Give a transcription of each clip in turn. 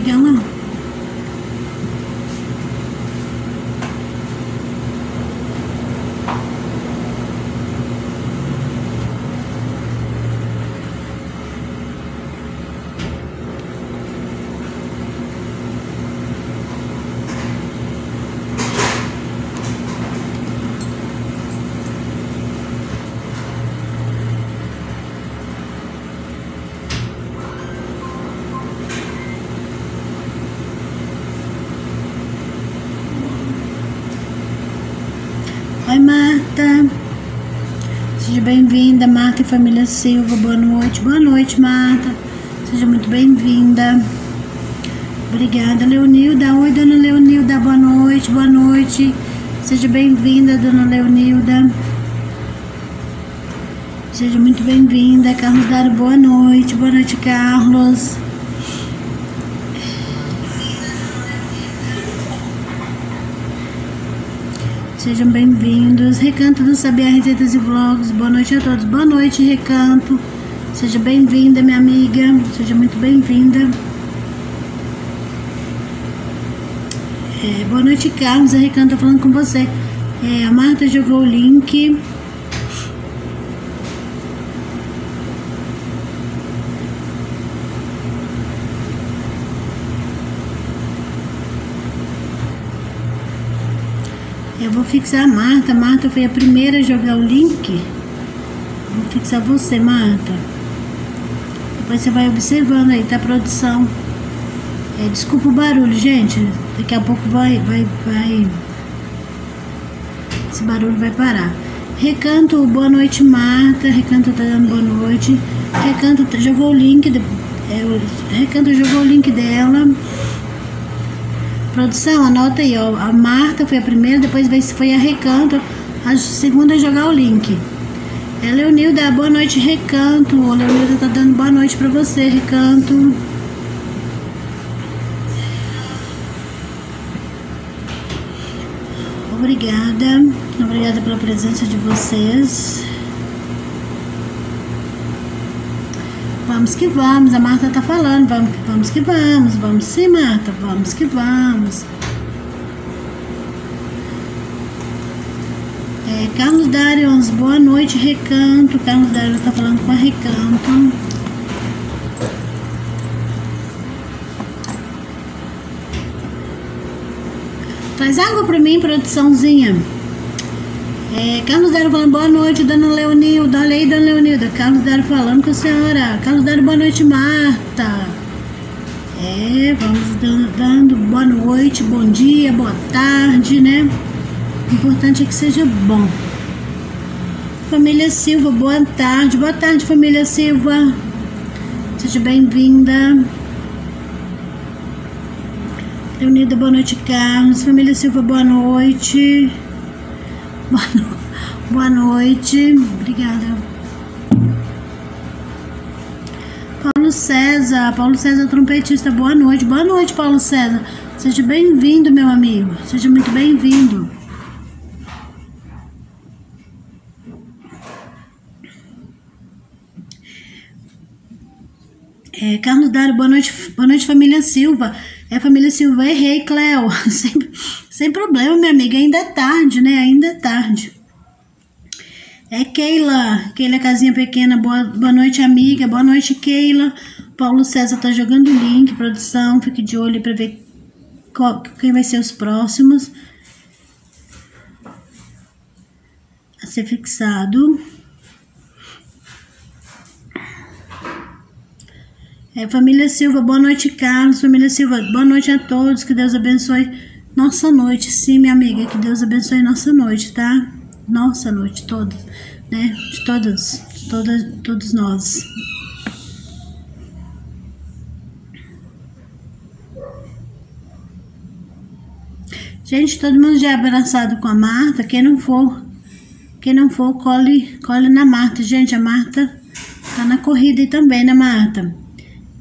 vai ter que desligar lá. Oi, Marta. Seja bem-vinda, Marta e família Silva. Boa noite. Boa noite, Marta. Seja muito bem-vinda. Obrigada, Leonilda. Oi, dona Leonilda. Boa noite. Boa noite. Seja bem-vinda, dona Leonilda. Seja muito bem-vinda. Carlos Dário, boa noite. Boa noite, Carlos. Sejam bem-vindos. Recanto do Sabiá Receitas e Vlogs. Boa noite a todos. Boa noite, Recanto. Seja bem-vinda, minha amiga. Seja muito bem-vinda. É, boa noite, Carlos. A Recanto tá falando com você. É, a Marta jogou o link. Eu vou fixar a Marta. Marta foi a primeira a jogar o link. Vou fixar você, Marta. Depois você vai observando aí, tá, produção? É, desculpa o barulho, gente. Daqui a pouco vai, vai, vai. Esse barulho vai parar. Recanto, boa noite, Marta. Recanto tá dando boa noite. Recanto jogou o link. De, é, Recanto jogou o link dela. Produção, anota aí, ó. A Marta foi a primeira, depois foi a Recanto, a segunda a jogar o link. É Leonilda, boa noite, Recanto. O Leonilda tá dando boa noite pra você, Recanto. Obrigada, obrigada pela presença de vocês. Vamos que vamos, a Marta tá falando, vamos, vamos que vamos, vamos sim, Marta, vamos que vamos. É, Carlos Darions, boa noite, Recanto. Carlos Darions tá falando com a Recanto. Traz água pra mim, produçãozinha. É, Carlos Dário falando boa noite, dona Leonilda. Olha aí, dona Leonilda. Carlos Dário falando com a senhora. Carlos Dário, boa noite, Marta. É, vamos dando, boa noite, bom dia, boa tarde, né? O importante é que seja bom. Família Silva, boa tarde. Boa tarde, família Silva. Seja bem-vinda. Leonida, boa noite, Carlos. Família Silva, boa noite. Boa, no... boa noite. Obrigada. Paulo César. Paulo César, trompetista. Boa noite. Boa noite, Paulo César. Seja bem-vindo, meu amigo. Seja muito bem-vindo. É, Carlos Dário, boa noite, boa noite, família Silva. É, família Silva, errei, Cleo. Sem, sem problema, minha amiga, ainda é tarde, né? Ainda é tarde. É Keila, Keila Casinha Pequena, boa, boa noite, amiga. Boa noite, Keila. Paulo César tá jogando o link, produção. Fique de olho para ver qual, quem vai ser os próximos a ser fixado. É, família Silva, boa noite, Carlos. Família Silva, boa noite a todos. Que Deus abençoe nossa noite. Sim, minha amiga, que Deus abençoe nossa noite, tá? Nossa noite, todos, né? De todas, de todas, todos nós. Gente, todo mundo já é abraçado com a Marta. Quem não for, quem não for, colhe, colhe na Marta. Gente, a Marta tá na corrida aí também, né, Marta?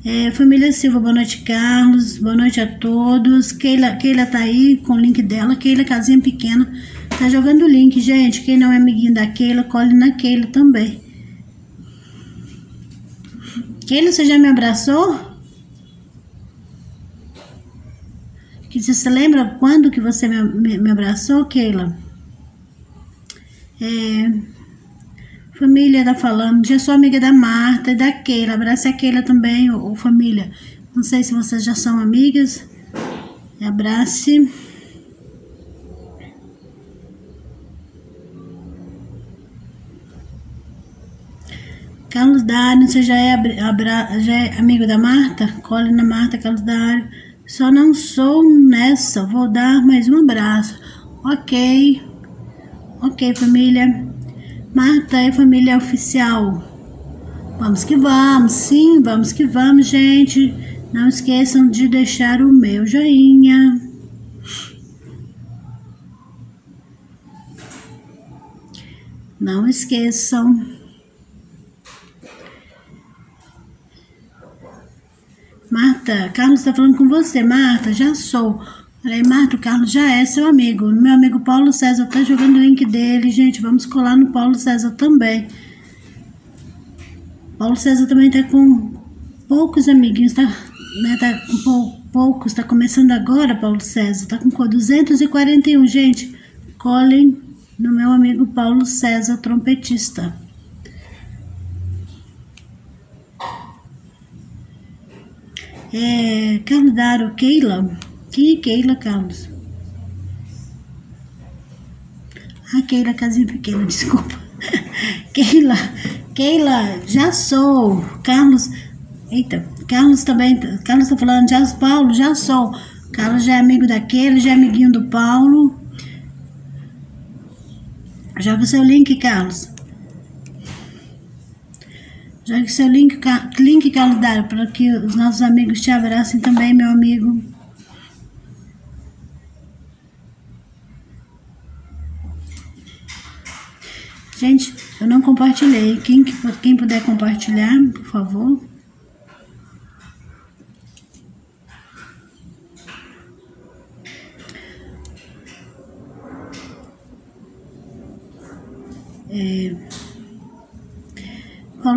É, família Silva, boa noite, Carlos. Boa noite a todos. Keila, Keila tá aí com o link dela. Keila, casinha pequena. Tá jogando o link, gente. Quem não é amiguinho da Keila, colhe na Keila também. Keila, você já me abraçou? Que você lembra quando que você me, me, me abraçou, Keila? É, família tá falando, já sou amiga da Marta e da Keila. Abraça a Keila também, ou, ou família. Não sei se vocês já são amigas. Abrace. Carlos Dário, você já é, abra, já é amigo da Marta? Cole na Marta, Carlos Dário. Só não sou nessa, vou dar mais um abraço. Ok. Ok, família. Marta é família oficial. Vamos que vamos, sim, vamos que vamos, gente. Não esqueçam de deixar o meu joinha. Não esqueçam. Marta, Carlos está falando com você. Marta, já sou. Falei, Marta, o Carlos já é seu amigo. Meu amigo Paulo César tá jogando o link dele. Gente, vamos colar no Paulo César também. Paulo César também tá com poucos amiguinhos, tá? Né, tá com poucos, tá começando agora, Paulo César. Tá com 241, gente. Colhem no meu amigo Paulo César, trompetista. É, Carlos Daro, Keila. Quem é Keila, Carlos? Ah, Keila, casinha pequena, desculpa. Keila, Keila, já sou. Carlos, eita, Carlos também, Carlos tá falando, já Paulo, já sou. Carlos já é amigo daquele, já é amiguinho do Paulo. Joga seu link, Carlos. Jogue seu link, link calendário para que os nossos amigos te abracem também, meu amigo. Gente, eu não compartilhei. Quem, quem puder compartilhar, por favor.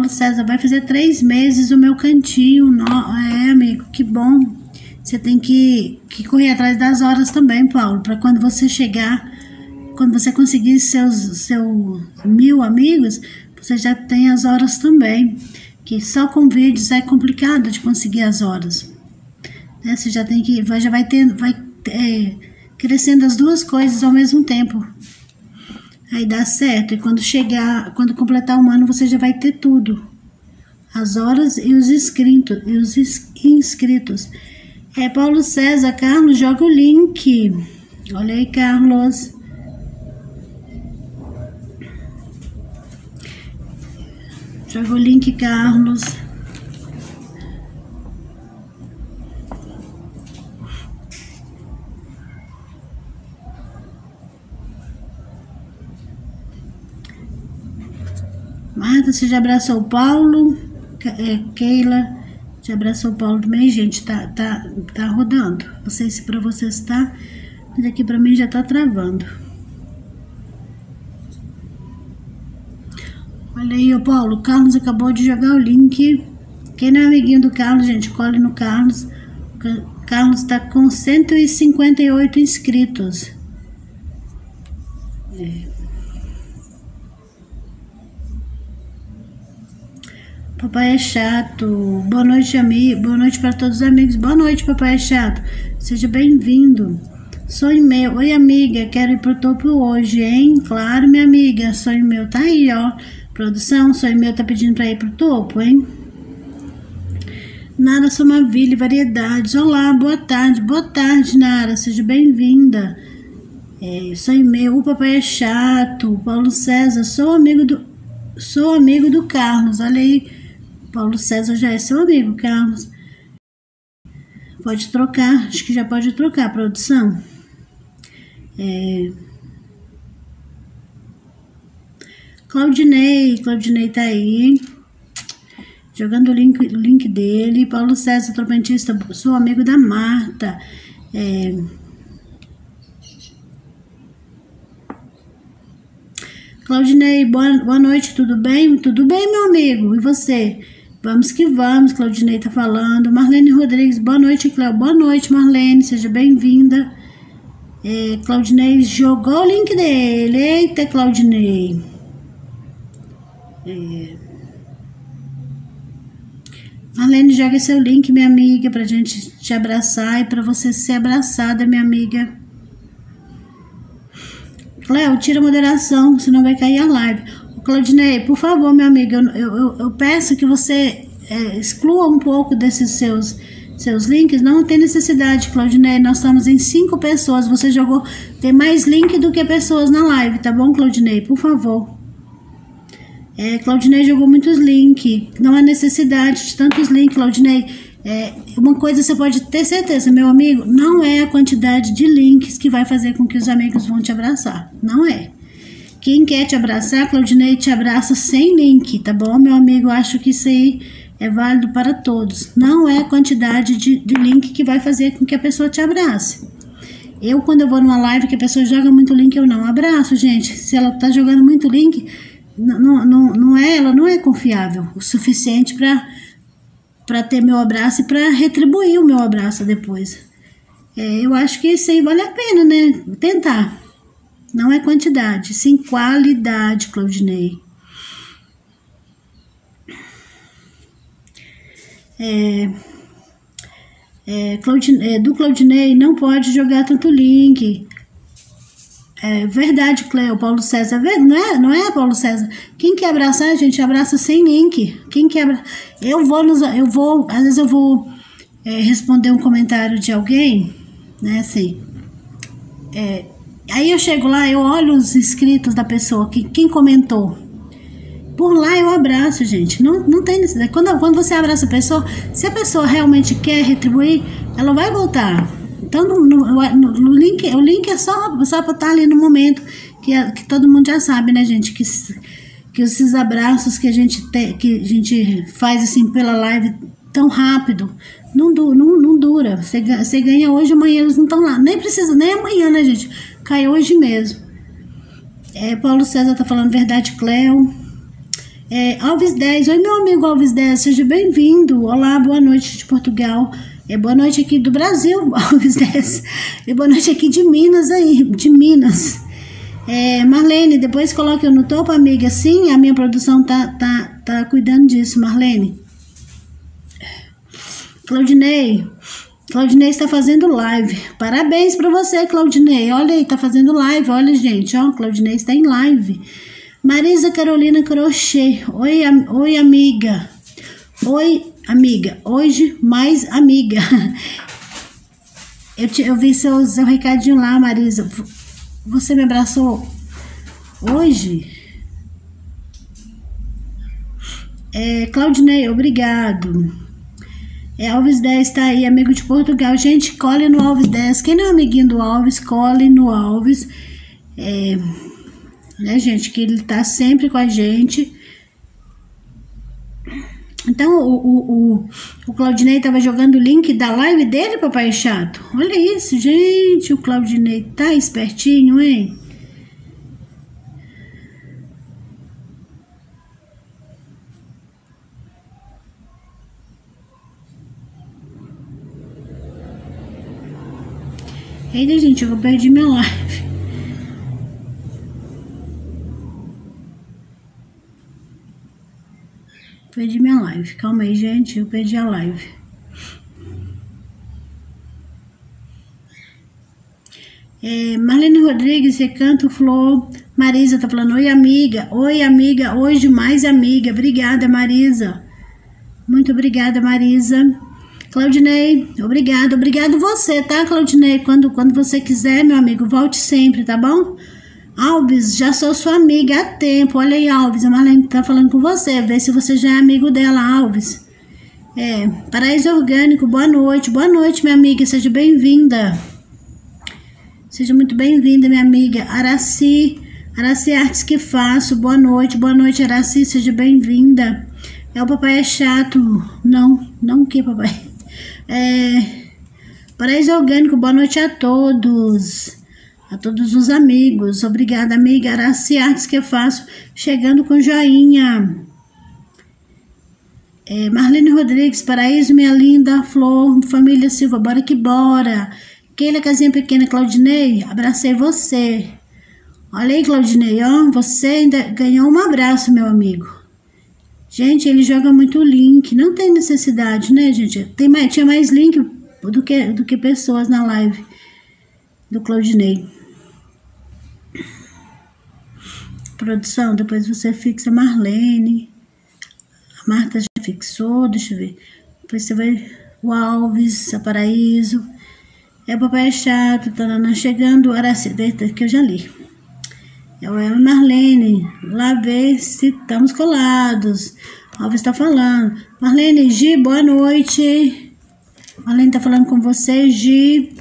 Paulo César, vai fazer três meses o meu cantinho. No... É, amigo, que bom. Você tem que, que correr atrás das horas também, Paulo, para quando você chegar, quando você conseguir seus, seus mil amigos, você já tem as horas também. Que só com vídeos é complicado de conseguir as horas. Né? Você já tem que, já vai ter, vai é, crescendo as duas coisas ao mesmo tempo. Aí dá certo. E quando chegar, quando completar um ano, você já vai ter tudo. As horas e os inscritos. E os inscritos. É Paulo César, Carlos, joga o link. Olha aí, Carlos. Joga o link, Carlos. Marta, você já abraçou o Paulo? É, Keila, já abraçou o Paulo também? Gente, tá, tá, tá rodando. Não sei se pra vocês tá, mas aqui pra mim já tá travando. Olha aí, o Paulo. O Carlos acabou de jogar o link. Quem não é amiguinho do Carlos, gente, colhe no Carlos. O Carlos tá com 158 inscritos. É. Papai é chato. Boa noite, amigo. Boa noite para todos os amigos. Boa noite, papai é chato. Seja bem-vindo. Sonho meu. Oi, amiga. Quero ir pro topo hoje, hein? Claro, minha amiga. Sonho meu tá aí, ó. Produção, sonho meu tá pedindo para ir pro topo, hein? Nara Somavilha, variedades. Olá, boa tarde. Boa tarde, Nara. Seja bem-vinda. É, sonho meu. O papai é chato. Paulo César. Sou amigo do. Sou amigo do Carlos. Olha aí Paulo César já é seu amigo, Carlos. Pode trocar, acho que já pode trocar, produção. É... Claudinei, Claudinei tá aí, jogando o link, link dele. Paulo César, trompetista, sou amigo da Marta. É... Claudinei, boa, boa noite, tudo bem? Tudo bem, meu amigo? E você? Vamos que vamos, Claudinei tá falando. Marlene Rodrigues, boa noite, Cléo. Boa noite, Marlene, seja bem-vinda. É, Claudinei jogou o link dele. Eita, Claudinei. É. Marlene, joga seu link, minha amiga, pra gente te abraçar e pra você ser abraçada, minha amiga. Cléo, tira a moderação, senão vai cair a live. Claudinei, por favor, meu amigo, eu, eu, eu peço que você é, exclua um pouco desses seus seus links. Não tem necessidade, Claudinei. Nós estamos em cinco pessoas. Você jogou. Tem mais link do que pessoas na live, tá bom, Claudinei? Por favor. É, Claudinei jogou muitos links. Não há necessidade de tantos links, Claudinei. É, uma coisa você pode ter certeza, meu amigo, não é a quantidade de links que vai fazer com que os amigos vão te abraçar. Não é. Quem quer te abraçar, Claudinei, te abraça sem link, tá bom, meu amigo? Acho que isso aí é válido para todos. Não é a quantidade de, de link que vai fazer com que a pessoa te abrace. Eu, quando eu vou numa live que a pessoa joga muito link, eu não abraço, gente. Se ela tá jogando muito link, não, não, não é, ela não é confiável o suficiente para para ter meu abraço e para retribuir o meu abraço depois. É, eu acho que isso aí vale a pena, né? Tentar. Não é quantidade, sim qualidade, Claudinei. É, é, Claudinei, é, do Claudinei não pode jogar tanto link. É verdade, Cleo, Paulo César. Não é, não é, Paulo César? Quem quer abraçar, a gente abraça sem link. Quem quer Eu vou, nos, eu vou, às vezes eu vou é, responder um comentário de alguém, né, assim. É, Aí eu chego lá, eu olho os inscritos da pessoa, que, quem comentou. Por lá eu abraço, gente. Não, não tem necessidade. Quando, quando você abraça a pessoa, se a pessoa realmente quer retribuir, ela vai voltar. Então, no, no, no link, o link é só, só para estar ali no momento que, que todo mundo já sabe, né, gente? Que, que esses abraços que a gente, te, que a gente faz assim pela live tão rápido, não, não, não dura. Você, você ganha hoje, amanhã eles não estão lá. Nem precisa, nem amanhã, né, gente? Cai hoje mesmo. É, Paulo César tá falando verdade, Cleo. É, Alves 10, oi meu amigo Alves 10, seja bem-vindo. Olá, boa noite de Portugal. É, boa noite aqui do Brasil, Alves 10. E boa noite aqui de Minas aí, de Minas. É, Marlene, depois coloque eu no topo, amiga. Sim, a minha produção tá, tá, tá cuidando disso, Marlene. Claudinei, Claudinei está fazendo live. Parabéns para você, Claudinei. Olha aí, tá fazendo live. Olha, gente, ó, Claudinei está em live. Marisa Carolina Crochê. Oi, am oi, amiga. Oi, amiga. Hoje mais amiga. Eu, te, eu vi seu, seu recadinho lá, Marisa. Você me abraçou hoje? É, Claudinei, obrigado. É, Alves 10 tá aí, amigo de Portugal. Gente, cole no Alves 10. Quem não é amiguinho do Alves, cole no Alves. É, né, gente, que ele tá sempre com a gente. Então, o, o, o, o Claudinei tava jogando o link da live dele, papai chato. Olha isso, gente. O Claudinei tá espertinho, hein? Eita, gente, eu perdi minha live. Perdi minha live. Calma aí, gente. Eu perdi a live. É, Marlene Rodrigues, Recanto Flor. Marisa tá falando, oi amiga, oi amiga, hoje mais amiga. Obrigada, Marisa. Muito obrigada, Marisa. Claudinei, obrigado. Obrigado você, tá, Claudinei? Quando, quando você quiser, meu amigo, volte sempre, tá bom? Alves, já sou sua amiga há tempo. Olha aí, Alves, a Marlene tá falando com você. Vê se você já é amigo dela, Alves. É, Paraíso Orgânico, boa noite. Boa noite, minha amiga, seja bem-vinda. Seja muito bem-vinda, minha amiga. Araci, Araci Artes que faço. Boa noite, boa noite, Araci, seja bem-vinda. É o papai é chato. Não, não que, papai? É, Paraíso Orgânico, boa noite a todos. A todos os amigos. Obrigada, amiga Araci Artes que eu faço. Chegando com joinha. É, Marlene Rodrigues, Paraíso, minha linda, Flor, família Silva, bora que bora. Keila Casinha Pequena, Claudinei, abracei você. Olha aí, Claudinei, ó, você ainda ganhou um abraço, meu amigo. Gente, ele joga muito link, não tem necessidade, né, gente? Tem mais, tinha mais link do que, do que pessoas na live do Claudinei. Produção, depois você fixa Marlene. A Marta já fixou, deixa eu ver. Depois você vai. O Alves, a Paraíso. É o papai é chato, tá chegando, Aracida, que eu já li. É o Marlene, lá ver se estamos colados. Alves está falando. Marlene, Gi, boa noite. Marlene tá falando com você, Gi.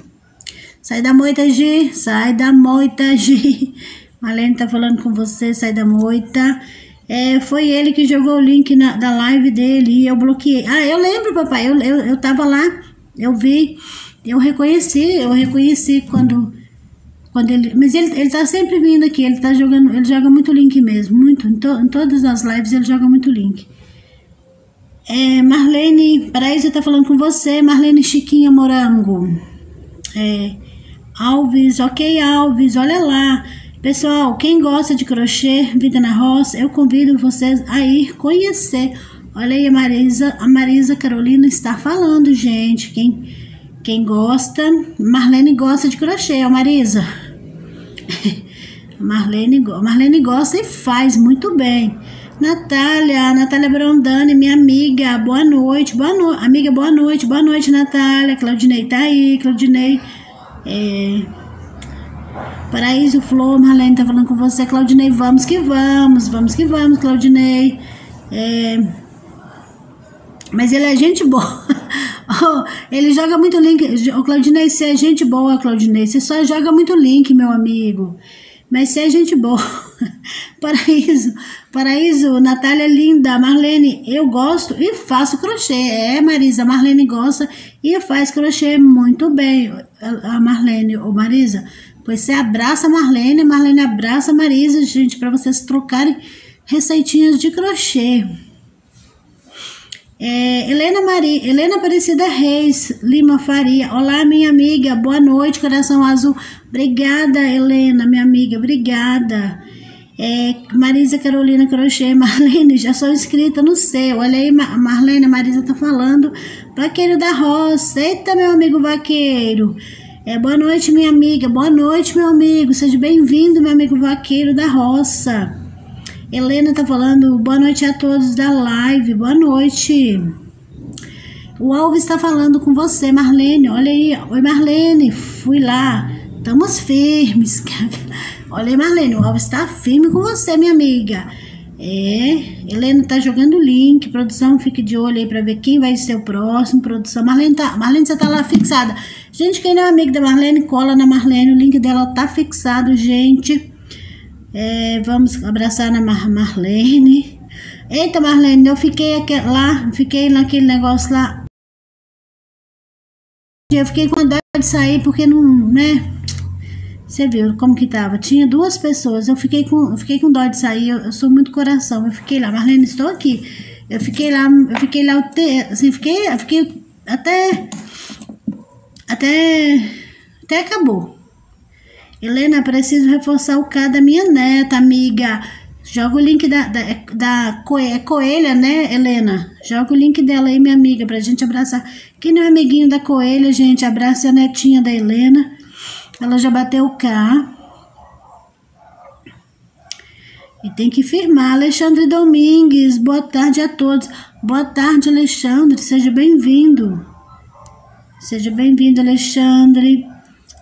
Sai da moita, Gi. Sai da moita, Gi. Marlene tá falando com você, sai da moita. É, foi ele que jogou o link na, da live dele e eu bloqueei. Ah, eu lembro, papai, eu, eu, eu tava lá, eu vi, eu reconheci, eu reconheci quando, quando ele. Mas ele, ele tá sempre vindo aqui, ele tá jogando, ele joga muito link mesmo, muito. Em, to, em todas as lives ele joga muito link. É, Marlene, Paraíso tá falando com você, Marlene Chiquinha Morango. É, Alves, ok, Alves, olha lá. Pessoal, quem gosta de crochê, vida na roça, eu convido vocês a ir conhecer. Olha aí a Marisa, a Marisa Carolina está falando, gente. Quem, quem gosta, Marlene gosta de crochê, ó Marisa. Marlene, Marlene gosta e faz muito bem. Natália, Natália Brondani, minha amiga, boa noite, boa noite, amiga, boa noite, boa noite, Natália. Claudinei tá aí, Claudinei. É, Paraíso Flor, Marlene tá falando com você, Claudinei, vamos que vamos, vamos que vamos, Claudinei. É... Mas ele é gente boa. oh, ele joga muito link. Oh, Claudinei, você é gente boa, Claudinei. Você só joga muito link, meu amigo. Mas você é gente boa. Paraíso, Paraíso, Natália linda, Marlene, eu gosto e faço crochê. É, Marisa, Marlene gosta e faz crochê muito bem. A Marlene, ou Marisa, Pois você abraça a Marlene, Marlene abraça a Marisa, gente, para vocês trocarem receitinhas de crochê. É, Helena, Maria, Helena Aparecida Reis, Lima Faria. Olá, minha amiga. Boa noite, coração azul. Obrigada, Helena, minha amiga. Obrigada. É, Marisa Carolina Crochê, Marlene, já sou inscrita no seu. Olha aí, Marlene, Marisa tá falando. Vaqueiro da Roça. Eita, meu amigo vaqueiro. É, boa noite, minha amiga. Boa noite, meu amigo. Seja bem-vindo, meu amigo vaqueiro da roça. Helena tá falando boa noite a todos da live. Boa noite. O Alves está falando com você, Marlene. Olha aí. Oi, Marlene. Fui lá. Estamos firmes. Olha aí, Marlene. O Alves está firme com você, minha amiga. É, Helena tá jogando o link. Produção, fique de olho aí para ver quem vai ser o próximo. Produção, Marlene, tá, Marlene, você tá lá fixada. Gente, quem não é amigo da Marlene, cola na Marlene. O link dela tá fixado, gente. É, vamos abraçar na Mar Marlene. Eita, Marlene, eu fiquei aqui, lá, fiquei naquele negócio lá. Eu fiquei com a dó de sair porque não, né? Você viu como que tava? Tinha duas pessoas. Eu fiquei com, eu fiquei com dó de sair. Eu, eu, sou muito coração. Eu fiquei lá, Marlene, estou aqui. Eu fiquei lá, eu fiquei lá, assim, fiquei, fiquei até até, até acabou. Helena, preciso reforçar o K da minha neta, amiga. Joga o link da, da, da é Coelha, né, Helena? Joga o link dela aí, minha amiga, pra gente abraçar. Quem não é amiguinho da Coelha, gente, abraça a netinha da Helena. Ela já bateu o K. E tem que firmar. Alexandre Domingues, boa tarde a todos. Boa tarde, Alexandre, seja bem-vindo. Seja bem-vindo, Alexandre.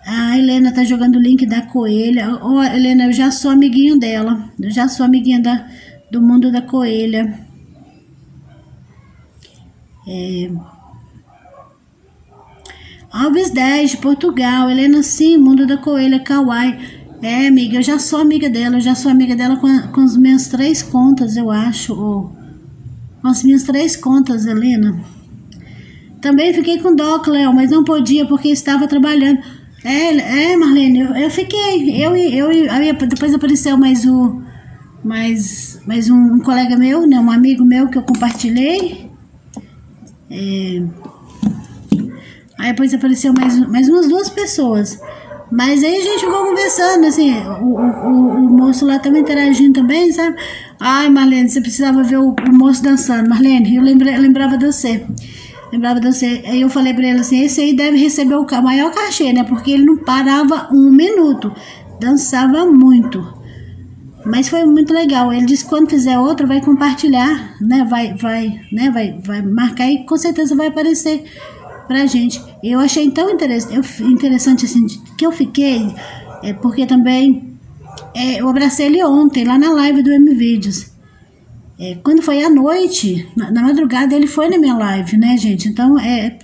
A Helena tá jogando o link da coelha. Ô, oh, Helena, eu já sou amiguinho dela. Eu já sou amiguinha da, do mundo da coelha. É... Alves 10, de Portugal. Helena, sim, mundo da coelha, Kawaii. É, amiga, eu já sou amiga dela. Eu já sou amiga dela com, com as minhas três contas, eu acho. Ou, com as minhas três contas, Helena. Também fiquei com dó, Cleo, mas não podia porque estava trabalhando. É, é Marlene, eu, eu fiquei. Eu e eu, eu, depois apareceu mais o mais, mais um, um, colega meu, né, um amigo meu que eu compartilhei. É... Aí depois apareceu mais, mais umas duas pessoas. Mas aí a gente ficou conversando, assim, o, o, o moço lá também interagindo também, sabe? Ai, Marlene, você precisava ver o, o moço dançando. Marlene, eu, eu lembrava de você. Lembrava você. Aí eu falei pra ele assim, esse aí deve receber o maior cachê, né? Porque ele não parava um minuto. Dançava muito. Mas foi muito legal. Ele disse quando fizer outro vai compartilhar, né? Vai, vai, né? Vai, vai marcar e com certeza vai aparecer pra gente. Eu achei tão interessante, interessante assim, que eu fiquei, é, porque também é, eu abracei ele ontem, lá na live do MVídeos. É, quando foi à noite, na, na, madrugada, ele foi na minha live, né, gente? Então, é,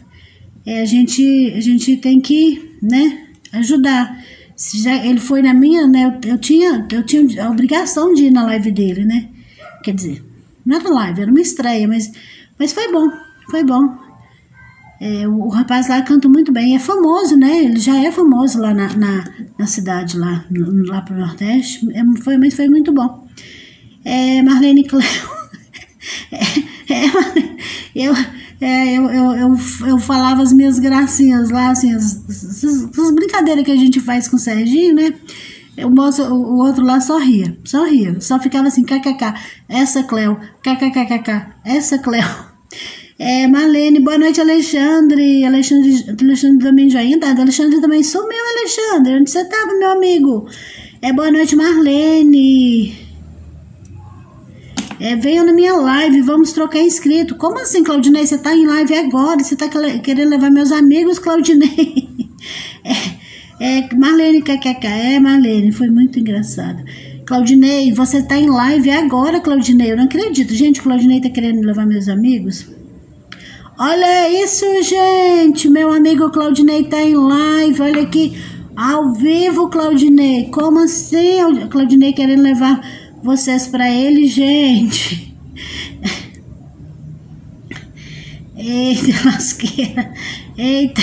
é, a, gente, a gente tem que, né, ajudar. Se já ele foi na minha, né, eu, eu, tinha, eu tinha a obrigação de ir na live dele, né? Quer dizer, não era live, era uma estreia, mas, mas foi bom, foi bom. É, o, o, rapaz lá canta muito bem, é famoso, né? Ele já é famoso lá na, na, na cidade, lá, no, lá pro Nordeste. É, foi, mas foi muito bom. É, Marlene Cleo. é, é, eu, é, eu, eu, eu, eu, falava as minhas gracinhas lá, assim, as, as, as brincadeiras que a gente faz com o Serginho, né? O, moço, o, outro lá só ria, só ria, só ficava assim, kkk, essa Cleo, kkkk, essa Cleo. É, Marlene, boa noite, Alexandre. Alexandre, Alexandre também já ainda. Alexandre também sumiu, Alexandre. Onde você estava, meu amigo? É, boa noite, Marlene. É, venha na minha live, vamos trocar inscrito. Como assim, Claudinei? Você tá em live agora? Você tá querendo levar meus amigos, Claudinei? é, é, Marlene, kkk. É, Marlene, foi muito engraçado. Claudinei, você tá em live agora, Claudinei. Eu não acredito. Gente, Claudinei tá querendo levar meus amigos? Olha isso, gente. Meu amigo Claudinei tá em live. Olha aqui. Ao vivo, Claudinei. Como assim? Claudinei querendo levar vocês para ele, gente. Eita, lasqueira. Eita.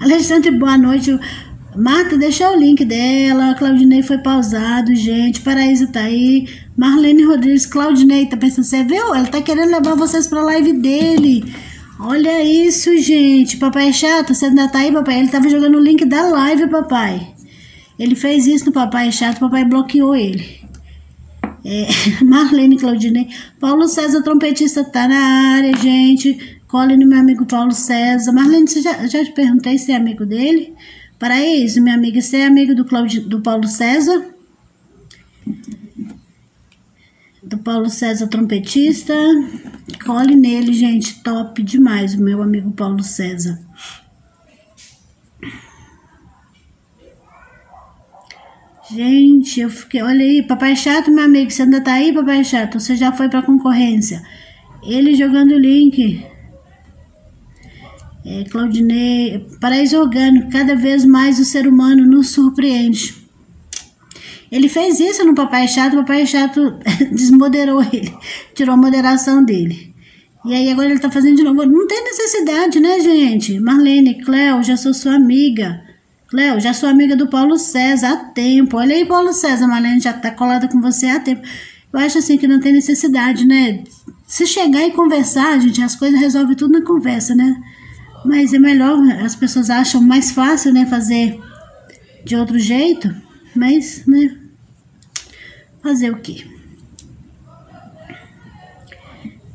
Alexandre, boa noite. Marta, deixa o link dela. Claudinei foi pausado, gente. Paraíso tá aí. Marlene Rodrigues, Claudinei, tá pensando, você viu? Ela tá querendo levar vocês pra live dele. Olha isso, gente. Papai é chato, você ainda tá aí, papai? Ele tava jogando o link da live, papai. Ele fez isso no Papai é Chato, papai bloqueou ele. É, Marlene Claudinei. Paulo César, trompetista, tá na área, gente. Cole no meu amigo Paulo César. Marlene, você já, já te perguntei se é amigo dele? Paraíso, minha amiga, você é amigo do, Claudi, do Paulo César? do Paulo César, trompetista. Cole nele, gente, top demais, o meu amigo Paulo César. Gente, eu fiquei, olha aí, papai chato, meu amigo, você ainda tá aí, papai chato? Você já foi pra concorrência. Ele jogando o link. É, Claudinei, paraíso orgânico, cada vez mais o ser humano nos surpreende. Ele fez isso no Papai Chato, o Papai Chato desmoderou ele, tirou a moderação dele. E aí agora ele tá fazendo de novo. Não tem necessidade, né, gente? Marlene, Cléo, já sou sua amiga. Cléo, já sou amiga do Paulo César há tempo. Olha aí, Paulo César, Marlene já tá colada com você há tempo. Eu acho assim que não tem necessidade, né? Se chegar e conversar, gente, as coisas resolvem tudo na conversa, né? Mas é melhor, as pessoas acham mais fácil, né, fazer de outro jeito, mas, né, fazer o quê?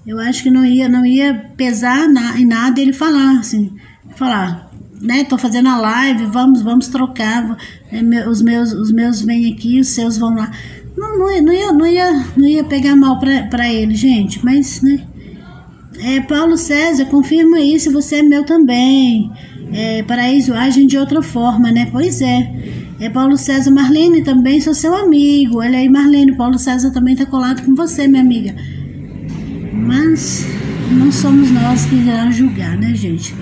Eu acho que não ia, não ia pesar na, em nada ele falar, assim, falar, né? Tô fazendo a live, vamos, vamos trocar. Né, os meus, os meus vêm aqui, os seus vão lá. Não, não, não ia, não ia, não ia pegar mal para ele, gente. Mas, né? É, Paulo César, confirma isso, você é meu também. É, paraíso agem de outra forma, né? Pois é. É Paulo César, Marlene também sou seu amigo. Olha aí, Marlene, Paulo César também tá colado com você, minha amiga. Mas não somos nós que irão julgar, né, gente?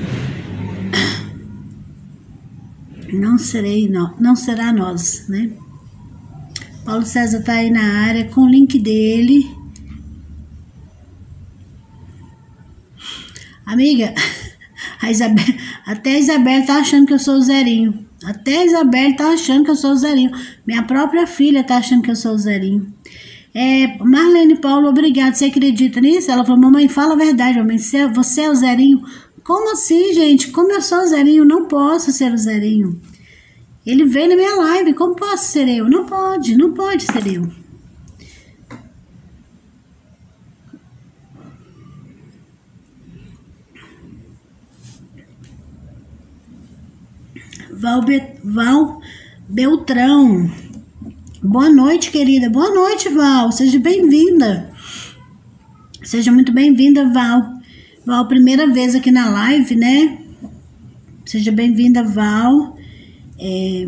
Não serei, não, não será nós, né? Paulo César tá aí na área com o link dele. Amiga, a Isabel, até a Isabel tá achando que eu sou o Zerinho. Até a Isabel tá achando que eu sou o Zerinho. Minha própria filha tá achando que eu sou o Zerinho. É, Marlene Paulo, obrigado. Você acredita nisso? Ela falou, mamãe, fala a verdade, mamãe. Você é o Zerinho? Como assim, gente? Como eu sou Zerinho? Não posso ser o Zerinho. Ele veio na minha live. Como posso ser eu? Não pode, não pode ser eu. Val, Be Val Beltrão. Boa noite, querida. Boa noite, Val. Seja bem-vinda. Seja muito bem-vinda, Val. Val, primeira vez aqui na live, né? Seja bem-vinda, Val. É...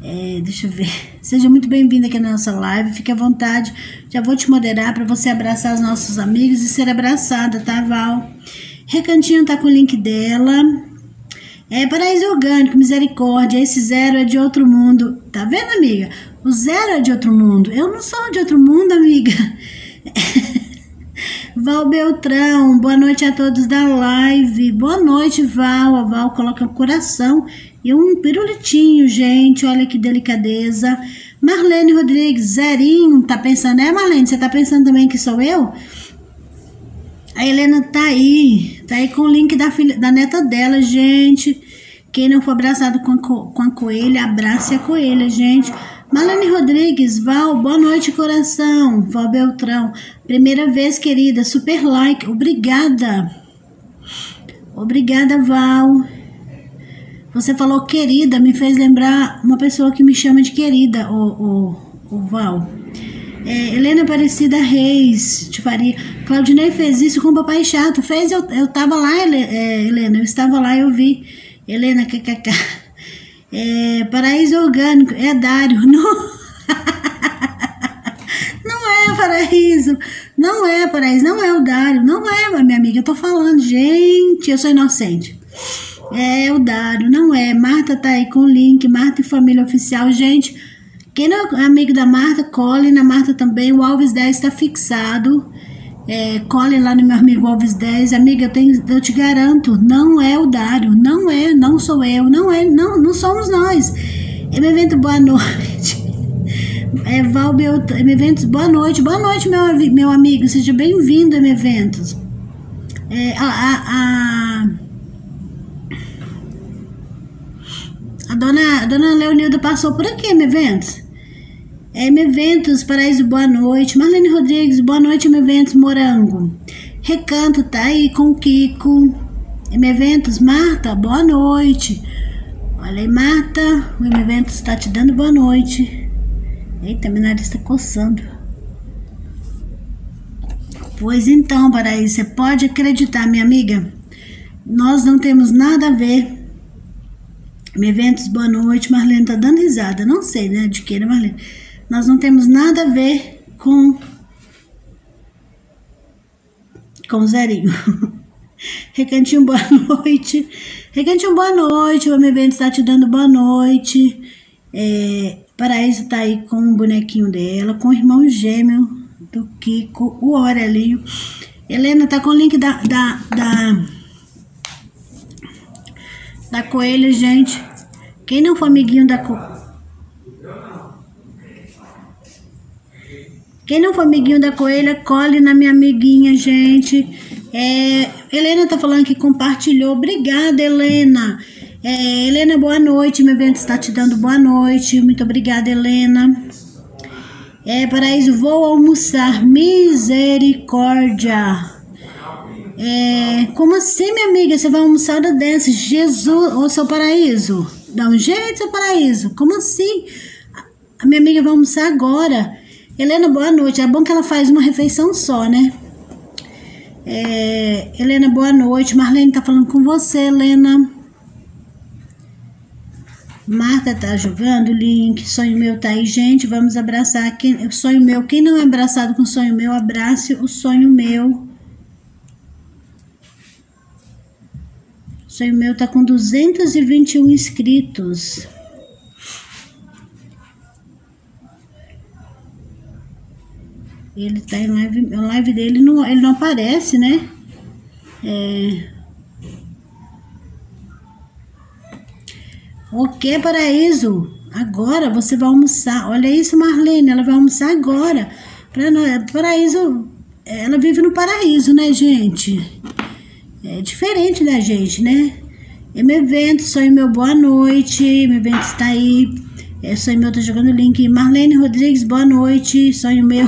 é, deixa eu ver. Seja muito bem-vinda aqui na nossa live. Fique à vontade. Já vou te moderar para você abraçar os nossos amigos e ser abraçada, tá, Val? Recantinho tá com o link dela. É paraíso orgânico, misericórdia. Esse zero é de outro mundo. Tá vendo, amiga? O zero é de outro mundo. Eu não sou de outro mundo, amiga. Val Beltrão, boa noite a todos da live. Boa noite, Val. A Val coloca um coração e um pirulitinho, gente. Olha que delicadeza. Marlene Rodrigues, zerinho. Tá pensando, é, Marlene? Você tá pensando também que sou eu? A Helena tá aí, tá aí com o link da, filha, da neta dela, gente. Quem não for abraçado com a, com a coelha, abrace a coelha, gente. Malane Rodrigues, Val, boa noite, coração. Val Beltrão, primeira vez, querida, super like, obrigada. Obrigada, Val. Você falou querida, me fez lembrar uma pessoa que me chama de querida, o, o, o Val. É, Helena Aparecida Reis, te faria. Claudinei fez isso com o papai chato. Fez, eu, eu tava lá, é, Helena, eu estava lá, eu vi. Helena, kkk. É, paraíso orgânico, é Dário. Não, não é paraíso. Não é paraíso, não é o Dário. Não é, minha amiga, eu tô falando. Gente, eu sou inocente. É o Dário, não é. Marta tá aí com o link, Marta e Família Oficial. Gente, quem não é amigo da Marta, cole na Marta também. O Alves 10 está fixado. É, cole lá no meu amigo Alves 10. Amiga, eu, tenho, eu te garanto, não é o Dário. Não é, não sou eu. Não é, não, não somos nós. evento boa noite. É Val Eventos, boa noite. Boa noite, meu, meu amigo. Seja bem-vindo, Eventos. É, a, a, a, a dona, a dona Leonilda passou por aqui, Eventos. M Eventos, Paraíso, boa noite. Marlene Rodrigues, boa noite, M Eventos, Morango. Recanto, tá aí com o Kiko. M Eventos, Marta, boa noite. Olha aí, Marta, o M Eventos está te dando boa noite. Eita, meu nariz está coçando. Pois então, Paraíso, você pode acreditar, minha amiga. Nós não temos nada a ver. M Eventos, boa noite. Marlene tá dando risada. Não sei, né, de que, né, Marlene? Nós não temos nada a ver com com zerinho. Recantinho, boa noite. Recantinho, boa noite. O homem está te dando boa noite. É, Paraíso tá aí com o bonequinho dela, com o irmão gêmeo do Kiko, o Aurelinho. Helena tá com o link da, da, da, da coelha, gente. Quem não for amiguinho da, Quem não for amiguinho da coelha, cole na minha amiguinha, gente. É, Helena tá falando que compartilhou. Obrigada, Helena. É, Helena, boa noite. Meu evento está te dando boa noite. Muito obrigada, Helena. É, Paraíso, vou almoçar. Misericórdia. É, como assim, minha amiga? Você vai almoçar hora dessa? Jesus, ô seu paraíso. Dá um jeito, seu paraíso. Como assim? A minha amiga vai almoçar agora. Helena, boa noite. É bom que ela faz uma refeição só, né? É, Helena, boa noite. Marlene tá falando com você, Helena. Marta tá jogando link. Sonho meu tá aí, gente. Vamos abraçar. Quem, sonho meu. Quem não é abraçado com sonho meu, abrace o sonho meu. Sonho meu tá com 221 inscritos. Ele tá em live, a live dele não, ele não aparece, né? É... O que, paraíso? Agora você vai almoçar. Olha isso, Marlene, ela vai almoçar agora. Pra paraíso, ela vive no paraíso, né, gente? É diferente da gente, né? É meu evento, sonho meu boa noite. Meu evento está aí. É, sonho meu, tá jogando o link. Marlene Rodrigues, boa noite. Sonho meu.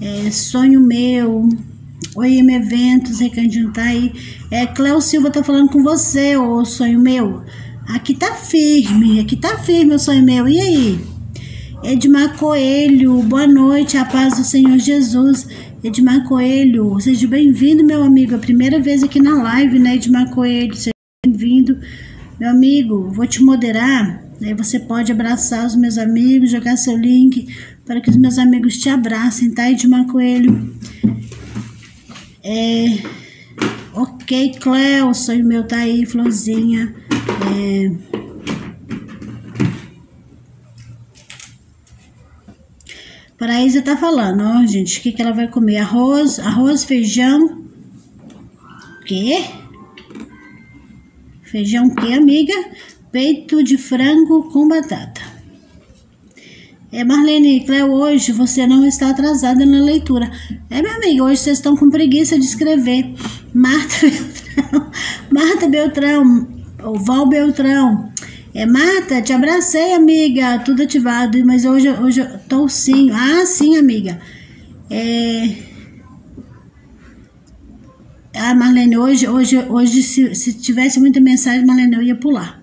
É, sonho meu. Oi, meu eventos, Recandinho tá aí. É, Cléo Silva tá falando com você, ô sonho meu. Aqui tá firme, aqui tá firme o sonho meu. E aí? Edmar Coelho, boa noite, a paz do Senhor Jesus. Edmar Coelho, seja bem-vindo, meu amigo. A primeira vez aqui na live, né, Edmar Coelho? Seja bem-vindo, meu amigo. Vou te moderar. Aí você pode abraçar os meus amigos, jogar seu link para que os meus amigos te abracem, tá, Edmar Coelho? É. Ok, Cléo, sonho meu tá aí, florzinha. É... Paraísa tá falando, ó, gente, o que, que ela vai comer? Arroz, arroz, feijão. Quê? Feijão o quê, amiga? Peito de frango com batata. É, Marlene Cléo, hoje você não está atrasada na leitura. É, minha amiga, hoje vocês estão com preguiça de escrever. Marta Beltrão, Marta Beltrão, o Val Beltrão. É, Marta, te abracei, amiga, tudo ativado, mas hoje, hoje eu tô sim. Ah, sim, amiga. É... Ah, Marlene, hoje, hoje, hoje se, se tivesse muita mensagem, Marlene, eu ia pular.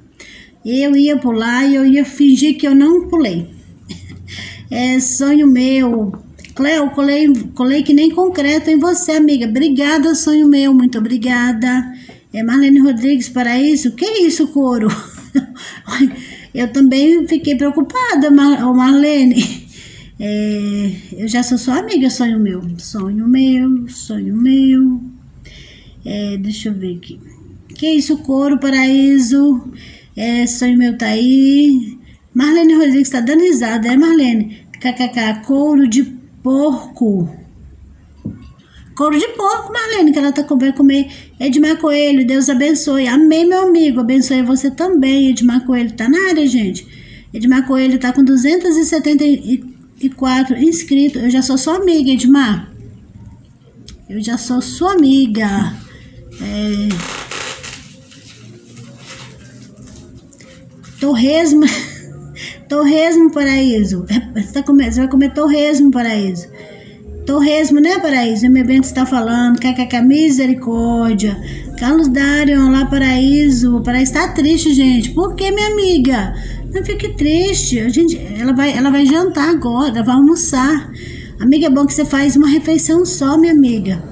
Eu ia pular e eu ia fingir que eu não pulei. É sonho meu. Cleo, colei, colei que nem concreto em você, amiga. Obrigada, sonho meu. Muito obrigada. É Marlene Rodrigues, para isso? Que isso, couro? eu também fiquei preocupada, Mar Marlene. É, eu já sou sua amiga, sonho meu. Sonho meu, sonho meu. É, deixa eu ver aqui. Que isso, couro, paraíso. É, sonho meu tá aí. Marlene Rodrigues tá dando risada, é Marlene? KKK, couro de porco. Couro de porco, Marlene, que ela tá, vai comer. Edmar Coelho, Deus abençoe. Amém, meu amigo. Abençoe você também. Edmar Coelho tá na área, gente. Edmar Coelho tá com 274 inscritos. Eu já sou sua amiga, Edmar. Eu já sou sua amiga. É... Torresmo. Torresmo, paraíso. Você, tá você vai comer torresmo, paraíso. Torresmo, né, Paraíso? Meu evento está falando. KKK, misericórdia. Carlos Dário, olá, Paraíso. Paraíso está triste, gente. Por que, minha amiga? Não fique triste. A gente, ela, vai, ela vai jantar agora, vai almoçar. Amiga, é bom que você faz uma refeição só, minha amiga.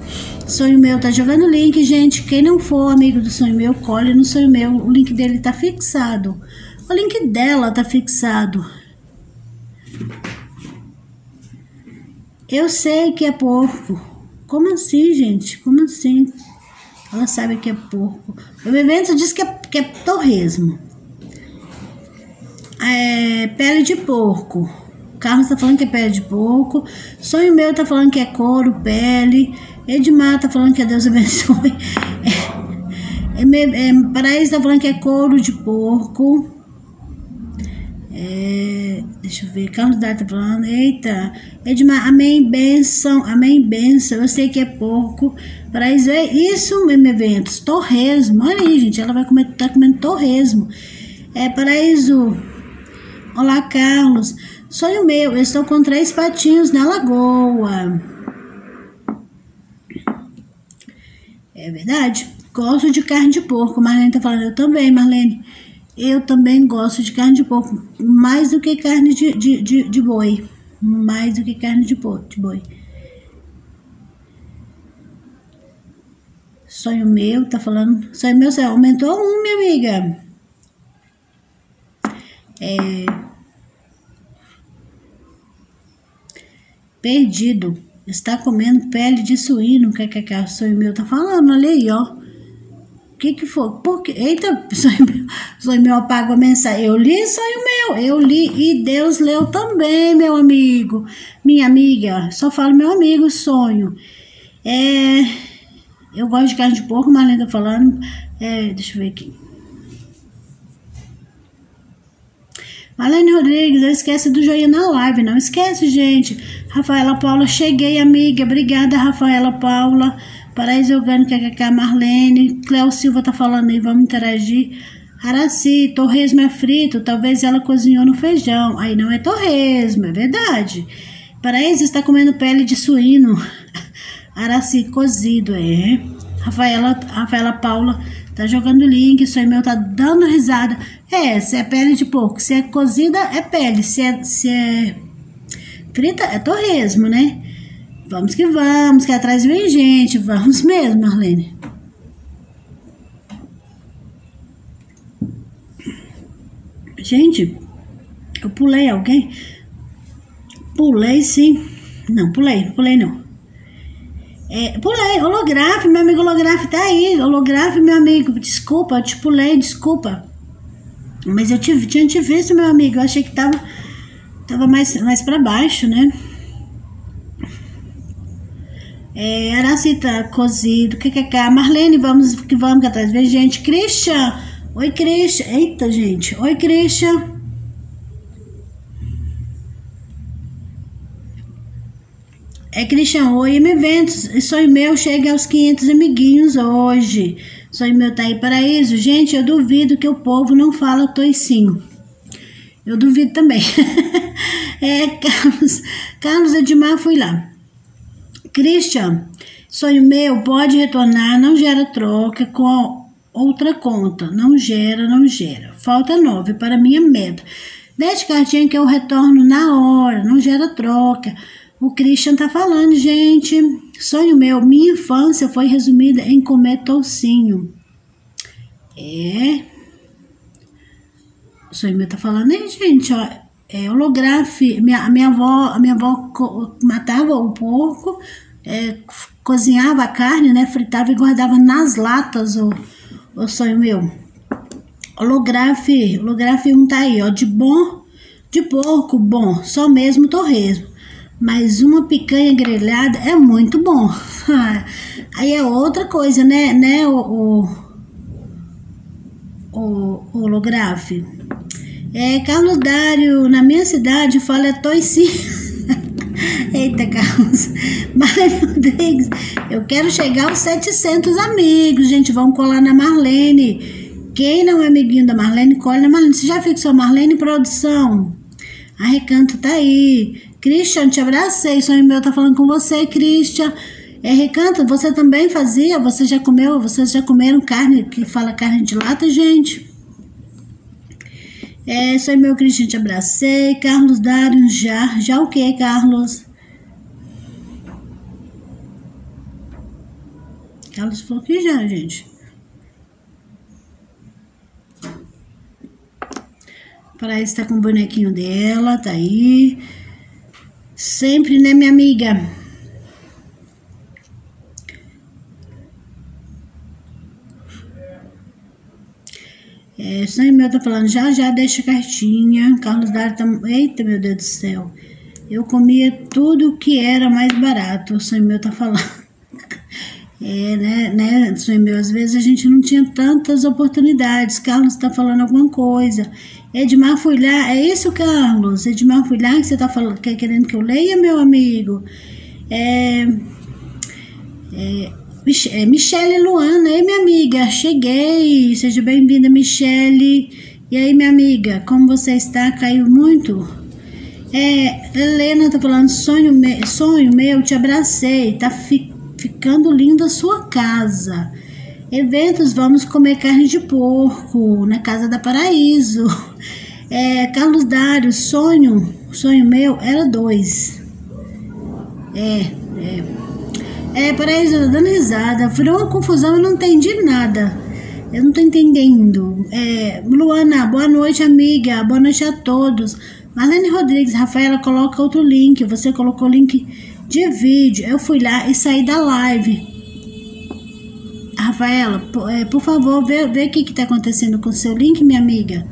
Sonho Meu tá jogando link, gente. Quem não for amigo do Sonho Meu, colhe no Sonho Meu. O link dele tá fixado. O link dela tá fixado. Eu sei que é porco. Como assim, gente? Como assim? Ela sabe que é porco. O evento diz que é, que é torresmo. É, pele de porco. Carlos tá falando que é pele de porco. Sonho meu tá falando que é couro, pele. Edmar tá falando que é Deus abençoe. É, é, é, Paraíso tá falando que é couro de porco. É, deixa eu ver, Carlos Data tá falando, eita, Edmar, amém, benção, amém, benção, eu sei que é pouco, para isso, é isso mesmo, eventos, torresmo, olha aí, gente, ela vai comer, tá comendo torresmo, é, paraíso, olá, Carlos, sonho meu, eu estou com três patinhos na lagoa, é verdade, gosto de carne de porco, Marlene tá falando, eu também, Marlene, eu também gosto de carne de porco, mais do que carne de, de, de, de boi. Mais do que carne de, porco, de boi. Sonho meu, tá falando. Sonho meu, você aumentou um, minha amiga. É. Perdido. Está comendo pele de suíno. Que que que sonho meu tá falando? Olha aí, ó que que foi? Porque, eita, sonho meu, meu a mensagem. Eu li sonho meu, eu li e Deus leu também, meu amigo. Minha amiga, só falo meu amigo, sonho. É, eu gosto de carne de porco, mas ainda falando. É, deixa eu ver aqui. Marlene Rodrigues, não esquece do joinha na live, não esquece, gente. Rafaela Paula, cheguei, amiga. Obrigada, Rafaela Paula. Paraíso Orgânica, KK Marlene. Cléo Silva tá falando aí, vamos interagir. Araci, torresmo é frito, talvez ela cozinhou no feijão. Aí não é torresmo, é verdade. Paraíso está comendo pele de suíno. Araci, cozido, é. Rafaela, Rafaela Paula tá jogando link, seu meu tá dando risada. É, se é pele de porco, se é cozida, é pele. Se é, se é frita, é torresmo, né? Vamos que vamos, que atrás vem gente. Vamos mesmo, Marlene. Gente, eu pulei alguém? Pulei sim. Não, pulei, pulei não. É, pulei, holograf, meu amigo holograf tá aí. Holograf, meu amigo, desculpa, eu te pulei, desculpa. Mas eu te, tinha te visto, meu amigo. Eu achei que tava, tava mais, mais pra baixo, né? É, Aracita cozido, kkk. Marlene, vamos que vamos que atrás. Vem gente. Christian. Oi, Christian. Eita, gente. Oi, Christian. É Christian, oi, eventos. Sonho meu chega aos 500 amiguinhos hoje. Sonho meu tá aí paraíso. Gente, eu duvido que o povo não fala toicinho. Eu duvido também. é, Carlos, Carlos Edmar, fui lá. Christian, sonho meu pode retornar, não gera troca com outra conta. Não gera, não gera. Falta nove para minha meta. Dez cartinhas que eu retorno na hora, não gera troca. O Christian tá falando, gente. Sonho meu, minha infância foi resumida em comer toucinho. É. O sonho meu tá falando, hein, gente, ó. É. Minha, minha avó, a minha avó matava o porco, é, cozinhava a carne, né? Fritava e guardava nas latas o, o sonho meu. Holografia, holografia um tá aí, ó. De bom, de porco, bom. Só mesmo torresmo. Mas uma picanha grelhada é muito bom. Aí é outra coisa, né, né, o, o, o holograf. É, Carlos Dário, na minha cidade, fala toicinho. Eita, Carlos. Marlene Rodrigues, eu quero chegar aos 700 amigos, gente. Vamos colar na Marlene. Quem não é amiguinho da Marlene, cola na Marlene. Você já fixou Marlene Produção? A Recanto tá aí. Christian, te abracei. Sonho meu tá falando com você, Christian. É, Recanto, você também fazia? Você já comeu? Vocês já comeram carne que fala carne de lata, gente? É, sonho meu, Christian, te abracei. Carlos Dário, já. Já o que, Carlos? Carlos falou que já, gente. Paraíso tá com o bonequinho dela, tá aí. Sempre, né, minha amiga? É, meu tá falando, já já deixa cartinha. Carlos Dário tá. Eita, meu Deus do céu. Eu comia tudo que era mais barato. O meu tá falando. É, né, né, meu, às vezes a gente não tinha tantas oportunidades. Carlos tá falando alguma coisa. Edmar Fulhar, é isso, Carlos? Edmar Fulhar, que você está falando, que é querendo que eu leia, meu amigo? É, é, é Michele Luana, ei, minha amiga, cheguei. Seja bem-vinda, Michele. E aí, minha amiga, como você está? Caiu muito? É, Helena tá falando, sonho, me, sonho meu, te abracei, tá fi, ficando linda a sua casa. Eventos, vamos comer carne de porco na Casa da Paraíso. É, Carlos Dário, sonho, sonho meu era dois. É, é. É, Paraíso, dando risada. Virou uma confusão, eu não entendi nada. Eu não tô entendendo. É, Luana, boa noite, amiga. Boa noite a todos. Marlene Rodrigues, Rafaela, coloca outro link. Você colocou o link de vídeo. Eu fui lá e saí da live. Rafaela, por, é, por favor, vê, vê o que está acontecendo com o seu link, minha amiga.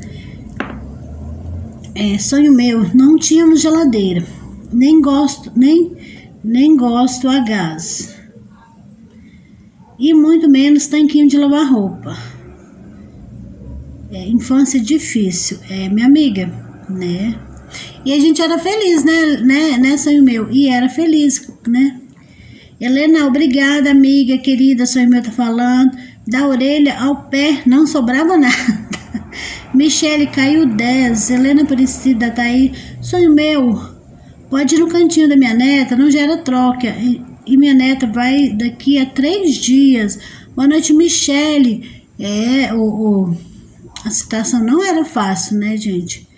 É, sonho meu, não tínhamos geladeira. Nem gosto, nem, nem gosto a gás. E muito menos tanquinho de lavar roupa. É, infância difícil. É, minha amiga, né? E a gente era feliz, né, né, né, sonho meu? E era feliz, né? Helena, obrigada, amiga, querida, sonho meu tá falando. Da orelha ao pé, não sobrava nada. Michele, caiu 10. Helena Aparecida tá aí. Sonho meu, pode ir no cantinho da minha neta, não gera troca. E, e minha neta vai daqui a três dias. Boa noite, Michele. É, o, o, a citação não era fácil, né, gente?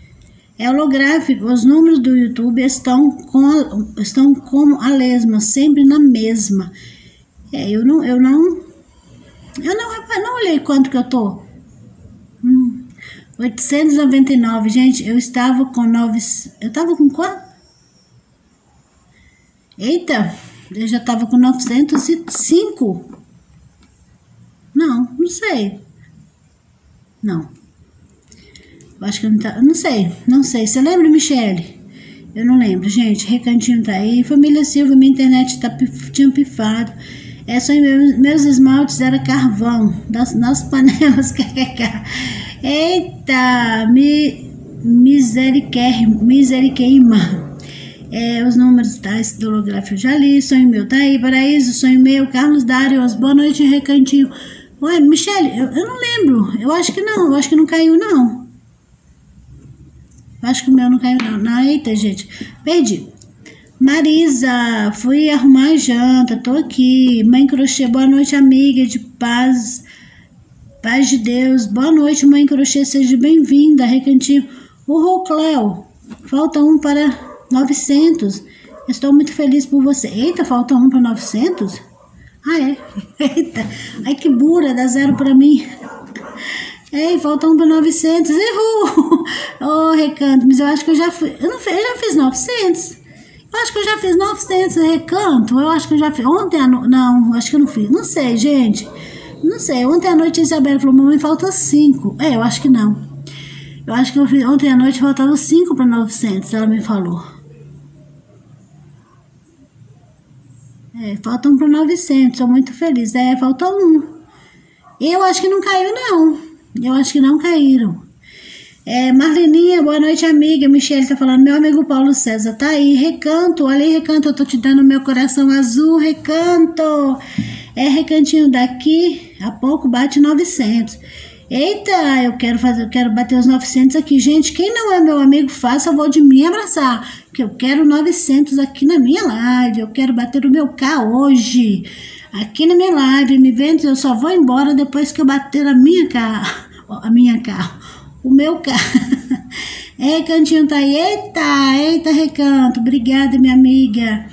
É holográfico, os números do YouTube estão, com, estão como a lesma, sempre na mesma. É, eu não, eu não, eu não, não olhei quanto que eu tô. Hum, 899, gente, eu estava com 9, eu estava com quanto? Eita, eu já estava com 905. Não, não sei. Não. Eu acho que eu não tá. Não sei, não sei. Você lembra, Michele? Eu não lembro, gente. Recantinho tá aí. Família Silva, minha internet tá, tinha pifado. É só meus, esmaltes era carvão. Das, nas panelas. Eita! Me, misericórdia. Misericórdia. É, os números tá, do holográfico eu já li. Sonho meu tá aí. Paraíso, sonho meu. Carlos Darius. Boa noite, Recantinho. Ué, Michele, eu, eu não lembro. Eu acho que não. Eu acho que não caiu, não. Acho que o meu não caiu, não. não eita, gente. Perdi. Marisa, fui arrumar a janta, tô aqui. Mãe Crochê, boa noite, amiga de paz. Paz de Deus. Boa noite, mãe Crochê, seja bem-vinda. Recantinho. O Cléo. Falta um para 900. Estou muito feliz por você. Eita, falta um para 900? Ah, é? Eita. Ai, que burra, dá zero para mim. Ei, falta um para 900. Errou! oh, recanto, mas eu acho que eu já fui. Eu, não, eu já fiz 900. Eu acho que eu já fiz 900 recanto. Eu acho que eu já fiz. Ontem à noite. Não, acho que eu não fiz. Não sei, gente. Não sei. Ontem à noite a Isabela falou: Mamãe, falta 5. É, eu acho que não. Eu acho que eu fiz. Ontem à noite faltava 5 para 900. Ela me falou. É, falta um para 900. Sou muito feliz. É, falta um. Eu acho que não caiu, não. Eu acho que não caíram. É, Marleninha, boa noite, amiga. Michelle tá falando, meu amigo Paulo César tá aí. Recanto, olha aí, recanto, eu tô te dando meu coração azul, recanto. É recantinho daqui, a pouco bate 900. Eita, eu quero fazer, eu quero bater os 900 aqui. Gente, quem não é meu amigo, faça favor de me abraçar, que eu quero 900 aqui na minha live. Eu quero bater o meu K hoje aqui na minha live, me vendo, eu só vou embora depois que eu bater a minha carro, a minha carro, o meu carro. É, Cantinho tá aí, eita, eita, Recanto, obrigada, minha amiga.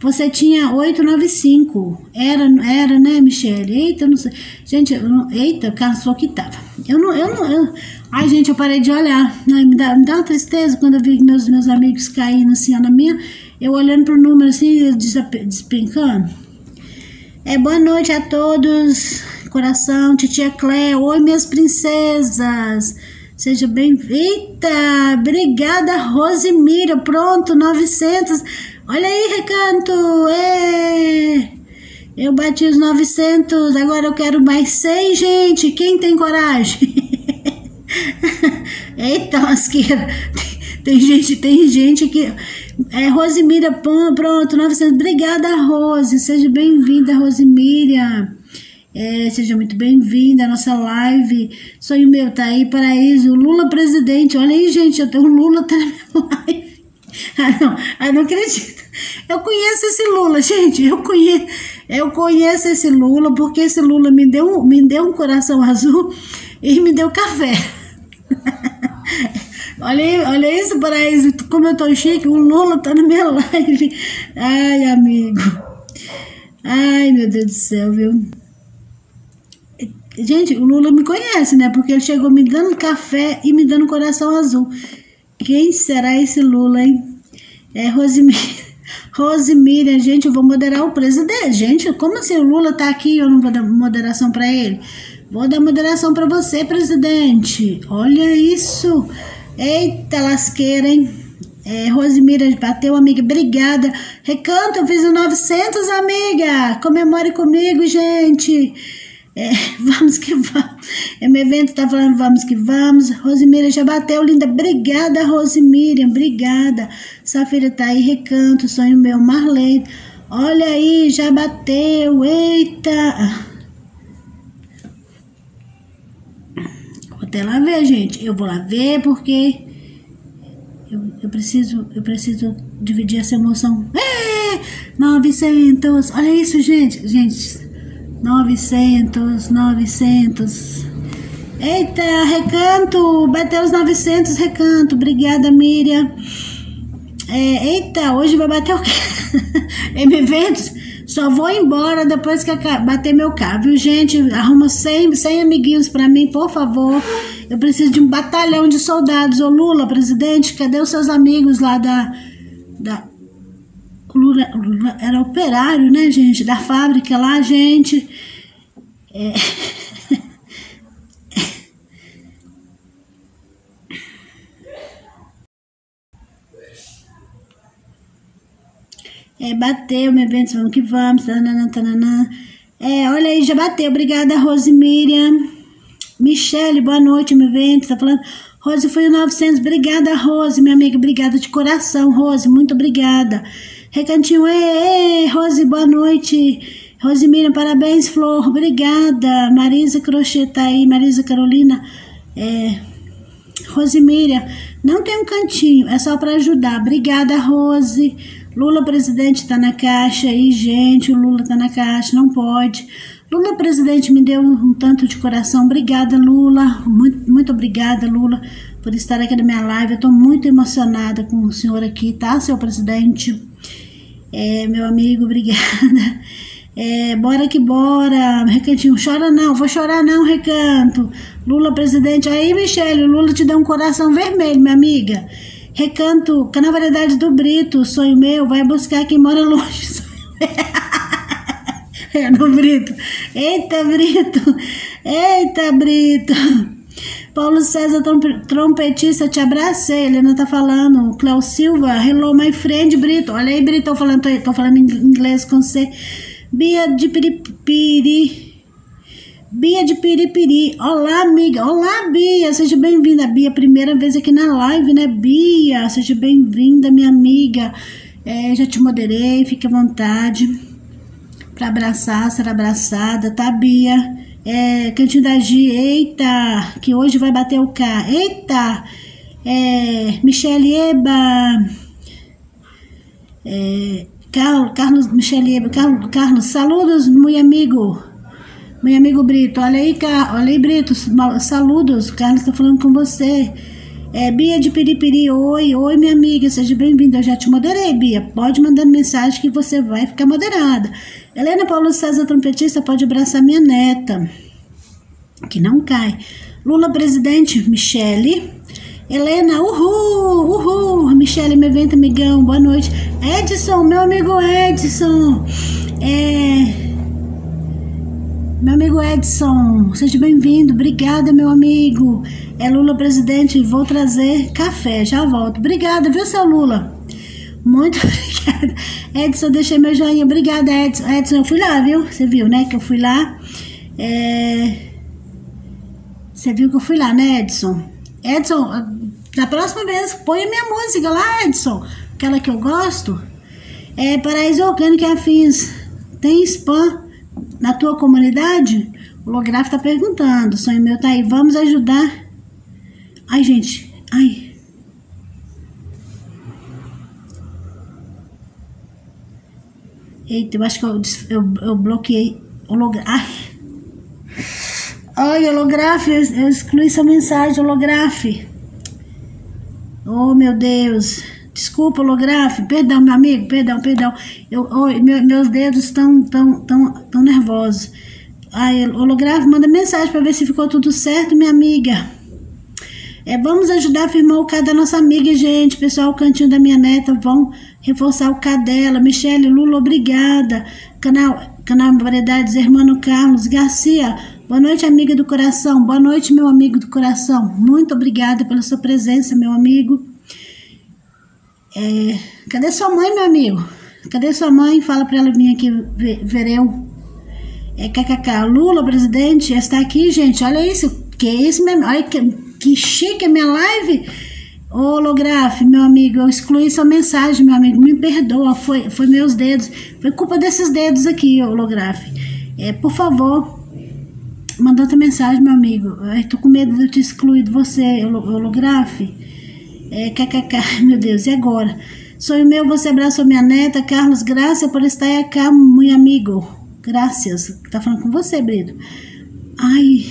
Você tinha 895, era, era, né, Michele? Eita, não sei. Gente, eu não, eita, o que tava. Eu não, eu não, eu, ai, gente, eu parei de olhar. Ai, me, dá, me dá uma tristeza quando eu vi meus, meus amigos caindo assim na minha, eu olhando pro número assim, despencando. É, boa noite a todos, coração, titia Clé, oi minhas princesas, seja bem-vinda, obrigada Rosemira, pronto, 900, olha aí Recanto, é, eu bati os 900, agora eu quero mais 100, gente, quem tem coragem? eita lasqueira, tem, gente, tem gente que é, Rosemira, pronto, 900. Obrigada, Rose. Seja bem-vinda, Rosemira. É, seja muito bem-vinda à nossa live. Sonho meu, tá aí, paraíso. Lula presidente. Olha aí, gente, o Lula tá na minha live. Ah, não, ah, não acredito. Eu conheço esse Lula, gente. Eu conheço, eu conheço esse Lula porque esse Lula me deu, me deu um coração azul e me deu café. Olha, olha isso, paraíso, como eu tô chique, o Lula tá na minha live. Ai, amigo. Ai, meu Deus do céu, viu? Gente, o Lula me conhece, né? Porque ele chegou me dando café e me dando coração azul. Quem será esse Lula, hein? É Rosemira. Rosemira, gente, eu vou moderar o presidente. Gente, como assim o Lula tá aqui e eu não vou dar moderação para ele? Vou dar moderação para você, presidente. Olha isso. Eita lasqueira, hein? É, Rosemira bateu, amiga, obrigada. Recanto, eu fiz o 900, amiga. Comemore comigo, gente. É, vamos que vamos. É, meu evento tá falando vamos que vamos. Rosemira já bateu, linda. Obrigada, Rosemira. Obrigada. Safira tá aí, recanto. Sonho meu, Marlene. Olha aí, já bateu. Eita. Até lá ver, gente. Eu vou lá ver porque eu, eu preciso, eu preciso dividir essa emoção. É, 900. Olha isso, gente. Gente, 900, 900. Eita, recanto, bateu os 900, recanto. Obrigada, Miriam. É, eita, hoje vai bater o quê? Eventos. Só vou embora depois que bater meu carro, viu, gente? Arruma 100, 100 amiguinhos para mim, por favor. Eu preciso de um batalhão de soldados. Ô Lula, presidente, cadê os seus amigos lá da. da Lula, Lula era operário, né, gente? Da fábrica lá, gente. É. É, bateu, meu evento, vamos que vamos. Tanana, tanana. É, olha aí, já bateu. Obrigada, Rose Miriam. Michele, boa noite, meu evento. Tá falando. Rose foi o 900. Obrigada, Rose, minha amiga. Obrigada de coração, Rose. Muito obrigada. Recantinho, ê, ê, Rose, boa noite. Rose Miriam, parabéns, Flor. Obrigada. Marisa Crochê tá aí. Marisa Carolina. É, não tem um cantinho, é só para ajudar. Obrigada, Rose. Lula presidente está na caixa aí, gente. O Lula está na caixa, não pode. Lula presidente me deu um, tanto de coração. Obrigada, Lula. Muito, muito obrigada, Lula, por estar aqui na minha live. Eu estou muito emocionada com o senhor aqui, tá, senhor presidente? É, meu amigo, obrigada. É, bora que bora, Recantinho, chora não, vou chorar não, Recanto. Lula presidente, aí, Michele, o Lula te deu um coração vermelho, minha amiga. Recanto, Canal Variedade do Brito, sonho meu, vai buscar quem mora longe. é, no Brito. Eita, Brito. Eita, Brito. Paulo César, trompetista, te abracei. Ele não tá falando. Cléo Silva, hello, my friend, Brito. Olha aí, Brito, tô falando, tô, tô falando inglês com você. Bia de Piripiri. Bia de Piripiri. Olá, amiga. Olá, Bia. Seja bem-vinda. Bia, primeira vez aqui na live, né, Bia? Seja bem-vinda, minha amiga. É, já te moderei, fique à vontade para abraçar, ser abraçada, tá, Bia? É, Cantinho da Gi, eita, que hoje vai bater o K. Eita! É, Michele Eba. É, Carlos, Carlos Michele Eba. Carlos, Carlos, saludos, meu amigo. Meu amigo Brito, olha aí, Car... olha aí, Brito, saludos, o Carlos está falando com você. É, Bia de Piripiri, oi, oi, minha amiga, seja bem-vinda. Eu já te moderei, Bia. Pode mandar mensagem que você vai ficar moderada. Helena Paulo César, trompetista, pode abraçar minha neta, que não cai. Lula, presidente, Michele. Helena, uhul, uhul. Michele, me venta, amigão, boa noite. Edson, meu amigo Edson. É. Meu amigo Edson, seja bem-vindo. Obrigada, meu amigo. É Lula presidente. Vou trazer café. Já volto. Obrigada, viu, seu Lula? Muito obrigada. Edson, deixei meu joinha. Obrigada, Edson. Edson, eu fui lá, viu? Você viu, né? Que eu fui lá. É... Você viu que eu fui lá, né, Edson? Edson, da próxima vez, põe a minha música lá, Edson. Aquela que eu gosto. É Paraíso Orgânico e Afins. Tem spam na tua comunidade? O Lograf tá perguntando. Sonho meu tá aí. Vamos ajudar. Ai, gente. Ai. Eita, eu acho que eu, eu, eu bloqueei o Lograf. Ai. Holograf, eu, excluí sua mensagem, holograf. Oh, meu Deus. Desculpa, holograf. Perdão, meu amigo. Perdão, perdão. Eu, oh, meu, meus dedos estão tão, tão, tão nervosos. Aí, holograf, manda mensagem para ver se ficou tudo certo, minha amiga. É, vamos ajudar a firmar o K da nossa amiga, gente. Pessoal, o cantinho da minha neta, vão reforçar o K dela. Michele, Lula, obrigada. Canal, canal Variedades, Hermano Carlos Garcia. Boa noite, amiga do coração. Boa noite, meu amigo do coração. Muito obrigada pela sua presença, meu amigo. É, cadê sua mãe, meu amigo? Cadê sua mãe? Fala pra ela vir aqui ver, ver eu. É KKK. Lula, presidente, está aqui, gente. Olha isso. Que isso mesmo. Olha que, que chique a minha live. Ô, meu amigo, eu excluí sua mensagem, meu amigo. Me perdoa. Foi, foi meus dedos. Foi culpa desses dedos aqui, Holograf. É, por favor, manda outra mensagem, meu amigo. Eu tô com medo de eu te excluir de você, Holograf. É, KKK, meu Deus, e agora? Sonho meu, você abraçou minha neta, Carlos, graças por estar aqui, meu amigo. Graças. Tá falando com você, Brito. Ai.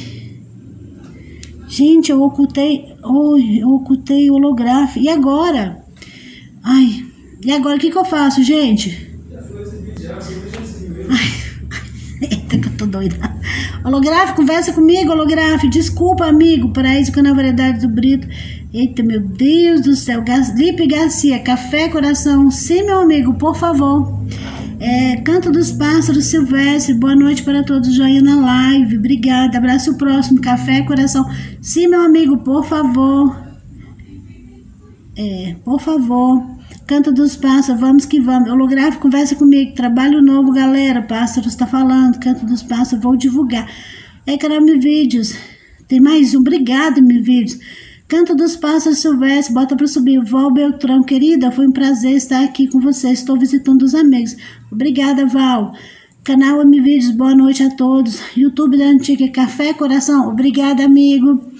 Gente, eu ocultei. Oi, eu ocultei o holográfico. E agora? Ai. E agora o que, que eu faço, gente? Ai. Eita, que eu tô doida. Holográfico, conversa comigo, holográfico. Desculpa, amigo. Paraíso com a variedade do Brito. Eita, meu Deus do céu. Lipe Garcia, Café Coração. Sim, meu amigo, por favor. É, Canto dos Pássaros Silvestre, boa noite para todos. Joinha na live, obrigada. Abraço o próximo, Café Coração. Sim, meu amigo, por favor. É, por favor. Canto dos Pássaros, vamos que vamos. Holográfico, conversa comigo. Trabalho novo, galera. Pássaros está falando. Canto dos Pássaros, vou divulgar. É, caramba, vídeos. Tem mais um, obrigado, meus vídeos. Canto dos Pássaros Silvestre, bota para subir. Val Beltrão, querida, foi um prazer estar aqui com você. Estou visitando os amigos. Obrigada, Val. Canal M Vídeos, boa noite a todos. YouTube da Antiga Café Coração, obrigada, amigo.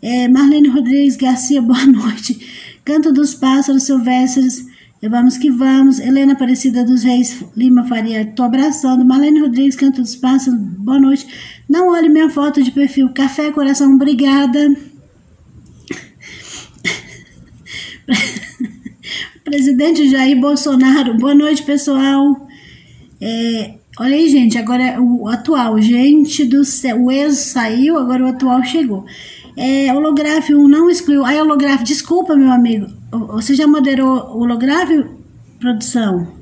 É, Marlene Rodrigues Garcia, boa noite. Canto dos Pássaros Silvestres, vamos que vamos. Helena Aparecida dos Reis Lima Faria, tô abraçando. Marlene Rodrigues, Canto dos Pássaros, boa noite. Não olhe minha foto de perfil. Café Coração, obrigada. Presidente Jair Bolsonaro, boa noite, pessoal. É, olha aí, gente, agora é o atual, gente do céu, o ex saiu, agora o atual chegou. É, holográfico não excluiu. Aí, holográfico, desculpa, meu amigo, você já moderou holográfico, produção?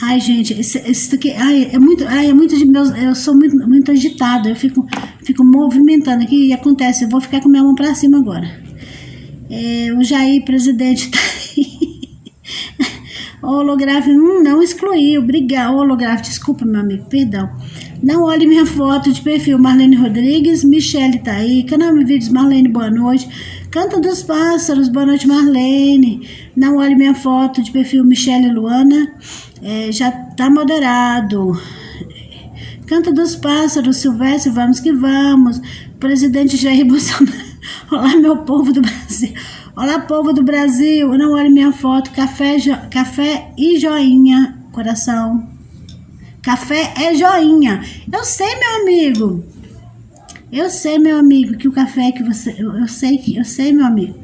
Ai, gente, isso, aqui, ai, é muito, ai, é muito de meus, eu sou muito, muito agitado, eu fico, fico movimentando aqui e acontece, eu vou ficar com minha mão pra cima agora. É, o Jair, presidente, tá aí. O holográfico, hum, não excluiu. Obrigado. Holográfico, desculpa, meu amigo, perdão. Não olhe minha foto de perfil. Marlene Rodrigues, Michele tá aí. Canal Me Vídeos, Marlene, boa noite. Canta dos Pássaros, boa noite, Marlene. Não olhe minha foto de perfil, Michele Luana. É, já tá moderado. Canta dos Pássaros, Silvestre, vamos que vamos. Presidente Jair Bolsonaro. Olá, meu povo do Brasil. Olá, povo do Brasil. Não olhe minha foto. Café, jo... café e joinha. Coração. Café é joinha. Eu sei, meu amigo. Eu sei, meu amigo, que o café que você. Eu, eu sei que. Eu sei, meu amigo.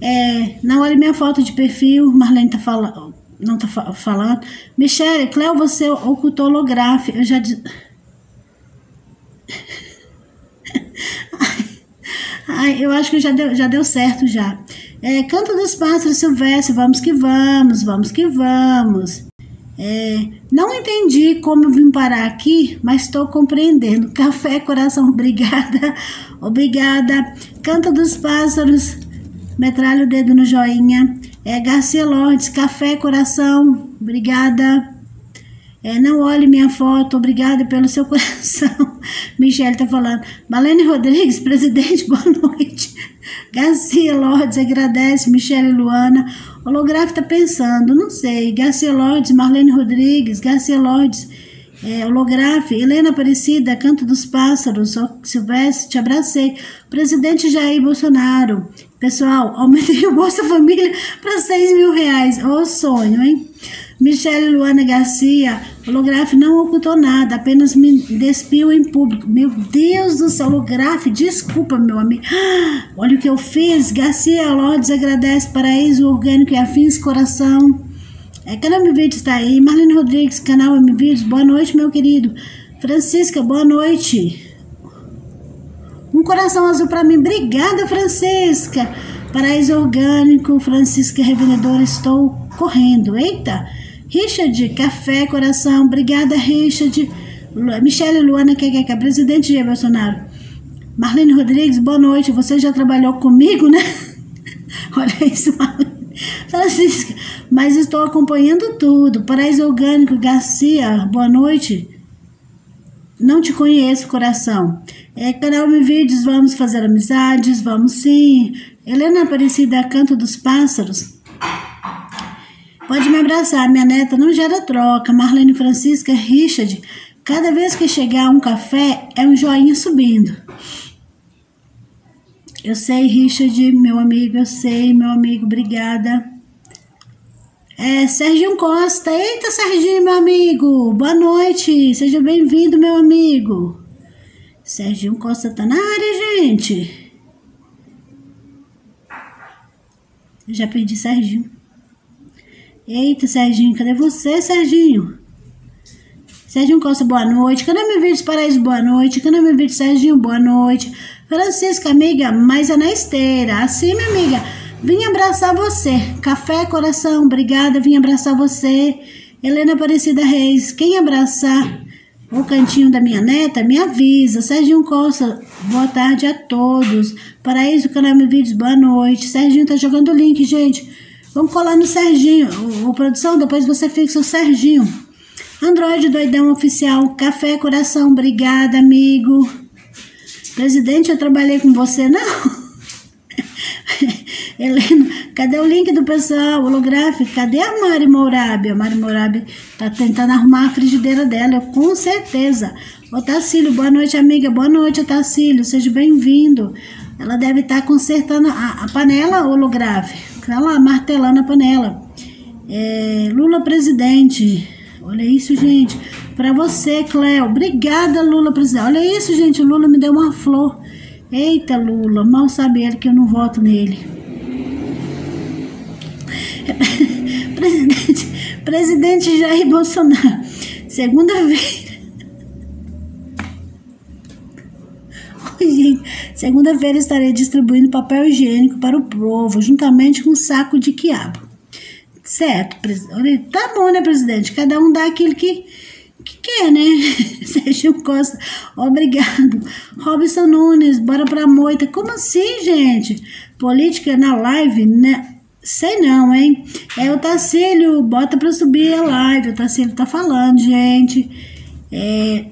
É, não olhe minha foto de perfil. Marlene tá falando. Não tá fa falando. Michele, Cléo, você ocultou holográfico. Eu já. Ai, eu acho que já deu, já deu certo já. É, Canto dos Pássaros Silvestre, vamos que vamos, vamos que vamos. É, não entendi como vim parar aqui, mas estou compreendendo. Café, coração, obrigada, obrigada. Canto dos Pássaros, metralha o dedo no joinha. É, Garcia Lourdes, café, coração, obrigada. É, não olhe minha foto, obrigada pelo seu coração. Michelle tá falando. Malene Rodrigues, presidente, boa noite. Garcia Lourdes agradece, Michelle Luana. Holográfico tá pensando, não sei. Garcia Lourdes, Marlene Rodrigues, Garcia Lourdes, é, Helena Aparecida, Canto dos Pássaros, Silvestre, te abracei. Presidente Jair Bolsonaro. Pessoal, aumentei o Bolsa Família para 6 mil reais. Ô sonho, hein? Michele Luana Garcia, holográfico não ocultou nada, apenas me despiu em público. Meu Deus do céu, holográfico, desculpa, meu amigo. Olha o que eu fiz. Garcia Lourdes agradece paraíso orgânico e afins coração. É, canal M Vídeos está aí. Marlene Rodrigues, canal M Vídeos, boa noite, meu querido. Francisca, boa noite. Um coração azul para mim. Obrigada, Francisca. Paraíso orgânico, Francisca Revendedora, estou correndo. Eita! Richard, café, coração. Obrigada, Richard. Michele Luana, que é, que é presidente de Bolsonaro. Marlene Rodrigues, boa noite. Você já trabalhou comigo, né? Olha isso, Marlene. Francisca, mas estou acompanhando tudo. Paraíso Orgânico, Garcia, boa noite. não te conheço, coração. É, canal Me Vídeos, vamos fazer amizades, vamos sim. Helena Aparecida, Canto dos Pássaros. Pode me abraçar, minha neta não gera troca. Marlene Francisca, Richard. Cada vez que chegar um café, é um joinha subindo. Eu sei, Richard, meu amigo, eu sei, meu amigo, obrigada. É, Serginho Costa. Eita, Serginho, meu amigo. Boa noite. Seja bem-vindo, meu amigo. Serginho Costa tá na área, gente. Já perdi Serginho. Eita, Serginho, cadê você, Serginho? Serginho Costa, boa noite. Cadê meu vídeo Paraíso, boa noite. Cadê meu vídeo Serginho, boa noite. Francisca, amiga, mas é na esteira. Assim, minha amiga. Vim abraçar você. Café, coração, obrigada. Vim abraçar você. Helena Aparecida Reis, quem abraçar o cantinho da minha neta, me avisa. Serginho Costa, boa tarde a todos. Paraíso Canal Vídeos, boa noite. Serginho tá jogando link, gente. Vamos colar no Serginho. O, o produção, depois você fixa o Serginho. Android Doidão Oficial, Café Coração, obrigada, amigo. Presidente, eu trabalhei com você, não? Helena, cadê o link do pessoal holográfico? Cadê a Mari Mourabi? A Mari Mourabi tá tentando arrumar a frigideira dela, eu, com certeza. Ô Tacílio, boa noite, amiga. Boa noite, Tacílio. Seja bem-vindo. Ela deve estar tá consertando a, a, panela holográfica. Tá lá, martelando a panela. É, Lula presidente. Olha isso, gente. Para você, Cléo. Obrigada, Lula presidente. Olha isso, gente. O Lula me deu uma flor. Eita, Lula. Mal sabe ele que eu não voto nele. Presidente, presidente Jair Bolsonaro, segunda-feira. Segunda-feira estarei distribuindo papel higiênico para o povo, juntamente com um saco de quiabo. Certo, presidente. Tá bom, né, presidente? Cada um dá aquilo que, que quer, né? Sérgio Costa, obrigado. Robson Nunes, bora pra moita. Como assim, gente? Política na live, né? Sei não, hein? É o Tacílio, bota pra subir a live. O Tacílio tá falando, gente. É,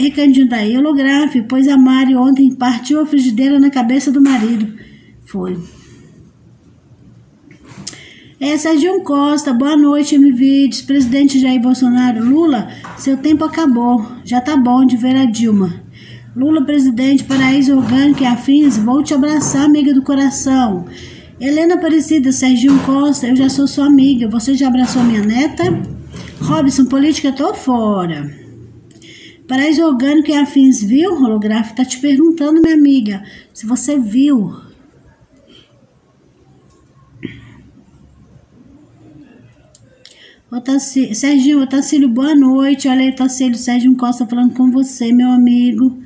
recandinho da holográfico, pois a Mari ontem partiu a frigideira na cabeça do marido. Foi. É, Sérgio Costa, boa noite, MVides. Presidente Jair Bolsonaro, Lula, seu tempo acabou. Já tá bom de ver a Dilma. Lula, presidente, paraíso orgânico e afins, vou te abraçar, amiga do coração. Helena Aparecida, Serginho Costa, eu já sou sua amiga. Você já abraçou minha neta? Robson, política, tô fora. Paraíso Orgânico e Afins, viu? Holográfico tá te perguntando, minha amiga, se você viu. Otacílio, Serginho, Otacílio, boa noite. Olha aí, Otacílio, Serginho Costa falando com você, meu amigo.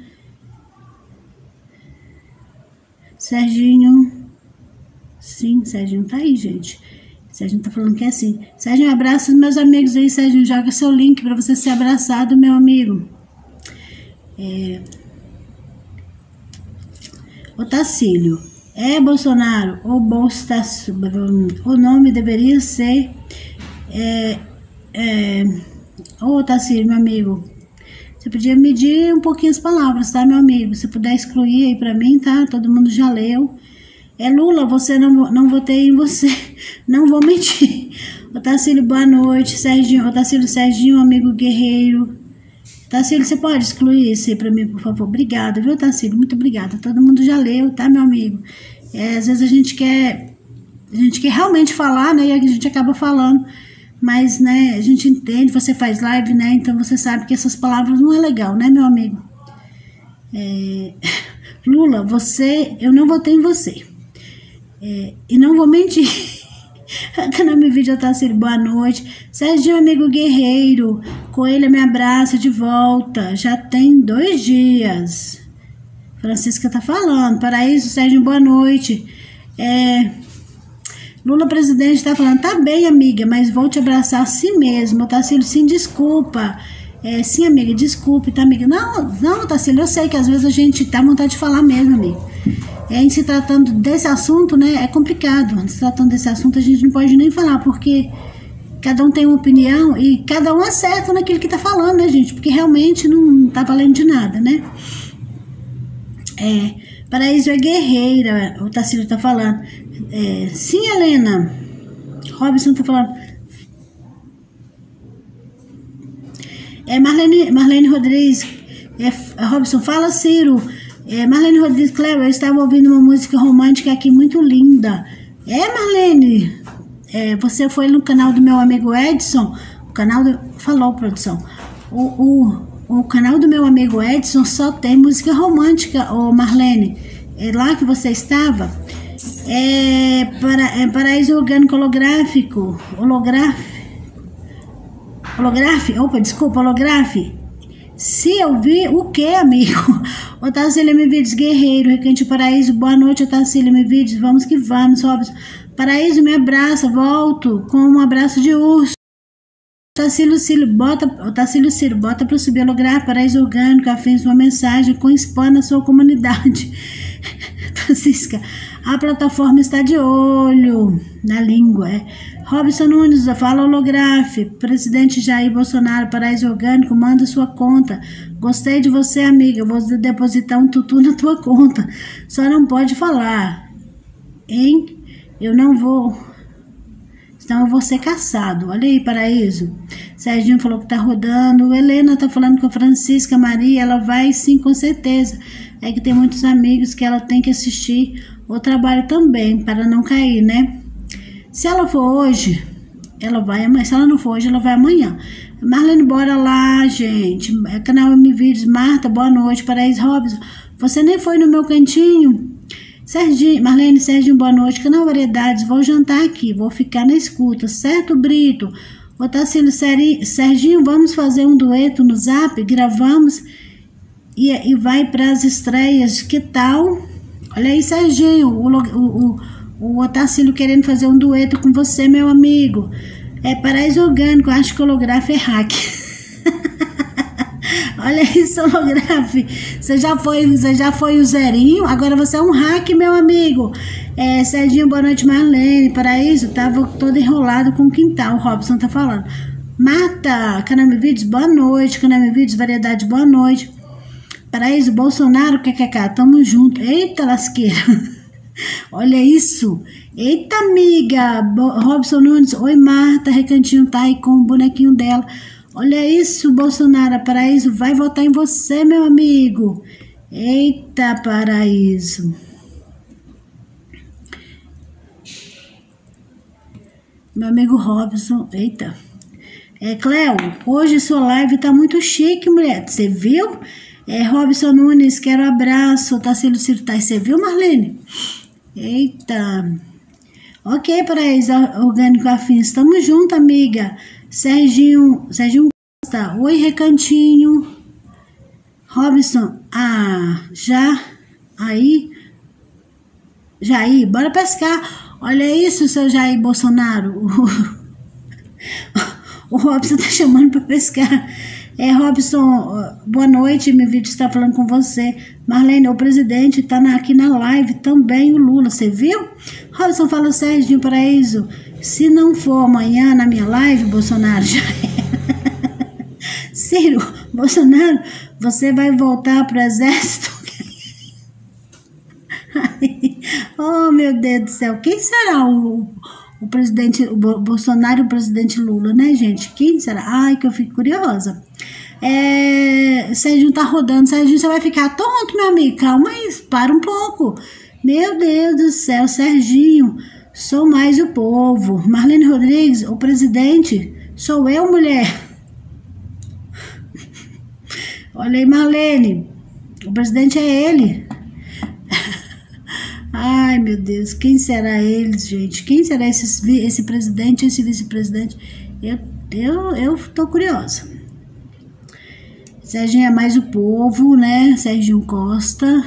Serginho. Sim, Serginho tá aí, gente. Serginho tá falando que é assim. Serginho, abraça os meus amigos aí, Serginho. Joga seu link para você ser abraçado, meu amigo. É... Otacílio. É Bolsonaro ou Bolsonaro. O nome deveria ser. É, é, ô, Otacílio, meu amigo. Você podia medir um pouquinho as palavras, tá, meu amigo? Se puder excluir aí pra mim, tá? Todo mundo já leu. É Lula, você não, não votei em você. Não vou mentir. Otacílio, boa noite. Serginho, Otacílio Serginho, amigo guerreiro. Otacílio, você pode excluir aí pra mim, por favor? Obrigada, viu, Otacílio? Muito obrigada. Todo mundo já leu, tá, meu amigo? É, às vezes a gente quer. A gente quer realmente falar, né? E a gente acaba falando. Mas, né, a gente entende, você faz live, né? Então você sabe que essas palavras não é legal, né, meu amigo? É... Lula, você. Eu não votei em você. É, e não vou mentir. Canal Me Vídeo Otacílio, boa noite. Sérgio, amigo guerreiro. Coelho me abraça de volta. Já tem dois dias. Francisca tá falando. Paraíso, Sérgio, boa noite. É, Lula presidente tá falando, tá bem, amiga, mas vou te abraçar assim mesmo. Otacílio, sim, desculpa. É, sim, amiga, desculpe, tá, amiga? Não, não, Otacílio, eu sei que às vezes a gente tá vontade de falar mesmo, amigo é, em se tratando desse assunto, né, é complicado. Se tratando desse assunto, a gente não pode nem falar, porque cada um tem uma opinião e cada um acerta naquilo que tá falando, né, gente? Porque realmente não tá valendo de nada, né? É, Paraíso é guerreira, o Tacílio tá falando. É, sim, Helena. Robson tá falando. É Marlene, Marlene Rodrigues. É, Robson, fala, Ciro. É, Marlene Rodrigues Cleber, eu estava ouvindo uma música romântica aqui muito linda. É, Marlene, é, você foi no canal do meu amigo Edson, o canal do, falou, produção, o, o, o canal do meu amigo Edson só tem música romântica, ô Marlene, é lá que você estava, é, para, é paraíso orgânico holográfico, holográfico, holográfico, opa, desculpa, holográfico, se eu vi, o que, amigo? Otacílio me Vídeos, guerreiro, Requinte Paraíso, boa noite, Otacílio me Vídeos, vamos que vamos, Robson. Paraíso, me abraça, volto com um abraço de urso. Otacílio Cílio, bota, Otacílio Cílio, bota para subir lograr Paraíso Orgânico, afins uma mensagem com spam na sua comunidade. Francisca, a plataforma está de olho na língua, é. Robson Nunes, fala holográfico. Presidente Jair Bolsonaro, Paraíso Orgânico, manda sua conta. Gostei de você, amiga. Vou depositar um tutu na tua conta. Só não pode falar. Hein? Eu não vou. Então eu vou ser caçado. Olha aí, Paraíso. Serginho falou que tá rodando. Helena tá falando com a Francisca Maria. Ela vai sim, com certeza. É que tem muitos amigos que ela tem que assistir o trabalho também, para não cair, né? Se ela for hoje, ela vai amanhã. Se ela não for hoje, ela vai amanhã. Marlene, bora lá, gente. É canal M Vídeos. Marta, boa noite. Paraíso Robson. Você nem foi no meu cantinho? Serginho, Marlene, Serginho, boa noite. Canal Variedades, vou jantar aqui. Vou ficar na escuta, certo, Brito? Otacílio, Serginho, vamos fazer um dueto no zap? Gravamos e, e vai para as estreias. Que tal? Olha aí, Serginho, o, o, o o Otacílio querendo fazer um dueto com você, meu amigo. É paraíso orgânico, acho que holográfico é hack. Olha isso, holográfico. Você já foi, você já foi o zerinho, agora você é um hack, meu amigo. É, Serginho, boa noite, Marlene. Paraíso, tava todo enrolado com o quintal, o Robson tá falando. Marta, Caname Vídeos, boa noite. Caname Vídeos, Variedade, boa noite. Paraíso, Bolsonaro, KKK, tamo junto. Eita lasqueira. Olha isso. Eita, amiga. Robson Nunes. Oi, Marta. Recantinho tá aí com o bonequinho dela. Olha isso, Bolsonaro. Paraíso vai votar em você, meu amigo. Eita, Paraíso. Meu amigo Robson. Eita. É, Cléo, hoje sua live tá muito chique, mulher. Você viu? É, Robson Nunes, quero abraço. Tá sendo Cirtais. Você viu, Marlene? Eita. Ok, Paraíso Orgânico Afins. Tamo junto, amiga. Serginho, Serginho Costa. Oi, Recantinho. Robson. Ah, já. Aí. Jair, bora pescar. Olha isso, seu Jair Bolsonaro. O, Robson tá chamando para pescar. É, Robson, boa noite. Meu vídeo está falando com você. Marlene, o presidente está aqui na live também, o Lula, você viu? Robson fala, Sérgio Paraíso, se não for amanhã na minha live, Bolsonaro já é. Ciro, Bolsonaro, você vai voltar para o exército? oh, meu Deus do céu, quem será o, o presidente o Bolsonaro e o presidente Lula, né, gente? Quem será? Ai, que eu fico curiosa. É, Serginho tá rodando, Serginho, você vai ficar tonto, meu amigo. Calma aí, para um pouco. Meu Deus do céu, Serginho, sou mais o povo. Marlene Rodrigues, o presidente, sou eu, mulher. Olha aí, Marlene, o presidente é ele. Ai, meu Deus, quem será eles, gente? Quem será esse, esse presidente, esse vice-presidente? Eu, eu, eu tô curiosa. Serginho é mais o povo, né? Serginho Costa.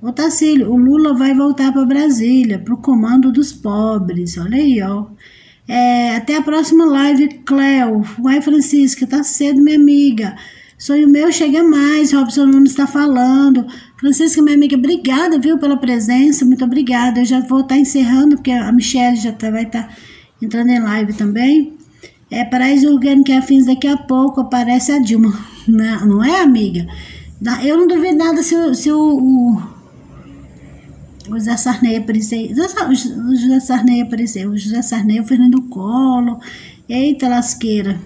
Ô Tacílio, o Lula vai voltar para Brasília, para o comando dos pobres. Olha aí, ó. É, até a próxima live, Cleo. Vai, Francisca, tá cedo, minha amiga. Sonho meu chega mais, Robson Nunes está falando. Francisca, minha amiga, obrigada, viu, pela presença, muito obrigada. Eu já vou estar tá encerrando, porque a Michelle já tá, vai estar tá entrando em live também. É, Paraíso Orgânico e Afins, daqui a pouco aparece a Dilma. Não, não é, amiga? Eu não duvido nada se, se o, o, o José Sarney aparecer. O José Sarney aparecer. O José Sarney, o Fernando Collor. Eita lasqueira.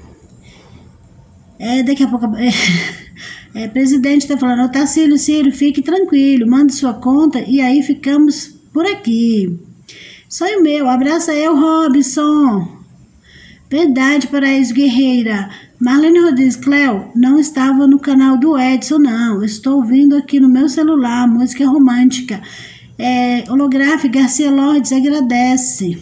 É, daqui a pouco. É, é, presidente está falando, Otacílio, Círio, fique tranquilo, mande sua conta e aí ficamos por aqui. Sonho meu, abraça eu, Robson. Verdade, Paraíso Guerreira. Marlene Rodrigues, Cleo, não estava no canal do Edson, não. Estou ouvindo aqui no meu celular, música romântica. É, holográfico, Garcia Lourdes agradece.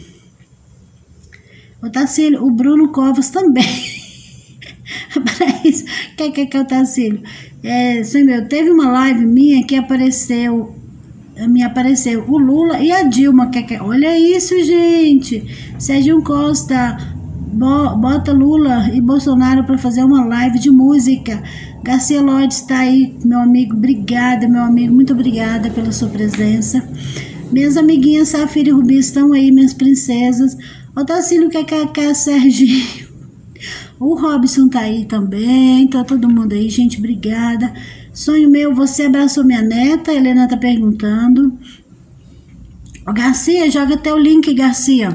Otacílio, o Bruno Covas também. para isso. Quer que que é o Tacílio? É, senhor meu, teve uma live minha que apareceu, me apareceu o Lula e a Dilma. Que, que, olha isso, gente. Sérgio Costa, bota Lula e Bolsonaro para fazer uma live de música. Garcia Lodge está aí, meu amigo. Obrigada, meu amigo. Muito obrigada pela sua presença. Minhas amiguinhas Safira e Rubi estão aí, minhas princesas. Otacílio, KKK, Serginho. O Robson tá aí também, tá todo mundo aí, gente, obrigada. Sonho meu, você abraçou minha neta? Helena tá perguntando. Garcia, joga teu link, Garcia.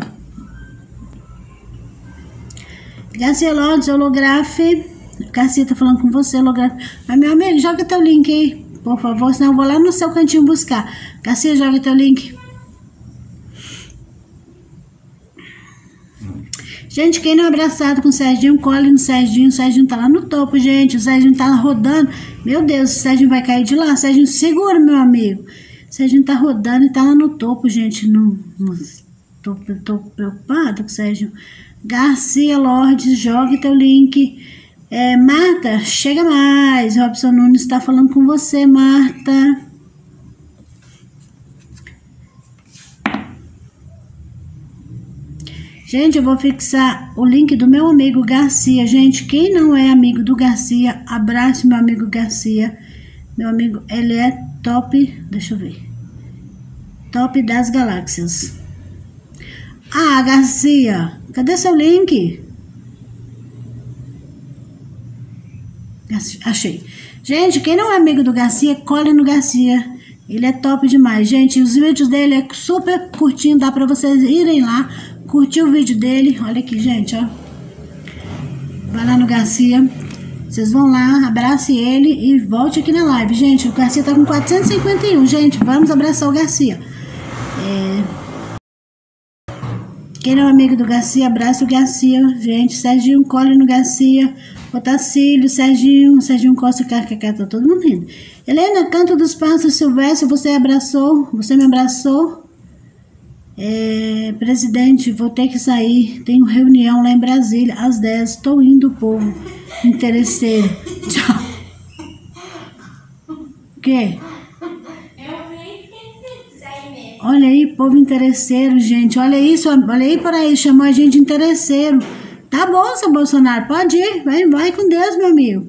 Garcia Lodge, holografe. Garcia tá falando com você, holografe. Mas, meu amigo, joga teu link aí, por favor, senão eu vou lá no seu cantinho buscar. Garcia, joga teu link. Gente, quem não é abraçado com o Serginho, colhe no Serginho. O Serginho tá lá no topo, gente. O Serginho tá rodando. Meu Deus, o Serginho vai cair de lá. Serginho, segura, meu amigo. O Serginho tá rodando e tá lá no topo, gente. Não, tô, tô preocupado com o Serginho. Garcia Lordes, jogue teu link. É, Marta, chega mais. Robson Nunes está falando com você, Marta. Gente, eu vou fixar o link do meu amigo Garcia. Gente, quem não é amigo do Garcia, abraço meu amigo Garcia. Meu amigo, ele é top, deixa eu ver. Top das galáxias. Ah, Garcia, cadê seu link? Achei. Gente, quem não é amigo do Garcia, colhe no Garcia. Ele é top demais. Gente, os vídeos dele é super curtinho, dá pra vocês irem lá Curtiu o vídeo dele? Olha aqui, gente, ó. Vai lá no Garcia. Vocês vão lá, abrace ele e volte aqui na live. Gente, o Garcia tá com 451. Gente, vamos abraçar o Garcia. É... Quem é amigo do Garcia, abraça o Garcia. Gente, Serginho, cole no Garcia. Otacílio, Serginho, Serginho Costa, Carcacá, tá todo mundo rindo. Helena, Canto dos Pássaros Silvestre, você abraçou, você me abraçou. É, presidente, vou ter que sair. Tenho reunião lá em Brasília às 10. Estou indo, povo. Interesseiro. Tchau. O quê? Olha aí, povo interesseiro, gente. Olha isso, olha aí por aí. Chamou a gente interesseiro. Tá bom, seu Bolsonaro. Pode ir. Vai, vai com Deus, meu amigo.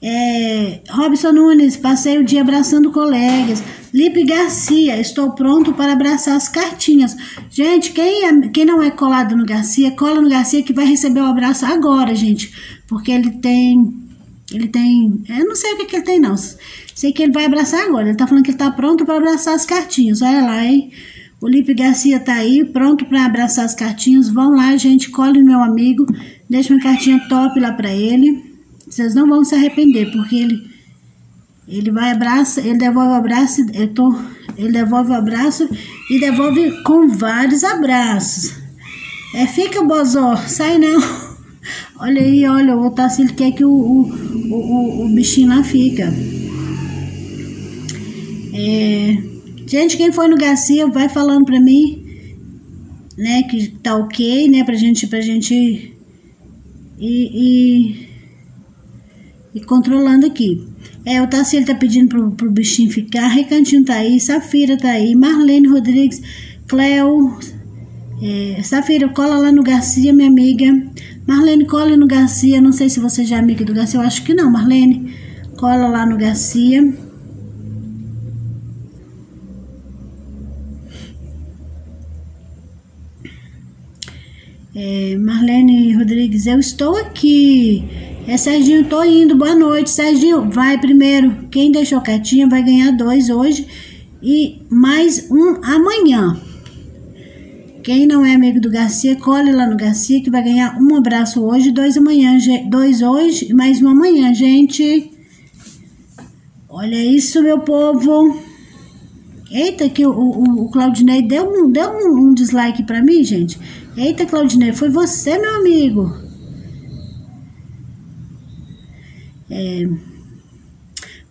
É, Robson Nunes, passei o dia abraçando colegas. Lipe Garcia, estou pronto para abraçar as cartinhas. Gente, quem, é, quem não é colado no Garcia, cola no Garcia que vai receber o abraço agora, gente. Porque ele tem. Ele tem. Eu não sei o que, que ele tem, não. Sei que ele vai abraçar agora. Ele tá falando que ele tá pronto para abraçar as cartinhas. Olha lá, hein? O Lipe Garcia tá aí, pronto para abraçar as cartinhas. Vão lá, gente, colhe meu amigo. Deixa uma cartinha top lá para ele. Vocês não vão se arrepender, porque ele ele vai abraça, ele devolve o abraço, eu tô, ele devolve o abraço e devolve com vários abraços. É, fica, bozó, sai não. Olha aí, olha, o Otacílio quer que o, o, o, o, bichinho lá fica. É, gente, quem foi no Garcia, vai falando pra mim, né, que tá ok, né, pra gente, pra gente ir, controlando aqui. É, o Tassilo tá pedindo pro, pro bichinho ficar. Recantinho tá aí. Safira tá aí. Marlene Rodrigues. Cleo. É, Safira, cola lá no Garcia, minha amiga. Marlene, cola no Garcia. Não sei se você já é amiga do Garcia. Eu acho que não, Marlene. Cola lá no Garcia. É, Marlene Rodrigues, eu estou aqui. É Serginho, tô indo. Boa noite, Serginho. Vai primeiro. Quem deixou quietinho vai ganhar dois hoje e mais um amanhã. Quem não é amigo do Garcia, colhe lá no Garcia que vai ganhar um abraço hoje, dois amanhã, dois hoje e mais um amanhã, gente. Olha isso, meu povo. Eita, que o, o, o Claudinei deu um, deu um, um dislike pra mim, gente. Eita, Claudinei, foi você, meu amigo. É...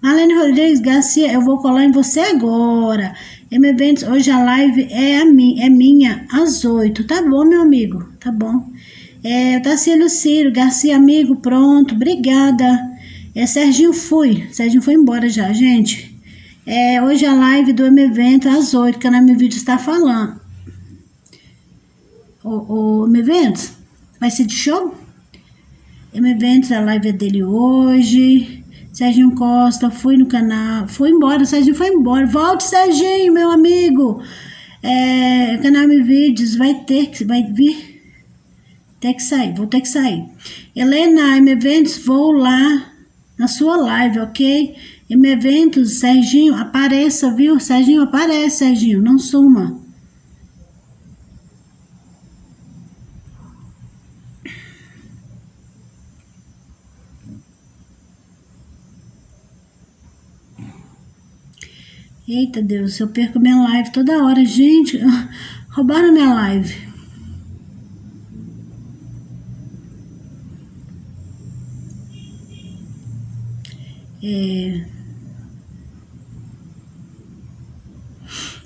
Marlene Rodrigues Garcia, eu vou colar em você agora. M Eventos, hoje a live é, a mi, é minha, às oito. Tá bom, meu amigo? Tá bom. É, Tarsilo Ciro, Garcia, amigo, pronto, obrigada. É, Serginho fui. Serginho foi embora já, gente. É, hoje a live do M Evento às oito, que a minha vídeo está falando. O, o M Eventos, vai ser de show? M Eventos, a live é dele hoje. Serginho Costa, fui no canal, foi embora, Serginho foi embora. Volte, Serginho, meu amigo. É, canal Me Vídeos vai ter que, vai vir, ter que sair, vou ter que sair. Helena, M Eventos, vou lá na sua live, ok? M Eventos, Serginho, apareça, viu? Serginho, aparece, Serginho, não suma. Eita Deus, eu perco minha live toda hora. Gente, roubaram minha live. É...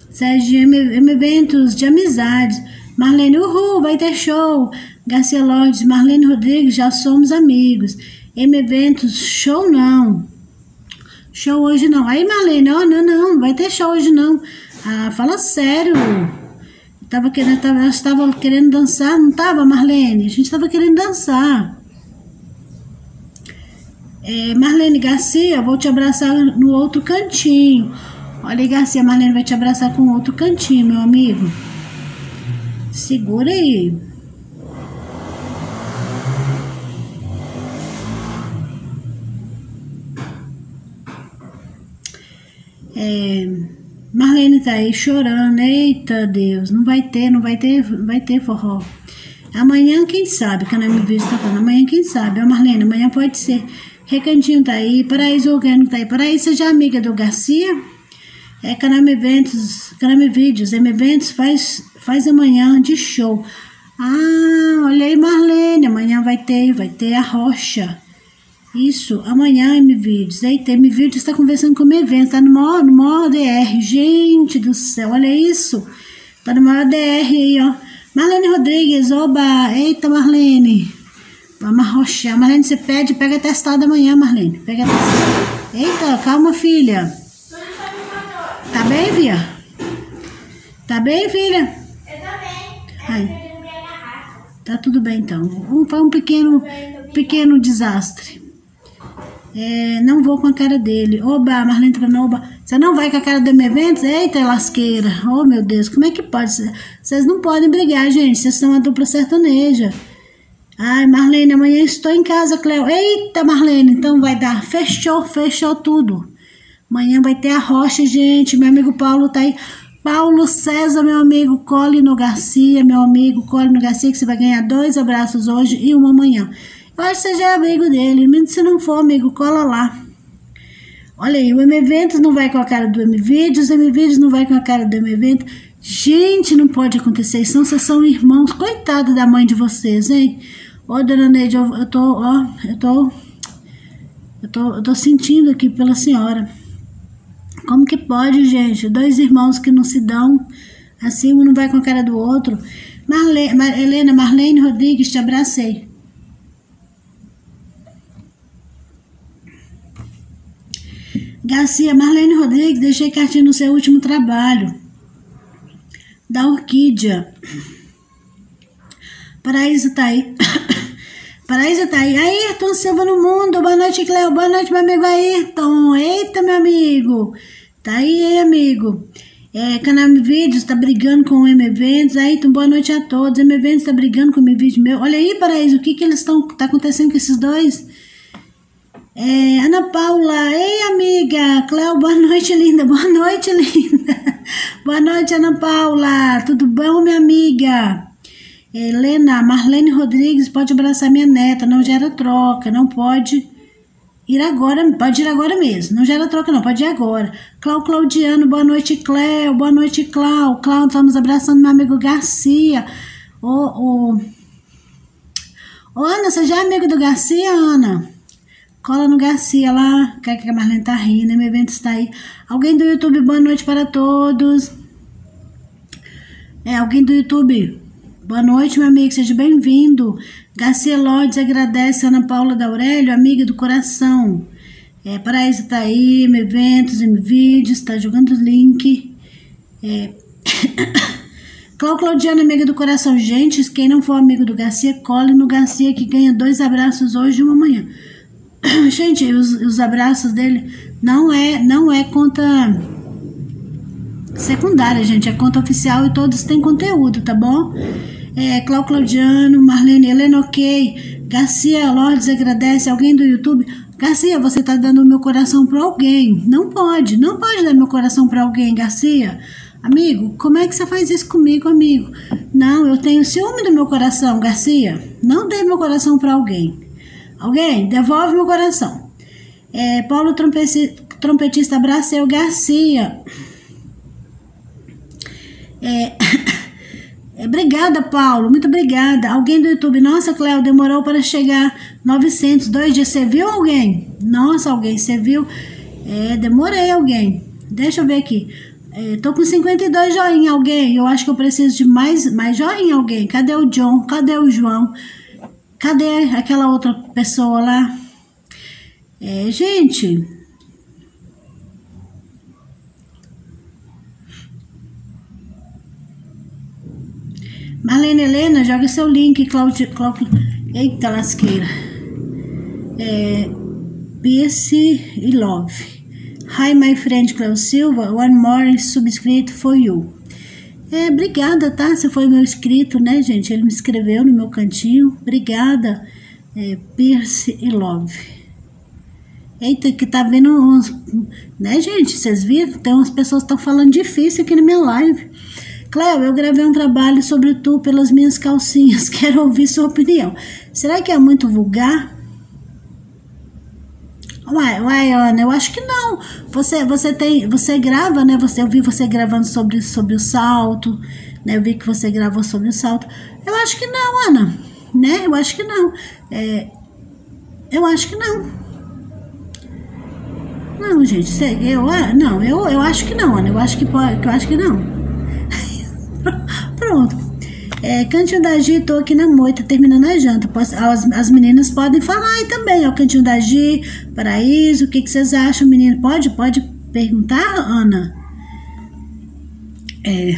Sérgio M, Eventos de amizades. Marlene, uhul, vai ter show. Garcia Lordes, Marlene Rodrigues, já somos amigos. M Eventos, show não. Show hoje não. Aí, Marlene, ó, oh, não, não, vai ter show hoje não. Ah, fala sério. Tava querendo, tava, estava querendo dançar, não tava, Marlene? A gente estava querendo dançar. É, Marlene Garcia, vou te abraçar no outro cantinho. Olha aí, Garcia, Marlene vai te abraçar com outro cantinho, meu amigo. Segura aí. É, Marlene tá aí chorando, eita Deus, não vai ter, não vai ter, vai ter forró. Amanhã, quem sabe, que a Ana me tá falando, amanhã, quem sabe, ó Marlene, amanhã pode ser. Recantinho tá aí, Paraíso Orgânico tá aí, Paraíso já é amiga do Garcia, é Caname Eventos, Caname Vídeos, M Eventos faz, faz amanhã de show. Ah, olha aí Marlene, amanhã vai ter, vai ter a rocha. Isso, amanhã M-Vídeos. Eita, M-Vídeos está conversando com o evento, está no maior, no maior DR. Gente do céu, olha isso. Tá no maior DR aí, ó. Marlene Rodrigues, oba. Eita, Marlene. Vamos arrochar. Marlene, você pede, pega testado amanhã, Marlene. Pega testado. Eita, calma, filha. Tá bem, filha? Tá bem, filha? Eu tô bem. Ai. Tá tudo bem, então. Um, foi um pequeno, pequeno desastre. É, não vou com a cara dele. Oba, Marlene Tranoba, você não vai com a cara do meu evento? Eita, lasqueira. Oh, meu Deus, como é que pode? Vocês não podem brigar, gente. Vocês são uma dupla sertaneja. Ai, Marlene, amanhã estou em casa, Cleo. Eita, Marlene, então vai dar. Fechou, fechou tudo. Amanhã vai ter a rocha, gente. Meu amigo Paulo tá aí. Paulo César, meu amigo Colino Garcia, meu amigo Colino Garcia, que você vai ganhar dois abraços hoje e um amanhã. Que você já é amigo dele. Se não for amigo, cola lá. Olha aí, o M-Eventos não vai com a cara do M-Vídeos, o M-Vídeos não vai com a cara do M-Evento. Gente, não pode acontecer isso, não, vocês são irmãos. Coitado da mãe de vocês, hein? Ô, dona Neide, eu, eu tô, ó, eu tô, eu tô, eu tô sentindo aqui pela senhora. Como que pode, gente? Dois irmãos que não se dão, assim, um não vai com a cara do outro. Marle, Mar, Helena, Marlene Rodrigues, te abracei. Garcia, Marlene Rodrigues, deixei cartinha no seu último trabalho. Da Orquídea. Paraíso tá aí. Paraíso tá aí. Ayrton Silva no mundo. Boa noite, Cleo. Boa noite, meu amigo Ayrton. Eita, meu amigo. Tá aí, amigo. É, Canal Vídeos tá brigando com o M Eventos. Ayrton, boa noite a todos. M Eventos tá brigando com o M Vídeo meu. Olha aí, Paraíso, o que que eles estão... Tá acontecendo com esses dois? É, Ana Paula, ei amiga, Cléo, boa noite linda, boa noite linda, boa noite Ana Paula, tudo bom minha amiga? Helena, Marlene Rodrigues, pode abraçar minha neta, não gera troca, não pode ir agora, pode ir agora mesmo, não gera troca não, pode ir agora. Clau Claudiano, boa noite Cléo, boa noite Clau, Clau, estamos abraçando meu amigo Garcia, ô, ô, ô Ana, você já é amigo do Garcia, Ana? Cola no Garcia lá, que a Marlene tá rindo, meu evento está aí. Alguém do YouTube, boa noite para todos. É, alguém do YouTube, boa noite, meu amigo, seja bem-vindo. Garcia Lodes agradece Ana Paula da Aurélio, amiga do coração. É, Paraíso tá aí, meu eventos, em vídeos, tá jogando o link. É... Clau Claudiana, amiga do coração. Gente, quem não for amigo do Garcia, cole no Garcia que ganha dois abraços hoje e uma manhã. Gente, os, os abraços dele não é, não é conta secundária, gente. É conta oficial e todos têm conteúdo, tá bom? É, Clau Claudiano, Marlene, Helena Ok, Garcia Lourdes agradece. Alguém do YouTube? Garcia, você tá dando meu coração para alguém. Não pode, não pode dar meu coração para alguém, Garcia. Amigo, como é que você faz isso comigo, amigo? Não, eu tenho ciúme do meu coração, Garcia. Não dê meu coração para alguém. Alguém? Devolve meu coração. É, Paulo trompetista, trompetista Bracel Garcia. É, obrigada, Paulo. Muito obrigada. Alguém do YouTube. Nossa, Cléo, demorou para chegar 900, dois dias. Você viu alguém? Nossa, alguém, você viu? É, demorei alguém. Deixa eu ver aqui. É, tô com 52 joinha, alguém. Eu acho que eu preciso de mais, mais joinha, alguém. Cadê o John? Cadê o João? Cadê aquela outra pessoa lá? É, gente. Marlene Helena, joga seu link, Claudio. Claudio eita lasqueira. É, Pierce e Love. Hi, my friend Cleo Silva. One more subscrito for you. É, obrigada, tá? Você foi meu inscrito, né, gente? Ele me escreveu no meu cantinho. Obrigada, é, Pierce e Love. Eita, que tá vendo uns... Né, gente? Vocês viram? Tem umas pessoas estão falando difícil aqui na minha live. Cléo, eu gravei um trabalho sobre tu pelas minhas calcinhas. Quero ouvir sua opinião. Será que é muito vulgar? Uai, uai, Ana, eu acho que não. Você, você tem, você grava, né? Você, eu vi você gravando sobre, sobre o salto, né? Eu vi que você gravou sobre o salto. Eu acho que não, Ana, né? Eu acho que não. É, eu acho que não. Não, gente, eu, ah, não, eu, eu acho que não, Ana. Eu acho que pode, eu acho que não. Pronto. É, Cantinho da Gi, tô aqui na moita, terminando a janta. Posso, as, as meninas podem falar aí também, ó. Cantinho da Gi, Paraíso, o que, que vocês acham, menino? Pode, pode perguntar, Ana? É.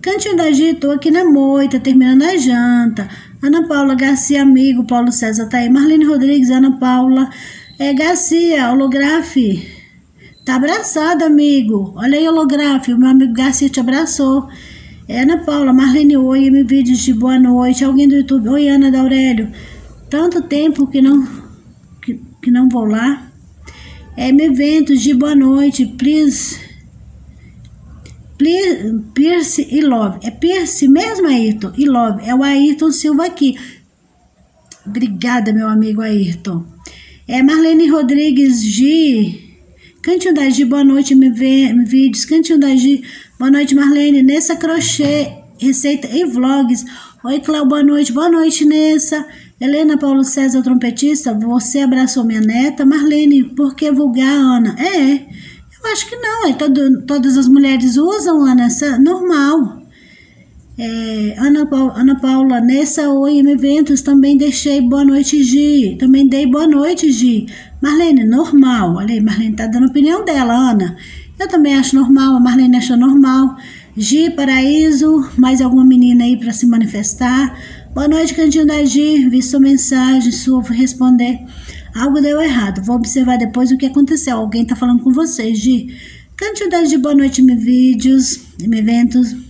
Cantinho da Gi, tô aqui na moita, terminando a janta. Ana Paula Garcia, amigo, Paulo César tá aí. Marlene Rodrigues, Ana Paula. É, Garcia, holografe. Tá abraçado, amigo. Olha aí, holográfico. O meu amigo Garcia te abraçou. É, Ana Paula, Marlene, oi, me vídeos de boa noite. Alguém do YouTube, oi, Ana da Aurélio. Tanto tempo que não, que, que não vou lá. É, me eventos de boa noite, please. please. Pierce e Love. É Pierce mesmo, Ayrton? E Love. É o Ayrton Silva aqui. Obrigada, meu amigo Ayrton. É Marlene Rodrigues G. Cantinho da Gi, boa noite, me, vê, me vídeos. Cantinho da Gi, boa noite, Marlene. Nessa crochê, receita e vlogs. Oi, Cléo, boa noite. Boa noite, Nessa. Helena Paulo César, trompetista, você abraçou minha neta. Marlene, por que vulgar, Ana? É, eu acho que não. É, todo, todas as mulheres usam, Ana, essa, normal. É, Ana, Paula, Ana Paula, nessa Oi Eventos também deixei boa noite, Gi. Também dei boa noite, Gi. Marlene, normal. Olha aí, Marlene tá dando opinião dela, Ana. Eu também acho normal, a Marlene achou normal. Gi, Paraíso, mais alguma menina aí para se manifestar? Boa noite, Cantinho da Gi. Vi sua mensagem, sua vou responder. Algo deu errado. Vou observar depois o que aconteceu. Alguém tá falando com você, Gi. Cantinho da Gi, boa noite, me vídeos, me eventos.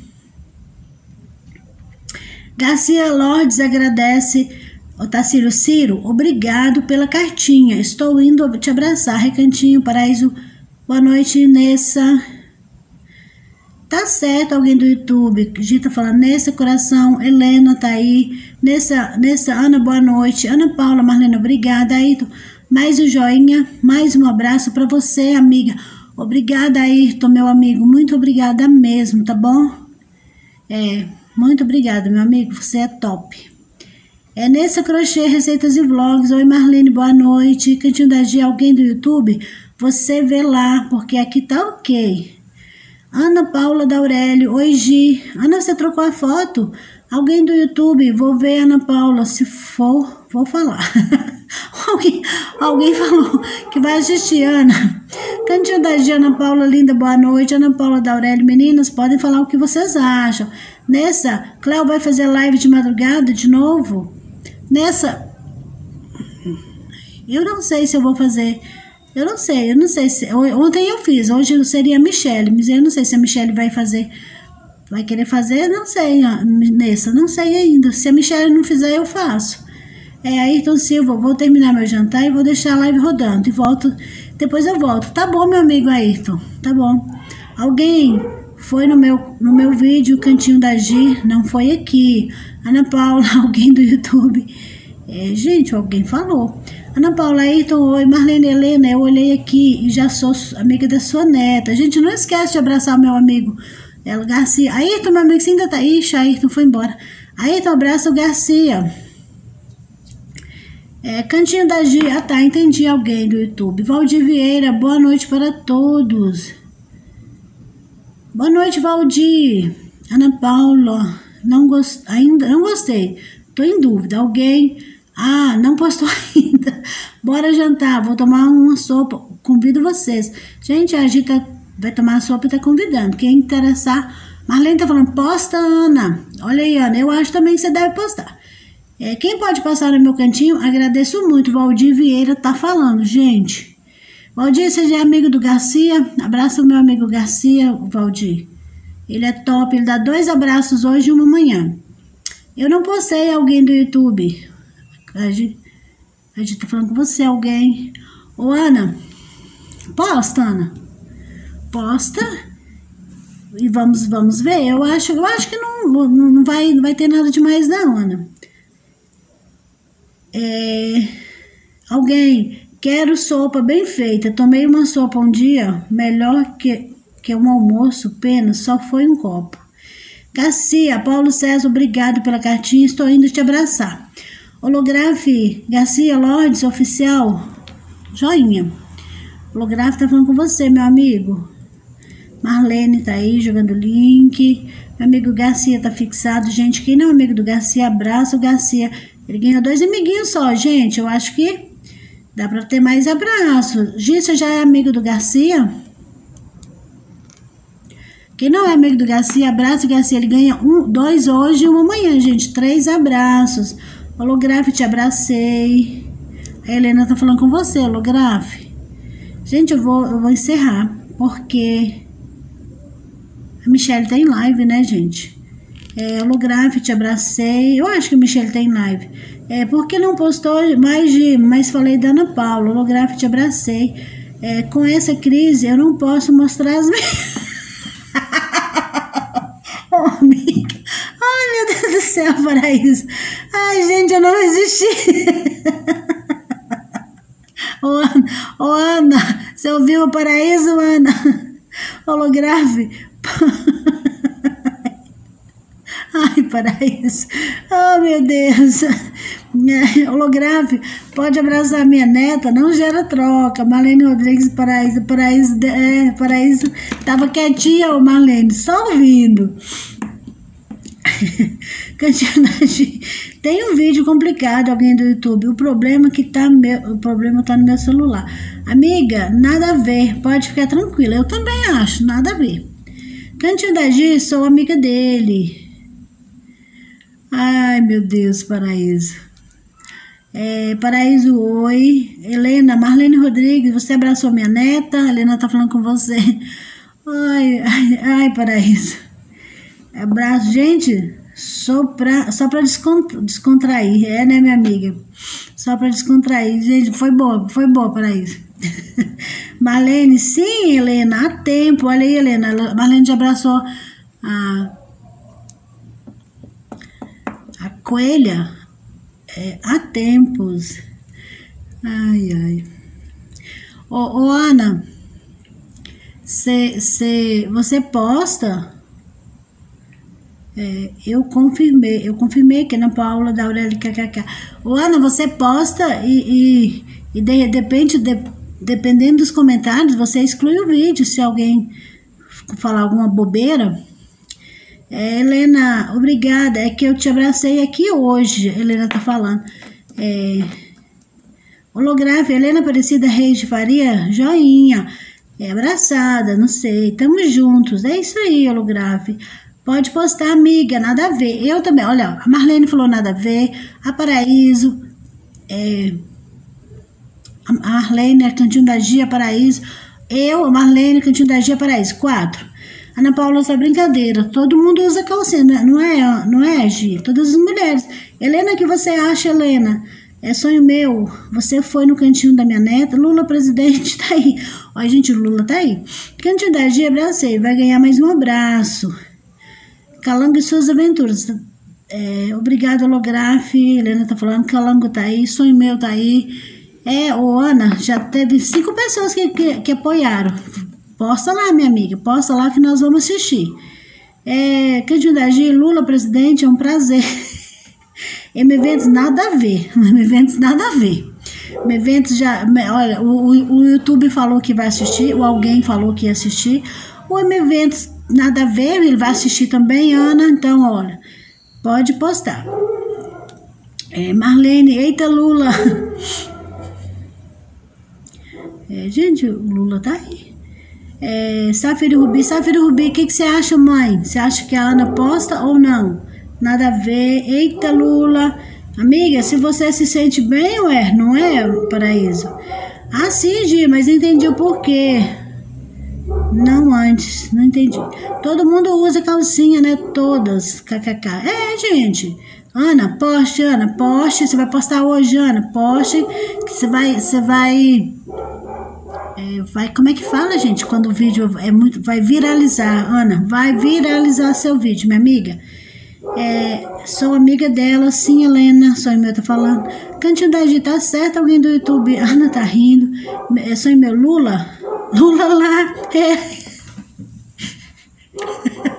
Garcia Lourdes agradece. Otacílio Ciro, obrigado pela cartinha. Estou indo te abraçar. Recantinho, Paraíso. Boa noite, Nessa. Tá certo alguém do YouTube, Gita falando, nesse coração, Helena tá aí, nessa, nessa, Ana, boa noite, Ana Paula, Marlene, obrigada, Ayrton, mais um joinha, mais um abraço para você, amiga, obrigada, Ayrton, meu amigo, muito obrigada mesmo, tá bom? É, muito obrigada, meu amigo, você é top. É nessa crochê, receitas e vlogs, oi Marlene, boa noite, Cantinho da G, alguém do YouTube, você vê lá, porque aqui tá ok, Ana Paula da Aurélio. Oi, Gi. Ana, você trocou a foto? Alguém do YouTube? Vou ver, Ana Paula. Se for, vou falar. alguém, alguém falou que vai assistir, Ana. Cantinho da Gi, Ana Paula, linda, boa noite. Ana Paula da Aurélio. Meninas, podem falar o que vocês acham. Nessa, Cléo vai fazer live de madrugada de novo? Nessa, eu não sei se eu vou fazer eu não sei, eu não sei se. Ontem eu fiz, hoje seria a Michelle, mas eu não sei se a Michelle vai fazer. Vai querer fazer? Não sei, nessa, não sei ainda. Se a Michelle não fizer, eu faço. É, Ayrton Silva, vou terminar meu jantar e vou deixar a live rodando. E volto, depois eu volto. Tá bom, meu amigo Ayrton, tá bom. Alguém foi no meu, no meu vídeo, Cantinho da Gi, não foi aqui. Ana Paula, alguém do YouTube. É, gente, alguém falou. Ana Paula Ayrton, oi. Marlene Helena, eu olhei aqui e já sou amiga da sua neta. Gente, não esquece de abraçar meu amigo Ela Garcia. Ayrton, meu amigo, você ainda tá aí? Ayrton foi embora. Ayrton, abraça o Garcia. É, Cantinho da G. Ah, tá, entendi alguém do YouTube. Valdir Vieira, boa noite para todos. Boa noite, Valdir. Ana Paula, não gost... ainda não gostei. Tô em dúvida. Alguém ah, não postou ainda. Bora jantar, vou tomar uma sopa. Convido vocês. Gente, a Gita vai tomar sopa e tá convidando. Quem interessar. Marlene tá falando, posta, Ana. Olha aí, Ana, eu acho também que você deve postar. É, quem pode passar no meu cantinho, agradeço muito. Valdir Vieira tá falando, gente. Valdir, seja amigo do Garcia. Abraça o meu amigo Garcia, Valdir. Ele é top, ele dá dois abraços hoje e uma manhã. Eu não postei alguém do YouTube. A gente, a gente tá falando com você, alguém. Ô, Ana, posta, Ana. Posta. E vamos, vamos ver. Eu acho, eu acho que não, não, vai, não vai ter nada demais, não, Ana. É, alguém, quero sopa bem feita. Tomei uma sopa um dia, melhor que, que um almoço, pena, só foi um copo. Garcia, Paulo César, obrigado pela cartinha, estou indo te abraçar. Holografe Garcia Lordes, oficial. Joinha. Holografe tá falando com você, meu amigo. Marlene tá aí jogando link. Meu amigo Garcia tá fixado. Gente, quem não é amigo do Garcia, abraça o Garcia. Ele ganhou dois amiguinhos só, gente. Eu acho que dá pra ter mais abraços. Gissa já é amigo do Garcia? Quem não é amigo do Garcia, abraça o Garcia. Ele ganha um, dois hoje e um amanhã, gente. Três abraços. Holografe, te abracei. A Helena tá falando com você, Holografe. Gente, eu vou, eu vou encerrar, porque a Michelle tem live, né, gente? É, te abracei. Eu acho que a Michelle tem live. É, porque não postou mais de. Mas falei da Ana Paula. Holografe, te abracei. É, com essa crise, eu não posso mostrar as minhas. oh, amiga. Ai, meu Deus do céu, paraíso. Ai, gente, eu não resisti. Ô, Ana, Ana, você ouviu o paraíso, Ana? Holograve. Ai, paraíso. Oh, meu Deus. Holograve, pode abraçar minha neta, não gera troca. Marlene Rodrigues, paraíso, paraíso, é, paraíso. Tava quietinha, ô Marlene, só ouvindo. Cantinagem. Tem um vídeo complicado, alguém do YouTube. O problema que tá meu, o problema tá no meu celular. Amiga, nada a ver. Pode ficar tranquila. Eu também acho, nada a ver. Cantinho da Gi, sou amiga dele. Ai, meu Deus, Paraíso. É, Paraíso, oi. Helena, Marlene Rodrigues, você abraçou minha neta? A Helena tá falando com você. Ai, ai, ai Paraíso. Abraço. Gente, só pra, só pra descontrair. É, né, minha amiga? Só pra descontrair. Gente, foi boa, foi boa, Paraíso. Marlene, sim, Helena, há tempo. Olha aí, Helena. Marlene já abraçou a, a coelha é, há tempos. Ai, ai. Ô, ô Ana, cê, cê, você posta? É, eu confirmei, eu confirmei que na Paula da Aurélia KKK. Ô Ana, você posta e, e, e de repente, de, dependendo dos comentários, você exclui o vídeo se alguém falar alguma bobeira. É, Helena, obrigada. É que eu te abracei aqui hoje. Helena tá falando. É, holográfica, Helena Aparecida Reis de Faria, joinha. É, abraçada, não sei. Tamo juntos. É isso aí, holográfica. Pode postar, amiga, nada a ver. Eu também. Olha, a Marlene falou nada a ver. A Paraíso. É, a Marlene, Cantinho da Gia, Paraíso. Eu, a Marlene, Cantinho da Gia, Paraíso. Quatro. Ana Paula, essa brincadeira. Todo mundo usa calcinha, né? não é, não é, Gi? Todas as mulheres. Helena, o que você acha, Helena? É sonho meu. Você foi no cantinho da minha neta. Lula presidente tá aí. Olha, gente, Lula tá aí. Cantinho da Gia, abracei. Vai ganhar mais um abraço. Calango e suas aventuras. É, obrigado. Helena tá falando. Calango tá aí. Sonho meu tá aí. É, ô Ana, já teve cinco pessoas que, que, que apoiaram. Posta lá, minha amiga, posta lá que nós vamos assistir. É, Candidagir, Lula presidente, é um prazer. M-Eventos nada a ver. M-Eventos nada a ver. M-Eventos já. Olha, o, o YouTube falou que vai assistir, o alguém falou que ia assistir. O M-Eventos nada a ver, ele vai assistir também, Ana. Então, olha, pode postar. É, Marlene, eita Lula. É, gente, o Lula tá aí. É, Safira Rubi, Safira Rubi, o que, que você acha, mãe? Você acha que a Ana posta ou não? Nada a ver. Eita, Lula. Amiga, se você se sente bem, ué, não é, Paraíso? Ah, sim, Gi, mas entendi o porquê. Não antes, não entendi. Todo mundo usa calcinha, né? Todas, kkk. É, gente. Ana, poste, Ana, poste. Você vai postar hoje, Ana, poste. Que você vai, você vai é, vai, como é que fala, gente, quando o vídeo é muito, vai viralizar, Ana, vai viralizar seu vídeo, minha amiga. É, sou amiga dela, sim, Helena, sou meu tá falando. G, tá certo? Alguém do YouTube, Ana tá rindo. É, sou meu Lula? Lula lá, é.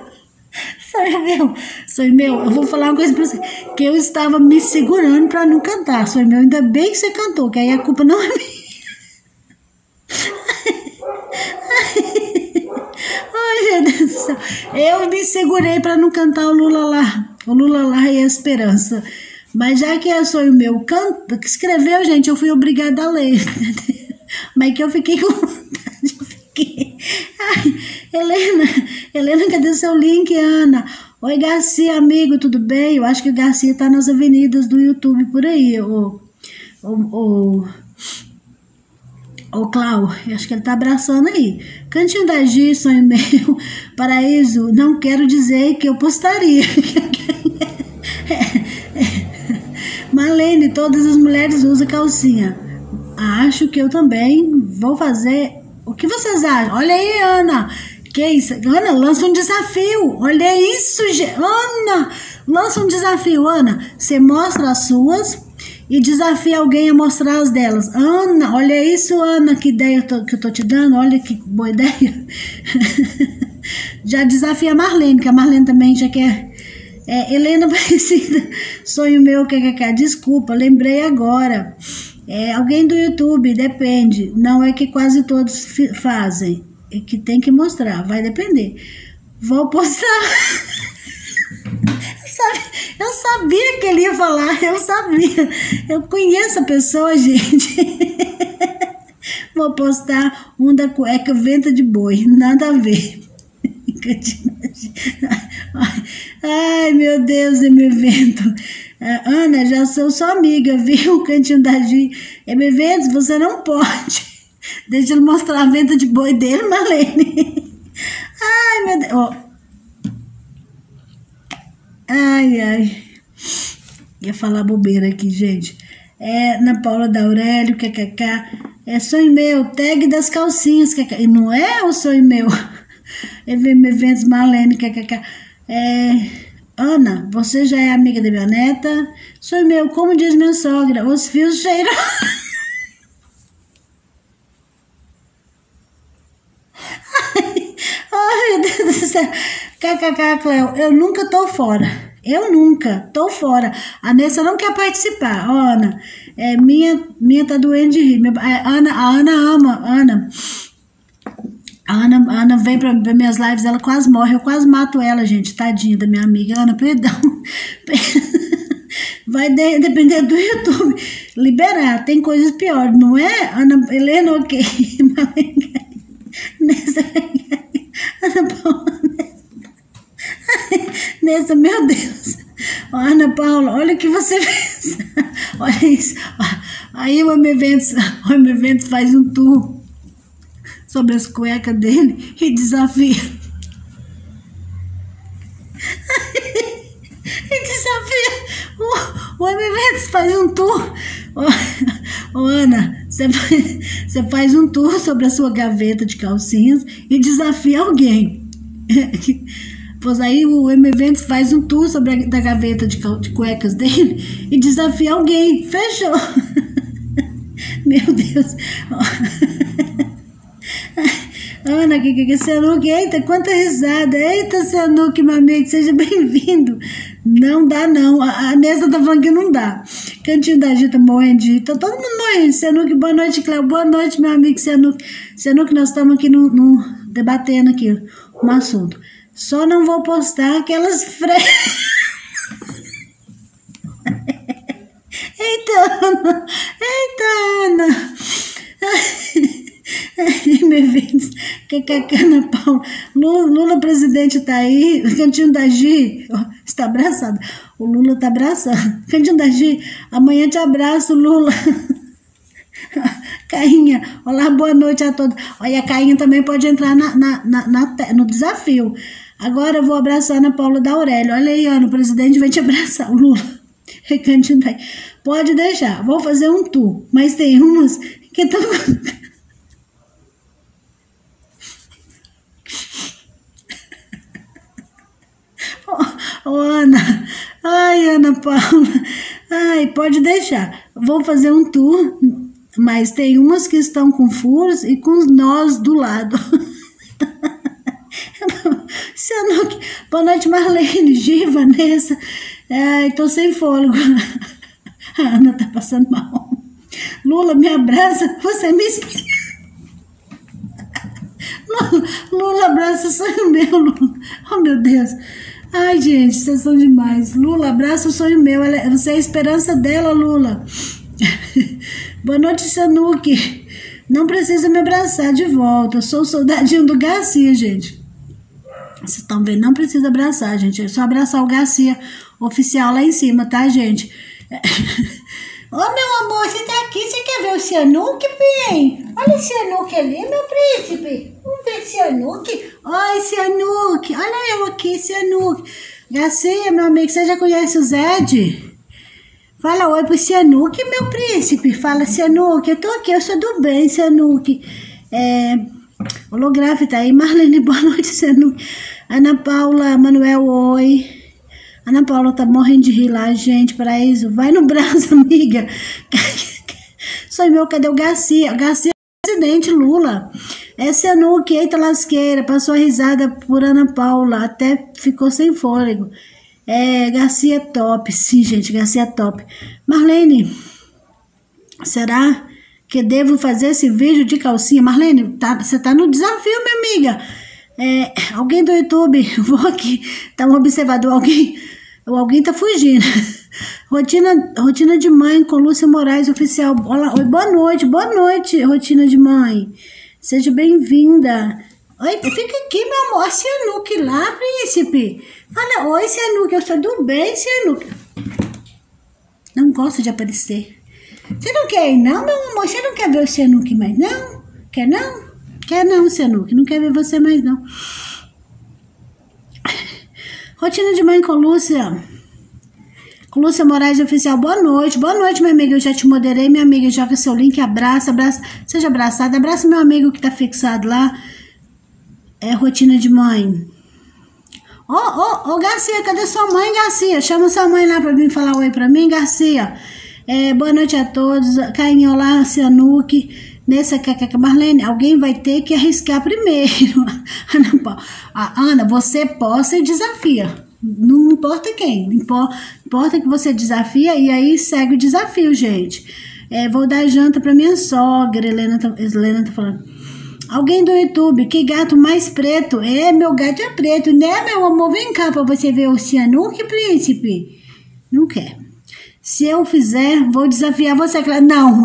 Sou meu, sou meu. Eu vou falar uma coisa pra você, que eu estava me segurando pra não cantar. Sou meu, ainda bem que você cantou, que aí a culpa não é minha. Ai, meu Deus do céu. Eu me segurei para não cantar o Lula lá. O Lula lá e a Esperança. Mas já que é sonho meu, canto, que escreveu, gente, eu fui obrigada a ler. Mas que eu fiquei com vontade, eu fiquei. Ai, Helena, Helena, cadê seu link, Ana? Oi, Garcia, amigo, tudo bem? Eu acho que o Garcia tá nas avenidas do YouTube por aí, o, o, o Ô, Clau, acho que ele tá abraçando aí. Cantinho da Gi, sonho meu. Paraíso, não quero dizer que eu postaria. Marlene, todas as mulheres usam calcinha. Acho que eu também vou fazer. O que vocês acham? Olha aí, Ana. Que isso? Ana, lança um desafio. Olha isso, Ana. Lança um desafio, Ana. Você mostra as suas e desafia alguém a mostrar as delas. Ana, olha isso, Ana, que ideia que eu tô te dando, olha que boa ideia. já desafia a Marlene, que a Marlene também já quer. É, Helena Aparecida, sonho meu, que desculpa, lembrei agora. É, alguém do YouTube, depende. Não é que quase todos fazem. É que tem que mostrar, vai depender. Vou postar. Eu sabia que ele ia falar, eu sabia. Eu conheço a pessoa, gente. Vou postar um da cueca venta de boi, nada a ver. meu Deus, meu evento. Ah, Ana, já sou sua amiga, viu? Cantinho da Gi. Meu evento, você não pode. Deixa ele mostrar a venda de boi dele, Marlene. Ai, meu Deus. Ó. Ai, ai. Ia falar bobeira aqui, gente. É Ana Paula da Aurélio, kkk. É sonho meu, tag das calcinhas, kkk. E não é o sonho meu. Eventos Marlene, kkk. É, Ana, você já é amiga da minha neta? Sonho meu, como diz minha sogra, os fios cheiram. Ai, meu Deus do céu. KKK, Cleo, eu nunca tô fora. Eu nunca, tô fora. A Nessa não quer participar. Ó, Ana, é, minha, minha tá doendo de rir. Minha, a, Ana, a Ana ama, Ana. A Ana, a Ana vem para minhas lives, ela quase morre, eu quase mato ela, gente, tadinha da minha amiga. Ana, perdão. Vai de, depender do YouTube. Liberar, tem coisas piores, não é? Ana Helena, ok. Nessa, Ana Paula, Nessa, meu Deus. Ana Paula, olha o que você fez. olha isso. Aí o Eventos, o Eventos faz um tour sobre as cuecas dele e desafia. e desafia. O, o faz um tour. Ô Ana, você faz, você faz um tour sobre a sua gaveta de calcinhas e desafia alguém. Pois aí o M Eventos faz um tour sobre a da gaveta de, de cuecas dele e desafia alguém. Fechou. Meu Deus. Ana, que que que Senuque, eita, quanta risada. Eita, Senuque, meu amigo, seja bem-vindo. Não dá, não. A, a Nessa tá falando que não dá. Cantinho da Gita morrendo de Tá todo mundo morrendo. Senuque, boa noite, Cléo. Boa noite, meu amigo Senuque. Senuque, nós estamos aqui no, no, debatendo aqui um assunto. Só não vou postar aquelas fre... Eita, Ana! Eita, Ana! Vende. Que cacana pau. Lula, Lula presidente tá aí. Cantinho da Gi. está abraçado. O Lula tá abraçado. Cantinho da Gi. Amanhã te abraço, Lula. Cainha, olá, boa noite a todos. Olha, a Cainha também pode entrar na, na, na, na no desafio. Agora eu vou abraçar Ana Paula da Aurélio. Olha aí, Ana, o presidente vai te abraçar, o Lula. Recantinho. Pode deixar, vou fazer um tour. Mas tem umas que estão. Ô, Ana, ai, Ana Paula, ai, pode deixar. Vou fazer um tour, mas tem umas que estão com furos e com nós do lado. Sianuque, boa noite, Marlene, Gi, Vanessa. Ai, tô sem fôlego. A Ana tá passando mal. Lula, me abraça, você me Lula, Lula abraça, sonho meu, Lula. Oh, meu Deus. Ai, gente, vocês são demais. Lula, abraça o sonho meu. É, você é a esperança dela, Lula. Boa noite, Sanuque. Não precisa me abraçar de volta. Eu sou o soldadinho do Garcia, gente. Vocês estão vendo? Não precisa abraçar, gente. É só abraçar o Garcia oficial lá em cima, tá, gente? Ô, oh, meu amor, você tá aqui, você quer ver o Cianuque, bem? Olha o Cianuque ali, meu príncipe. Vamos ver o Cianuque. Oi, Cianuque. Olha eu aqui, Cianuque. Garcia, meu amigo, você já conhece o Zed? Fala oi pro Cianuque, meu príncipe. Fala, Cianuque, eu tô aqui, eu sou do bem, Cianuque. É, holográfico tá aí. Marlene, boa noite, Cianuque. Ana Paula, Manuel, oi. Ana Paula tá morrendo de rir lá, gente. Paraíso, vai no braço, amiga. Sou meu, cadê o Garcia? Garcia é presidente, Lula. Essa é Nuke, eita lasqueira. Passou a risada por Ana Paula. Até ficou sem fôlego. É, Garcia é top. Sim, gente, Garcia é top. Marlene, será que devo fazer esse vídeo de calcinha? Marlene, tá, você tá no desafio, minha amiga. É, alguém do YouTube, vou aqui, tá um observador, alguém Alguém tá fugindo. rotina, rotina de mãe com Lúcia Moraes, oficial. Olá, oi, boa noite, boa noite, rotina de mãe. Seja bem-vinda. Oi, fica aqui, meu amor. Cianuque lá, príncipe. Fala, oi, Cianuque. Eu sou do bem, Cianuque. Não gosta de aparecer. Você não quer ir, não, meu amor? Você não quer ver o Cianuque mais, não? Quer não? Quer não, Cianuque. Não quer ver você mais, não. Rotina de mãe com Lúcia. Com Lúcia Moraes Oficial, boa noite. Boa noite, minha amiga. Eu já te moderei, minha amiga. Joga seu link, abraça, abraça. Seja abraçada. Abraça meu amigo que tá fixado lá. É rotina de mãe. Ô, ô, ô, Garcia, cadê sua mãe, Garcia? Chama sua mãe lá pra vir falar oi pra mim, Garcia. É, boa noite a todos. Cainho lá, Cianuque. Nessa caca, Marlene, alguém vai ter que arriscar primeiro. Ana, Ana, você possa e desafia. Não importa quem, importa que você desafia e aí segue o desafio, gente. É, vou dar janta para minha sogra, Helena tá, Helena tá falando. Alguém do YouTube, que gato mais preto? É, meu gato é preto, né, meu amor? Vem cá pra você ver o Cianuque, príncipe. Não quer. Se eu fizer, vou desafiar você, Cléo. Não.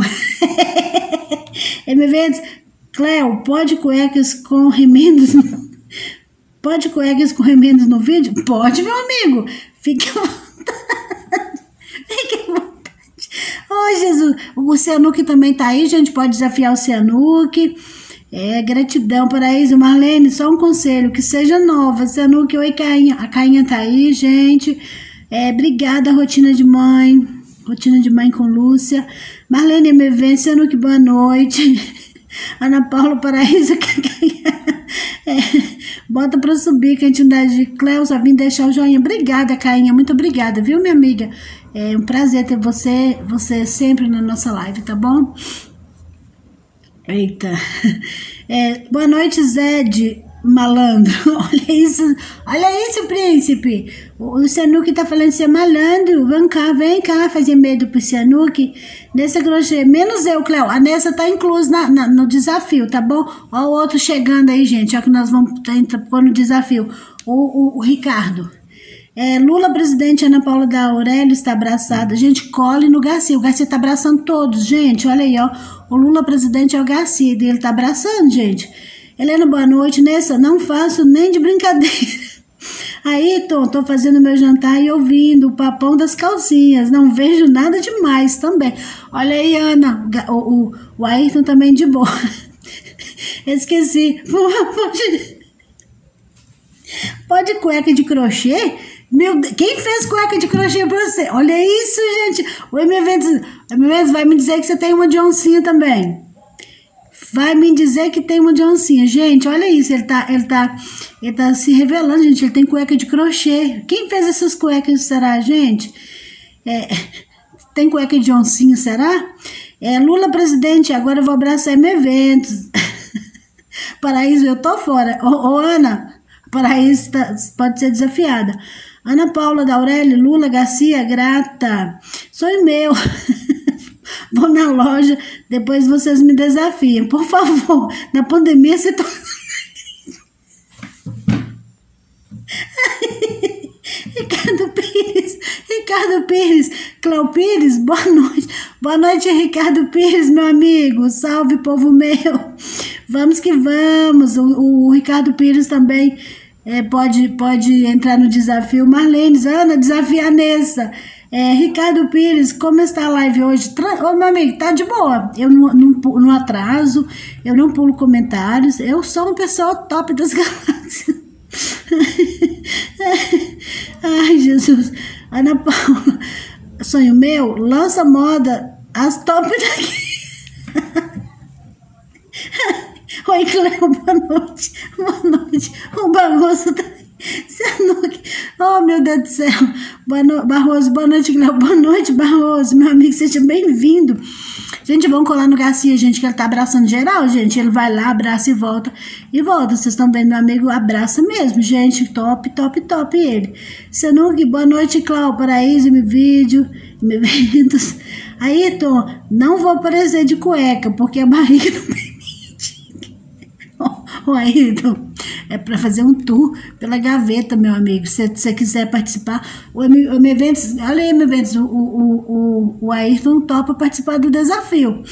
me vendo? Cléo, pode cuecas com remendos? Pode cuecas com remendos no vídeo? Pode, meu amigo. Fique à vontade. Fique à vontade. Oh, Jesus. O Cianuque também tá aí, gente. Pode desafiar o Cianuque. É, gratidão, Paraíso. Marlene, só um conselho, que seja nova. Sanuque, oi, Cainha. A Cainha tá aí, gente. É, obrigada, rotina de mãe. Rotina de mãe com Lúcia. Marlene MV, Sanuque, boa noite. Ana Paula Paraíso. é, bota pra subir que a entidade de Cleusa vim deixar o joinha. Obrigada, Cainha. Muito obrigada, viu, minha amiga? É um prazer ter você, você sempre na nossa live, tá bom? Eita. É, boa noite, Zed malandro. Olha isso, olha isso, príncipe. O, Sanuque tá falando ser malandro. Vem cá, vem cá fazer medo pro Sanuque. Nessa crochê. Menos eu, Cléo. A Nessa tá incluso na, na, no desafio, tá bom? Ó o outro chegando aí, gente. Ó que nós vamos pôr no desafio. O, o, o Ricardo. É, Lula presidente, Ana Paula da Aurélio está abraçada. Gente, cole no Garcia. O Garcia está abraçando todos, gente. Olha aí, ó. O Lula presidente é o Garcia. Ele está abraçando, gente. Helena, boa noite. Nessa, não faço nem de brincadeira. Aí, Tom, tô fazendo meu jantar e ouvindo o papão das calcinhas. Não vejo nada demais também. Olha aí, Ana. O, o, o Ayrton também de boa. Esqueci. Pode, pode cueca de crochê? Meu quem fez cueca de crochê pra você? Olha isso, gente. O M vai me dizer que você tem uma de oncinha também. Vai me dizer que tem uma de oncinha. Gente, olha isso. Ele tá, ele tá, ele tá se revelando, gente. Ele tem cueca de crochê. Quem fez essas cuecas, será, gente? É, tem cueca de oncinha, será? É, Lula presidente, agora eu vou abraçar M Eventos. Paraíso, eu tô fora. Ô, ô Ana, Paraíso tá, pode ser desafiada. Ana Paula da Lula Garcia, grata. Sonho meu. Vou na loja, depois vocês me desafiam. Por favor, na pandemia você tá. Ricardo Pires, Ricardo Pires, Cléo Pires, boa noite. Boa noite, Ricardo Pires, meu amigo. Salve, povo meu. Vamos que vamos. O, o Ricardo Pires também é, pode, pode entrar no desafio. Marlene, Ana, desafia a Nessa. É, Ricardo Pires, como está a live hoje? Tra Ô, meu amigo, tá de boa. Eu não, não, não atraso, eu não pulo comentários. Eu sou uma pessoa top das galáxias. Ai, Jesus. Ana Paula, sonho meu, lança moda as top daqui. Oi, Cleo, boa noite. Boa noite. O Barroso tá. Sanuque. Oh, meu Deus do céu. Boa no... Barroso, boa noite, Cleo. Boa noite, Barroso. Meu amigo, seja bem-vindo. Gente, vamos colar no Garcia, gente, que ele tá abraçando geral, gente. Ele vai lá, abraça e volta. E volta. Vocês estão vendo, meu amigo, abraça mesmo, gente. Top, top, top ele. Sanuque, boa noite, Cláudio. Paraíso, me vídeo, me eventos. Aí, Tom, não vou aparecer de cueca, porque a barriga não Ô Ayrton, é para fazer um tour pela gaveta, meu amigo. Se você quiser participar, o Eventos, olha aí, M Eventos, o, o, o, o Ayrton topa participar do desafio.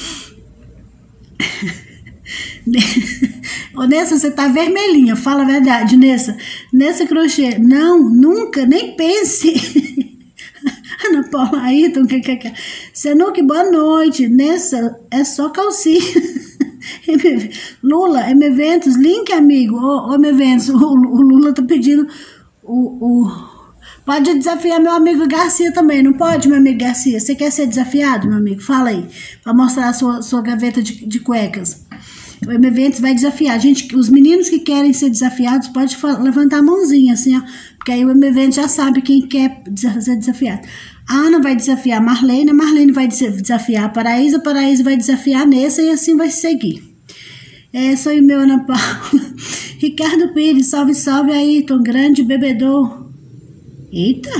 Ô, Nessa, você tá vermelhinha, fala a verdade, Nessa. Nessa crochê, não, nunca, nem pense. Ana Paula Ayrton, que, que, que. Senuque, boa noite. Nessa, é só calcinha. Lula, M-Eventos, link, amigo. Ô, ô M-Eventos, o, o Lula tá pedindo o, o Pode desafiar meu amigo Garcia também, não pode, meu amigo Garcia? Você quer ser desafiado, meu amigo? Fala aí, para mostrar a sua, sua gaveta de, de cuecas. O M-Eventos vai desafiar. Gente, os meninos que querem ser desafiados, pode levantar a mãozinha, assim, ó. Porque aí o M-Eventos já sabe quem quer ser desafiado. Ana vai desafiar Marlene, Marlene vai desafiar a Paraísa vai desafiar Nessa e assim vai seguir. É, sou meu Ana Paula. Ricardo Pires, salve, salve, Ayrton, grande bebedor. Eita!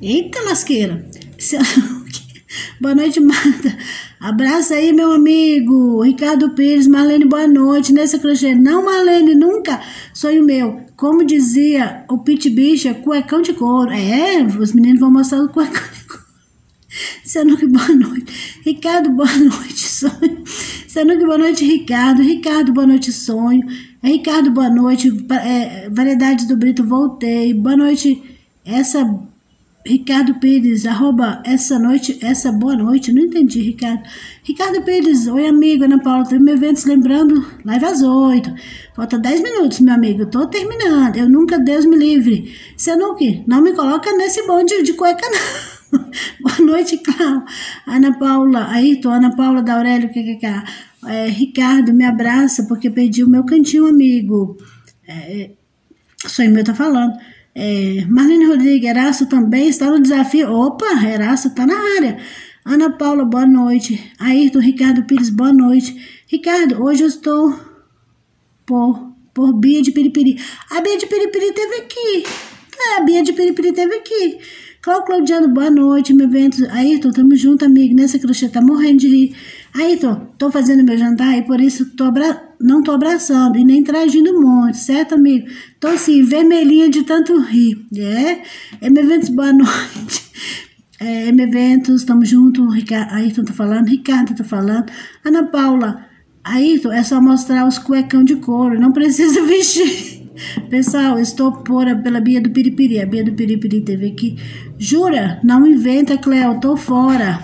Eita, lasqueira! Boa noite, Marta. Abraço aí, meu amigo. Ricardo Pires, Marlene, boa noite. Nessa crochê. Não, Marlene, nunca. Sonho meu. Como dizia o Pit Bicha, cuecão de couro. É, os meninos vão mostrar o cuecão de couro. Sanuque, boa noite. Ricardo, boa noite, sonho. Sanuque, boa noite, Ricardo. Ricardo, boa noite, sonho. Ricardo, boa noite. É, Variedades do Brito, voltei. Boa noite. Essa. Ricardo Pires, arroba essa noite, essa boa noite, não entendi, Ricardo. Ricardo Pires, oi amigo, Ana Paula, tem eventos lembrando, live às oito. Falta dez minutos, meu amigo, tô terminando. Eu nunca, Deus me livre. Senuque, não me coloca nesse bonde de cueca, não. boa noite, Cláudio. Ana Paula, aí tô, Ana Paula da Aurélio, que é, Ricardo, me abraça porque perdi o meu cantinho, amigo. É, sonho meu tá falando. É, Marlene Rodrigues, Eraço também está no desafio. Opa, Eraço tá na área. Ana Paula, boa noite. Ayrton Ricardo Pires, boa noite. Ricardo, hoje eu estou por, por Bia de Piripiri. A Bia de Piripiri teve aqui. É, a Bia de Piripiri teve aqui. Cláudio Claudiano, boa noite, meu evento. Ayrton, tamo junto, amigo. Nessa crochê tá morrendo de rir. Ayrton, tô fazendo meu jantar e por isso tô abra... não tô abraçando e nem traindo um monte, certo, amigo? Tô assim, vermelhinha de tanto rir. É? É meu evento, boa noite. É, é meu evento, estamos juntos. Ricardo, Ayrton tá falando, Ricardo tá falando. Ana Paula, Ayrton, é só mostrar os cuecão de couro, não precisa vestir. Pessoal, estou por pela Bia do Piripiri. A Bia do Piripiri teve aqui. Jura? Não inventa, Cleo, tô fora.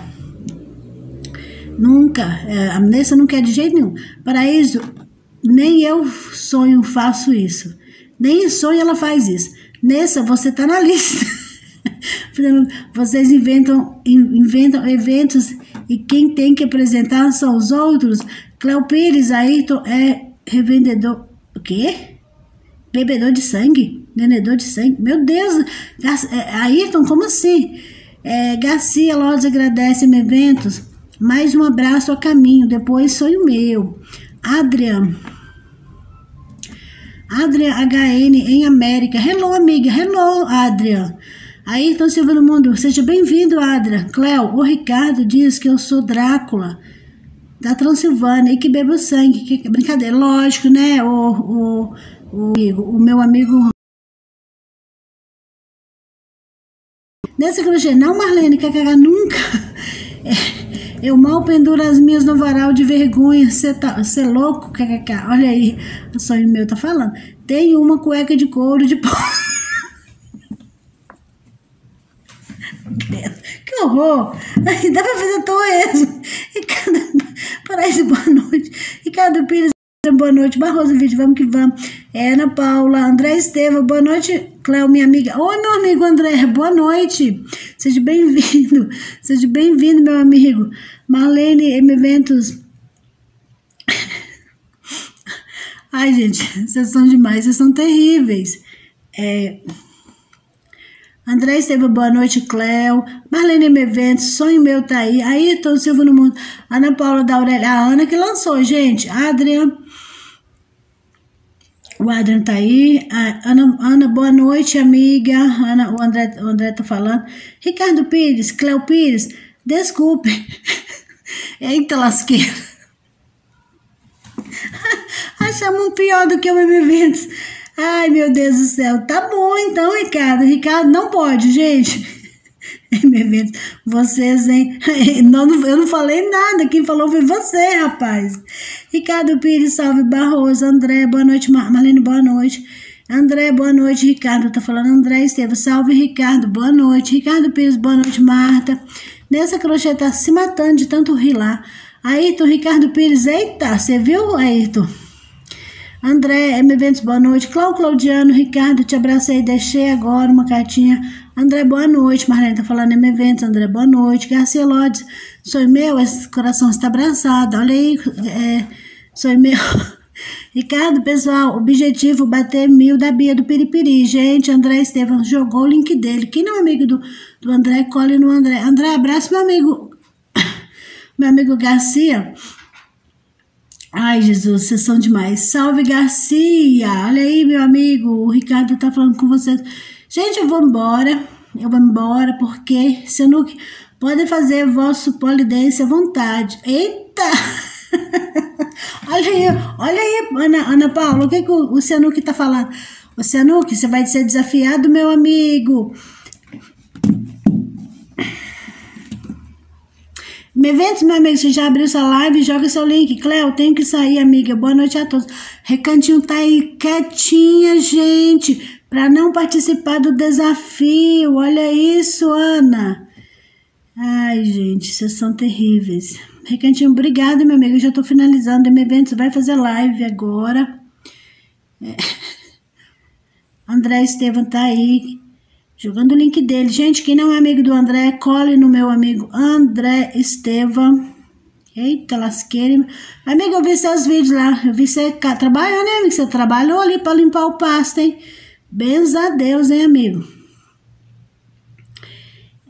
Nunca. É, a Nessa não quer de jeito nenhum. Paraíso, nem eu sonho faço isso. Nem em sonho ela faz isso. Nessa, você tá na lista. Vocês inventam, inventam eventos e quem tem que apresentar são os outros. Cléo Pires, Ayrton é revendedor. O quê? Bebedor de sangue? Vendedor de sangue? Meu Deus! É, Ayrton, como assim? É, Garcia Lourdes agradece eventos. Mais um abraço a caminho, depois sonho meu. Adrian. Adrian HN em América. Hello, amiga. Hello, Adrian. Ayrton Silva no Mundo. Seja bem-vindo, Adrian. Cléo, o Ricardo diz que eu sou Drácula da Transilvânia e que bebo sangue. Que, brincadeira, lógico, né? O, o, o, o meu amigo. Nessa crochê, não, Marlene, cagar nunca. É. Eu mal penduro as minhas no varal de vergonha. Você tá, é louco? Olha aí, o sonho meu tá falando. Tem uma cueca de couro de pó. que horror! Dá pra fazer torresmo. Ricardo, Paraíso, boa noite. Ricardo Pires, boa noite. Barroso Vídeo, vamos que vamos. Ana Paula, André Estevam, boa noite. Cléo, minha amiga. Oi, meu amigo André, boa noite. Seja bem-vindo. Seja bem-vindo, meu amigo. Marlene M. Eventos. Ai, gente, vocês são demais, vocês são terríveis. É... André Estevam, boa noite, Cléo. Marlene M. Eventos, sonho meu tá aí. Ayrton Silva no Mundo. Ana Paula da Aurélia. A Ana que lançou, gente. Adriana. O Adriano tá aí. Ana, Ana, boa noite, amiga. Ana, o André, o André tá falando. Ricardo Pires, Cléo Pires, desculpe. Eita lasqueira. Achamos um pior do que o Eventos. Ai, meu Deus do céu. Tá bom então, Ricardo. Ricardo não pode, gente. Vocês, hein? Não, eu não falei nada. Quem falou foi você, rapaz. Ricardo Pires, salve Barroso. André, boa noite. Marlene, boa noite. André, boa noite. Ricardo, tá falando André Estevam. Salve, Ricardo, boa noite. Ricardo Pires, boa noite. Marta. Nessa crochê tá se matando de tanto rir lá. Ayrton, Ricardo Pires, eita, você viu, Ayrton? André, M. Eventos, boa noite. Cláudio Claudiano, Ricardo, te abracei, deixei agora uma cartinha. André, boa noite. Marlene tá falando M. Eventos, André, boa noite. Garcia Lodes, sou meu, esse coração está abraçado. Olha aí, é, sou meu. Ricardo, pessoal, objetivo bater mil da Bia do Piripiri. Gente, André Estevam jogou o link dele. Quem não é amigo do, do André, cole no André. André, abraço meu amigo, meu amigo Garcia. Ai, Jesus, vocês são demais. Salve, Garcia! Olha aí, meu amigo, o Ricardo tá falando com vocês. Gente, eu vou embora. Eu vou embora porque Senuque pode fazer vosso polidense à vontade. Eita! olha aí, olha aí, Ana, Ana Paula, o que, que o, o Senuque tá falando? O Senuque, você vai ser desafiado, meu amigo. Eventos, meu amigo, você já abriu sua live? Joga seu link. Cléo, tenho que sair, amiga. Boa noite a todos. Recantinho tá aí quietinha, gente, para não participar do desafio. Olha isso, Ana. Ai, gente, vocês são terríveis. Recantinho, obrigado, meu amigo. Eu já tô finalizando. Meu evento vai fazer live agora. É. André Estevam tá aí. Jogando o link dele. Gente, quem não é amigo do André, cole no meu amigo André Estevam. Eita, lasqueira. Amigo, eu vi seus vídeos lá. Eu vi você trabalhando, né? Você trabalhou ali para limpar o pasto, hein? Benza a Deus, hein, amigo?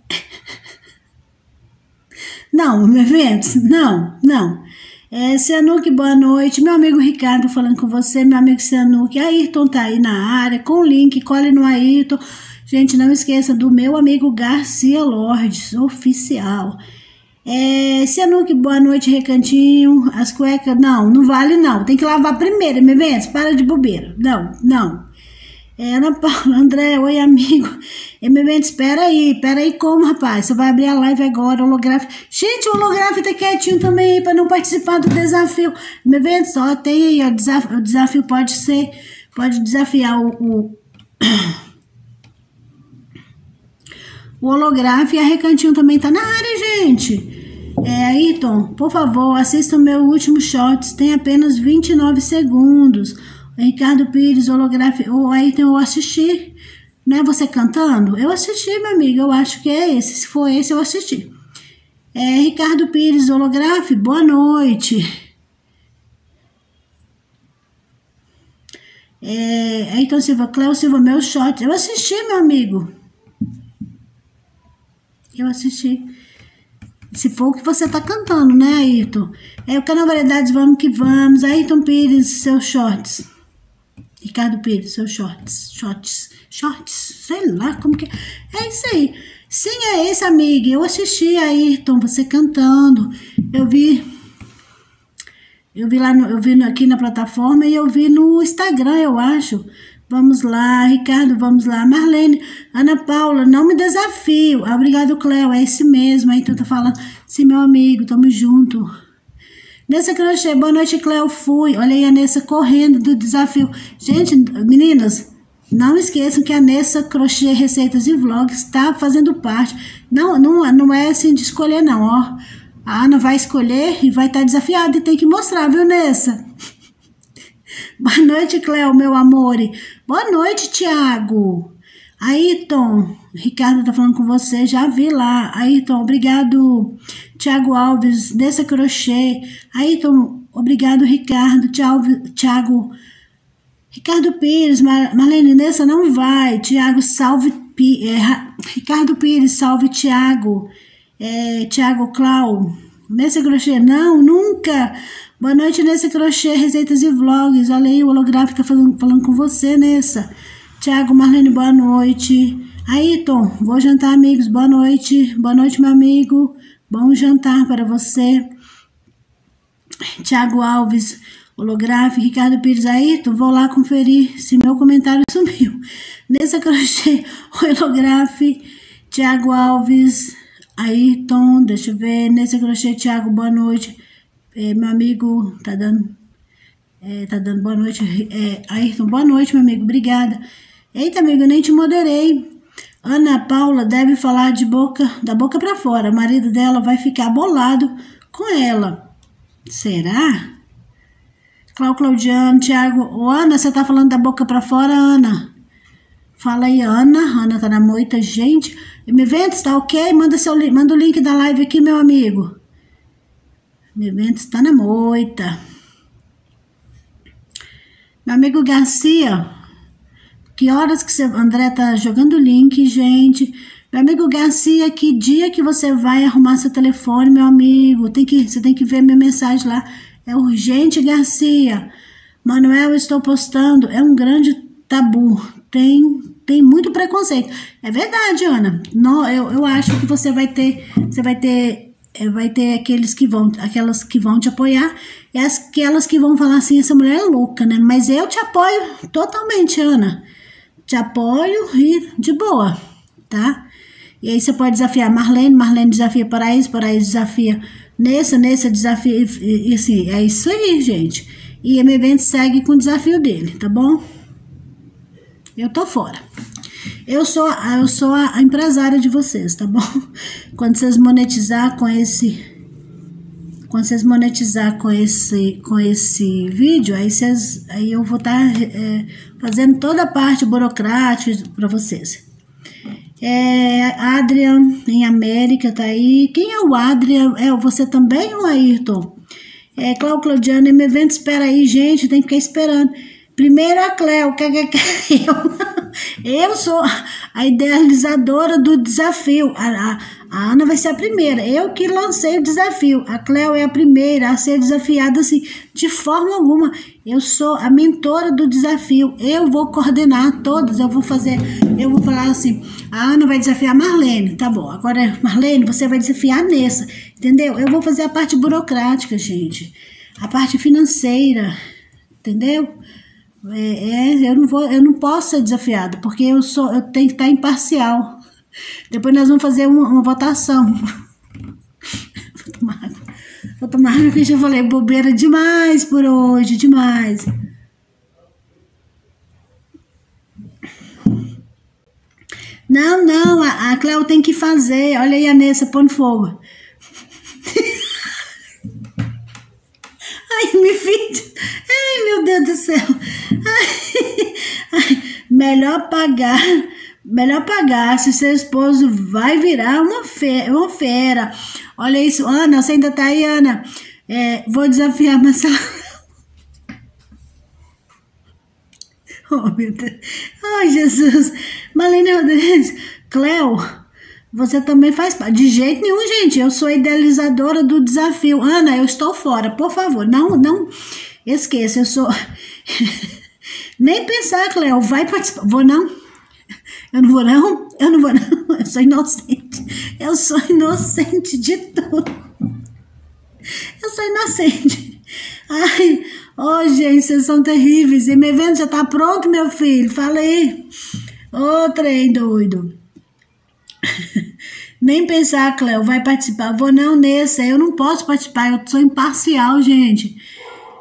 Não, meu evento? Não, não. É, Cianuque, boa noite. Meu amigo Ricardo falando com você, meu amigo Cianuque. Ayrton tá aí na área, com o link, cole no Ayrton. Gente, não esqueça do meu amigo Garcia Lordes, oficial. É, Cianuque, boa noite, recantinho. As cuecas, não, não vale não. Tem que lavar primeiro, me vê? Para de bobeira. Não, não. É, Ana Paula, André, oi amigo. Me vê? espera aí, espera aí como, rapaz? Você vai abrir a live agora, holográfico. Gente, o holográfico tá quietinho também aí para não participar do desafio. Me vê? Só tem aí, ó, desafio, o desafio pode ser, pode desafiar o, o O holográfico e a Recantinho também tá na área, gente. É, Ayrton, por favor, assista o meu último shorts, tem apenas 29 segundos. O Ricardo Pires, holográfico, o Ayrton, eu assisti. Não é você cantando? Eu assisti, meu amigo, eu acho que é esse. Se for esse, eu assisti. É, Ricardo Pires, holográfico, boa noite. É, Ayrton Silva, Cléo Silva, meu short. Eu assisti, meu amigo. Eu assisti. Se for o que você tá cantando, né, Ayrton? É o canal Variedades, vamos que vamos. Ayrton Pires, seus shorts. Ricardo Pires, seus shorts. Shorts. Shorts. Sei lá como que. É isso aí. Sim, é esse, amiga. Eu assisti a Ayrton, você cantando. Eu vi. Eu vi lá, no, eu vi aqui na plataforma e eu vi no Instagram, eu acho. Vamos lá, Ricardo, vamos lá. Marlene, Ana Paula, não me desafio. Obrigado, Cléo, é esse mesmo. Aí tu tá falando, sim, meu amigo, tamo junto. Nessa crochê, boa noite, Cléo, fui. Olha aí a Nessa correndo do desafio. Gente, meninas, não esqueçam que a Nessa Crochê Receitas e Vlogs está fazendo parte. Não, não, não é assim de escolher, não, ó. A Ana vai escolher e vai estar tá desafiada e tem que mostrar, viu, Nessa? Boa noite, Cléo, meu amor. Boa noite, Tiago. Ayrton, Ricardo tá falando com você, já vi lá. Ayrton, obrigado. Tiago Alves, dessa crochê. Ayrton, obrigado, Ricardo. Tiago. Ricardo Pires, Mar Marlene Nessa não vai. Tiago, salve. É, Ricardo Pires, salve, Tiago. É, Tiago Clau. Nessa crochê, não, nunca. Boa noite, Nessa Crochê, Receitas e Vlogs. Olha aí, o holográfico tá falando, falando com você, Nessa. Tiago, Marlene, boa noite. Ayrton, vou jantar, amigos. Boa noite. Boa noite, meu amigo. Bom jantar para você. Tiago Alves, holográfico. Ricardo Pires, Ayrton, vou lá conferir se meu comentário sumiu. Nessa crochê, holográfico. Tiago Alves, Ayrton, deixa eu ver, Nesse Crochê, Tiago, boa noite. É, meu amigo, tá dando, é, tá dando boa noite. É, Ayrton, boa noite, meu amigo, obrigada. Eita, amigo, nem te moderei. Ana Paula deve falar de boca, da boca para fora. O marido dela vai ficar bolado com ela. Será? Cláudio Claudiano, Tiago. Ô, Ana, você tá falando da boca para fora, Ana? Fala aí, Ana. Ana tá na moita. Gente, me eventos tá ok? Manda, seu, manda o link da live aqui, meu amigo. Me eventos tá na moita. Meu amigo Garcia, que horas que você, André tá jogando o link, gente? Meu amigo Garcia, que dia que você vai arrumar seu telefone, meu amigo? Tem que, você tem que ver minha mensagem lá. É urgente, Garcia. Manuel, estou postando. É um grande tabu. Tem, tem muito preconceito. É verdade, Ana. Não, eu, eu acho que você vai ter, você vai ter, é, vai ter aqueles que vão, aquelas que vão te apoiar e aquelas que vão falar assim, essa mulher é louca, né? Mas eu te apoio totalmente, Ana te apoio e de boa, tá? E aí você pode desafiar Marlene, Marlene desafia Paraíso, Paraíso desafia Nessa, Nessa desafia, e, e assim, é isso aí, gente. E o evento segue com o desafio dele, tá bom? Eu tô fora. Eu sou, eu sou a empresária de vocês, tá bom? Quando vocês monetizar com esse quando vocês monetizar com esse, com esse vídeo, aí, vocês, aí eu vou estar tá, é, fazendo toda a parte burocrática para vocês. É, Adrian, em América, tá aí. Quem é o Adrian? É você também ou Ayrton? É, Cláudio Claudiano, em evento, espera aí, gente, tem que ficar esperando. Primeiro a Cléo, que, que, que, eu, eu sou a idealizadora do desafio. A, a, a, Ana vai ser a primeira. Eu que lancei o desafio. A Cléo é a primeira a ser desafiada assim, de forma alguma. Eu sou a mentora do desafio. Eu vou coordenar todos. Eu vou fazer, eu vou falar assim: a Ana vai desafiar a Marlene. Tá bom. Agora, Marlene, você vai desafiar a Nessa. Entendeu? Eu vou fazer a parte burocrática, gente. A parte financeira. Entendeu? É, é, eu não vou, eu não posso ser desafiada, porque eu sou, eu tenho que estar imparcial. Depois nós vamos fazer uma, uma votação. vou tomar água. Vou tomar água que eu já falei bobeira demais por hoje, demais. Não, não, a, a Cléo tem que fazer. Olha aí a Nessa pondo fogo. Ai, me filho. Ai, meu Deus do céu. Melhor pagar. Melhor pagar se seu esposo vai virar uma, fe uma fera. Olha isso. Ana, você ainda tá aí, Ana? É, vou desafiar Marcelo. Oh, meu Deus. Ai, Jesus. Malene Rodrigues. Cleo, você também faz parte. De jeito nenhum, gente. Eu sou idealizadora do desafio. Ana, eu estou fora. Por favor, não, não esqueça. Eu sou. Nem pensar, Cleo. Vai participar. Vou não? Eu não vou não? Eu não vou não. Eu sou inocente. Eu sou inocente de tudo. Eu sou inocente. Ai, oh, gente, vocês são terríveis. E meu evento já tá pronto, meu filho. Fala aí. Ô, oh, trem doido. Nem pensar, Cléo, vai participar. Vou não nesse, eu não posso participar, eu sou imparcial, gente.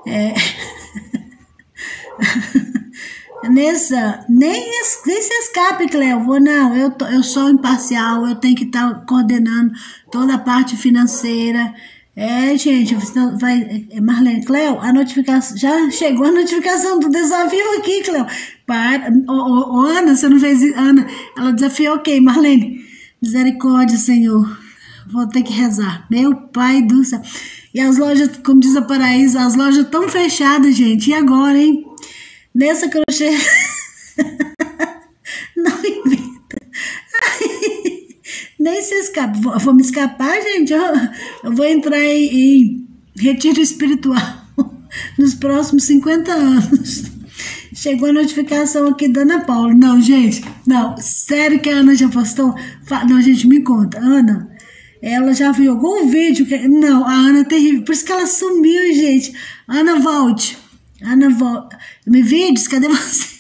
É... Nessa, nem, nem se escape. Vou não, eu, tô, eu sou imparcial, eu tenho que estar tá coordenando toda a parte financeira. É, gente, vai. É, Marlene, Cléo, a notificação. Já chegou a notificação do desafio aqui, Cléo. Para. Ô, ô, ô, Ana, você não fez. Ana, ela desafiou quem, Marlene? Misericórdia, Senhor. Vou ter que rezar. Meu Pai do céu. E as lojas, como diz a Paraíso, as lojas estão fechadas, gente. E agora, hein? Nessa crochê. Não inventa. nem se escapa. Vou, vou, me escapar, gente. Eu, eu vou entrar em, em retiro espiritual nos próximos 50 anos. Chegou a notificação aqui da Ana Paula. Não, gente, não, sério que a Ana já postou? Não, gente, me conta. Ana, ela já viu algum vídeo? Que... Não, a Ana é terrível. Por isso que ela sumiu, gente. Ana, volte. Ana, volte. Me vídeos, cadê você?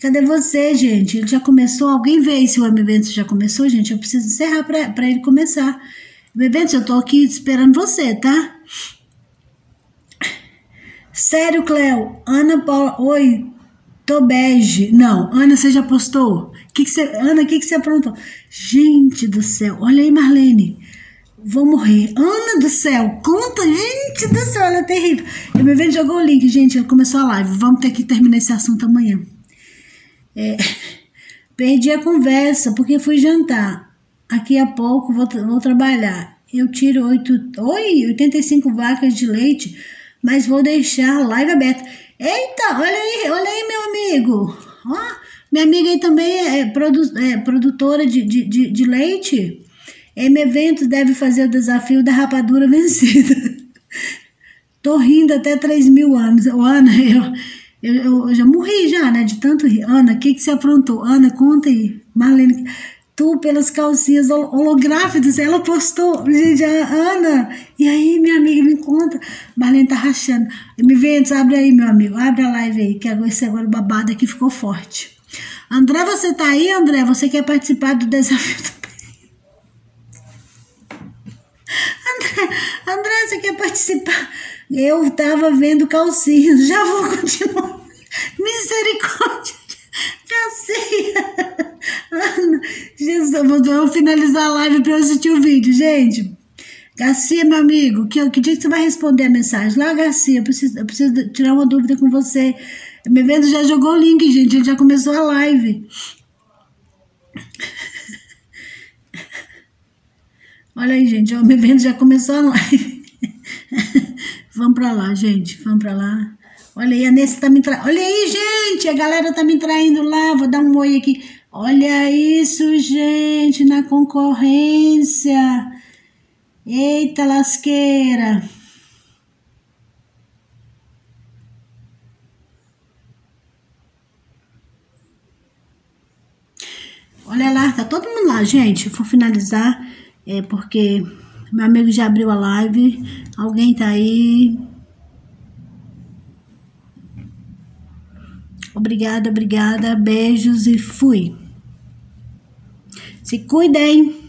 Cadê você, gente? Ele já começou? Alguém vê se o evento já começou, gente? Eu preciso encerrar para ele começar. O evento, eu tô aqui esperando você, tá? Sério, Cleo? Ana Paula. Oi, tô bege. Não, Ana, você já postou? Que que você, Ana, o que, que você aprontou? Gente do céu, olha aí, Marlene. Vou morrer. Ana do céu, conta, gente do céu, ela é terrível. Eu me vendo jogou o link, gente, ele começou a live. Vamos ter que terminar esse assunto amanhã. É, perdi a conversa porque fui jantar. Aqui a pouco vou, vou trabalhar. Eu tiro 8, oi, 85 vacas de leite, mas vou deixar a live aberta. Eita, olha aí, olha aí, meu amigo. Ó, minha amiga aí também é, produ, é produtora de, de, de, de leite. M Eventos deve fazer o desafio da rapadura vencida. Tô rindo até 3 mil anos. Ana, eu, eu, eu, já morri já, né? De tanto rir. Ana, o que, que você aprontou? Ana, conta aí. Marlene, tu pelas calcinhas holográficas, ela postou. Gente, Ana, e aí, minha amiga, me conta. Marlene tá rachando. Me vende, abre aí, meu amigo. Abre a live aí, que agora esse agora babado aqui ficou forte. André, você tá aí, André? Você quer participar do desafio André, você quer participar? Eu tava vendo calcinhas, já vou continuar. Misericórdia. Ana, Jesus, eu vou finalizar a live para eu assistir o vídeo, gente. Garcia, meu amigo, que, que dia que você vai responder a mensagem? Lá, Garcia, eu preciso, eu preciso tirar uma dúvida com você. Me vendo já jogou o link, gente, já começou a live. Olha aí, gente, o evento já começou a live. vamos pra lá, gente, vamos pra lá. Olha aí, a Nessa tá me traindo. Olha aí, gente, a galera tá me traindo lá. Vou dar um oi aqui. Olha isso, gente, na concorrência. Eita lasqueira. Olha lá, tá todo mundo lá, gente. Eu vou finalizar é porque meu amigo já abriu a live. Alguém tá aí? Obrigada, obrigada. Beijos e fui. Se cuidem.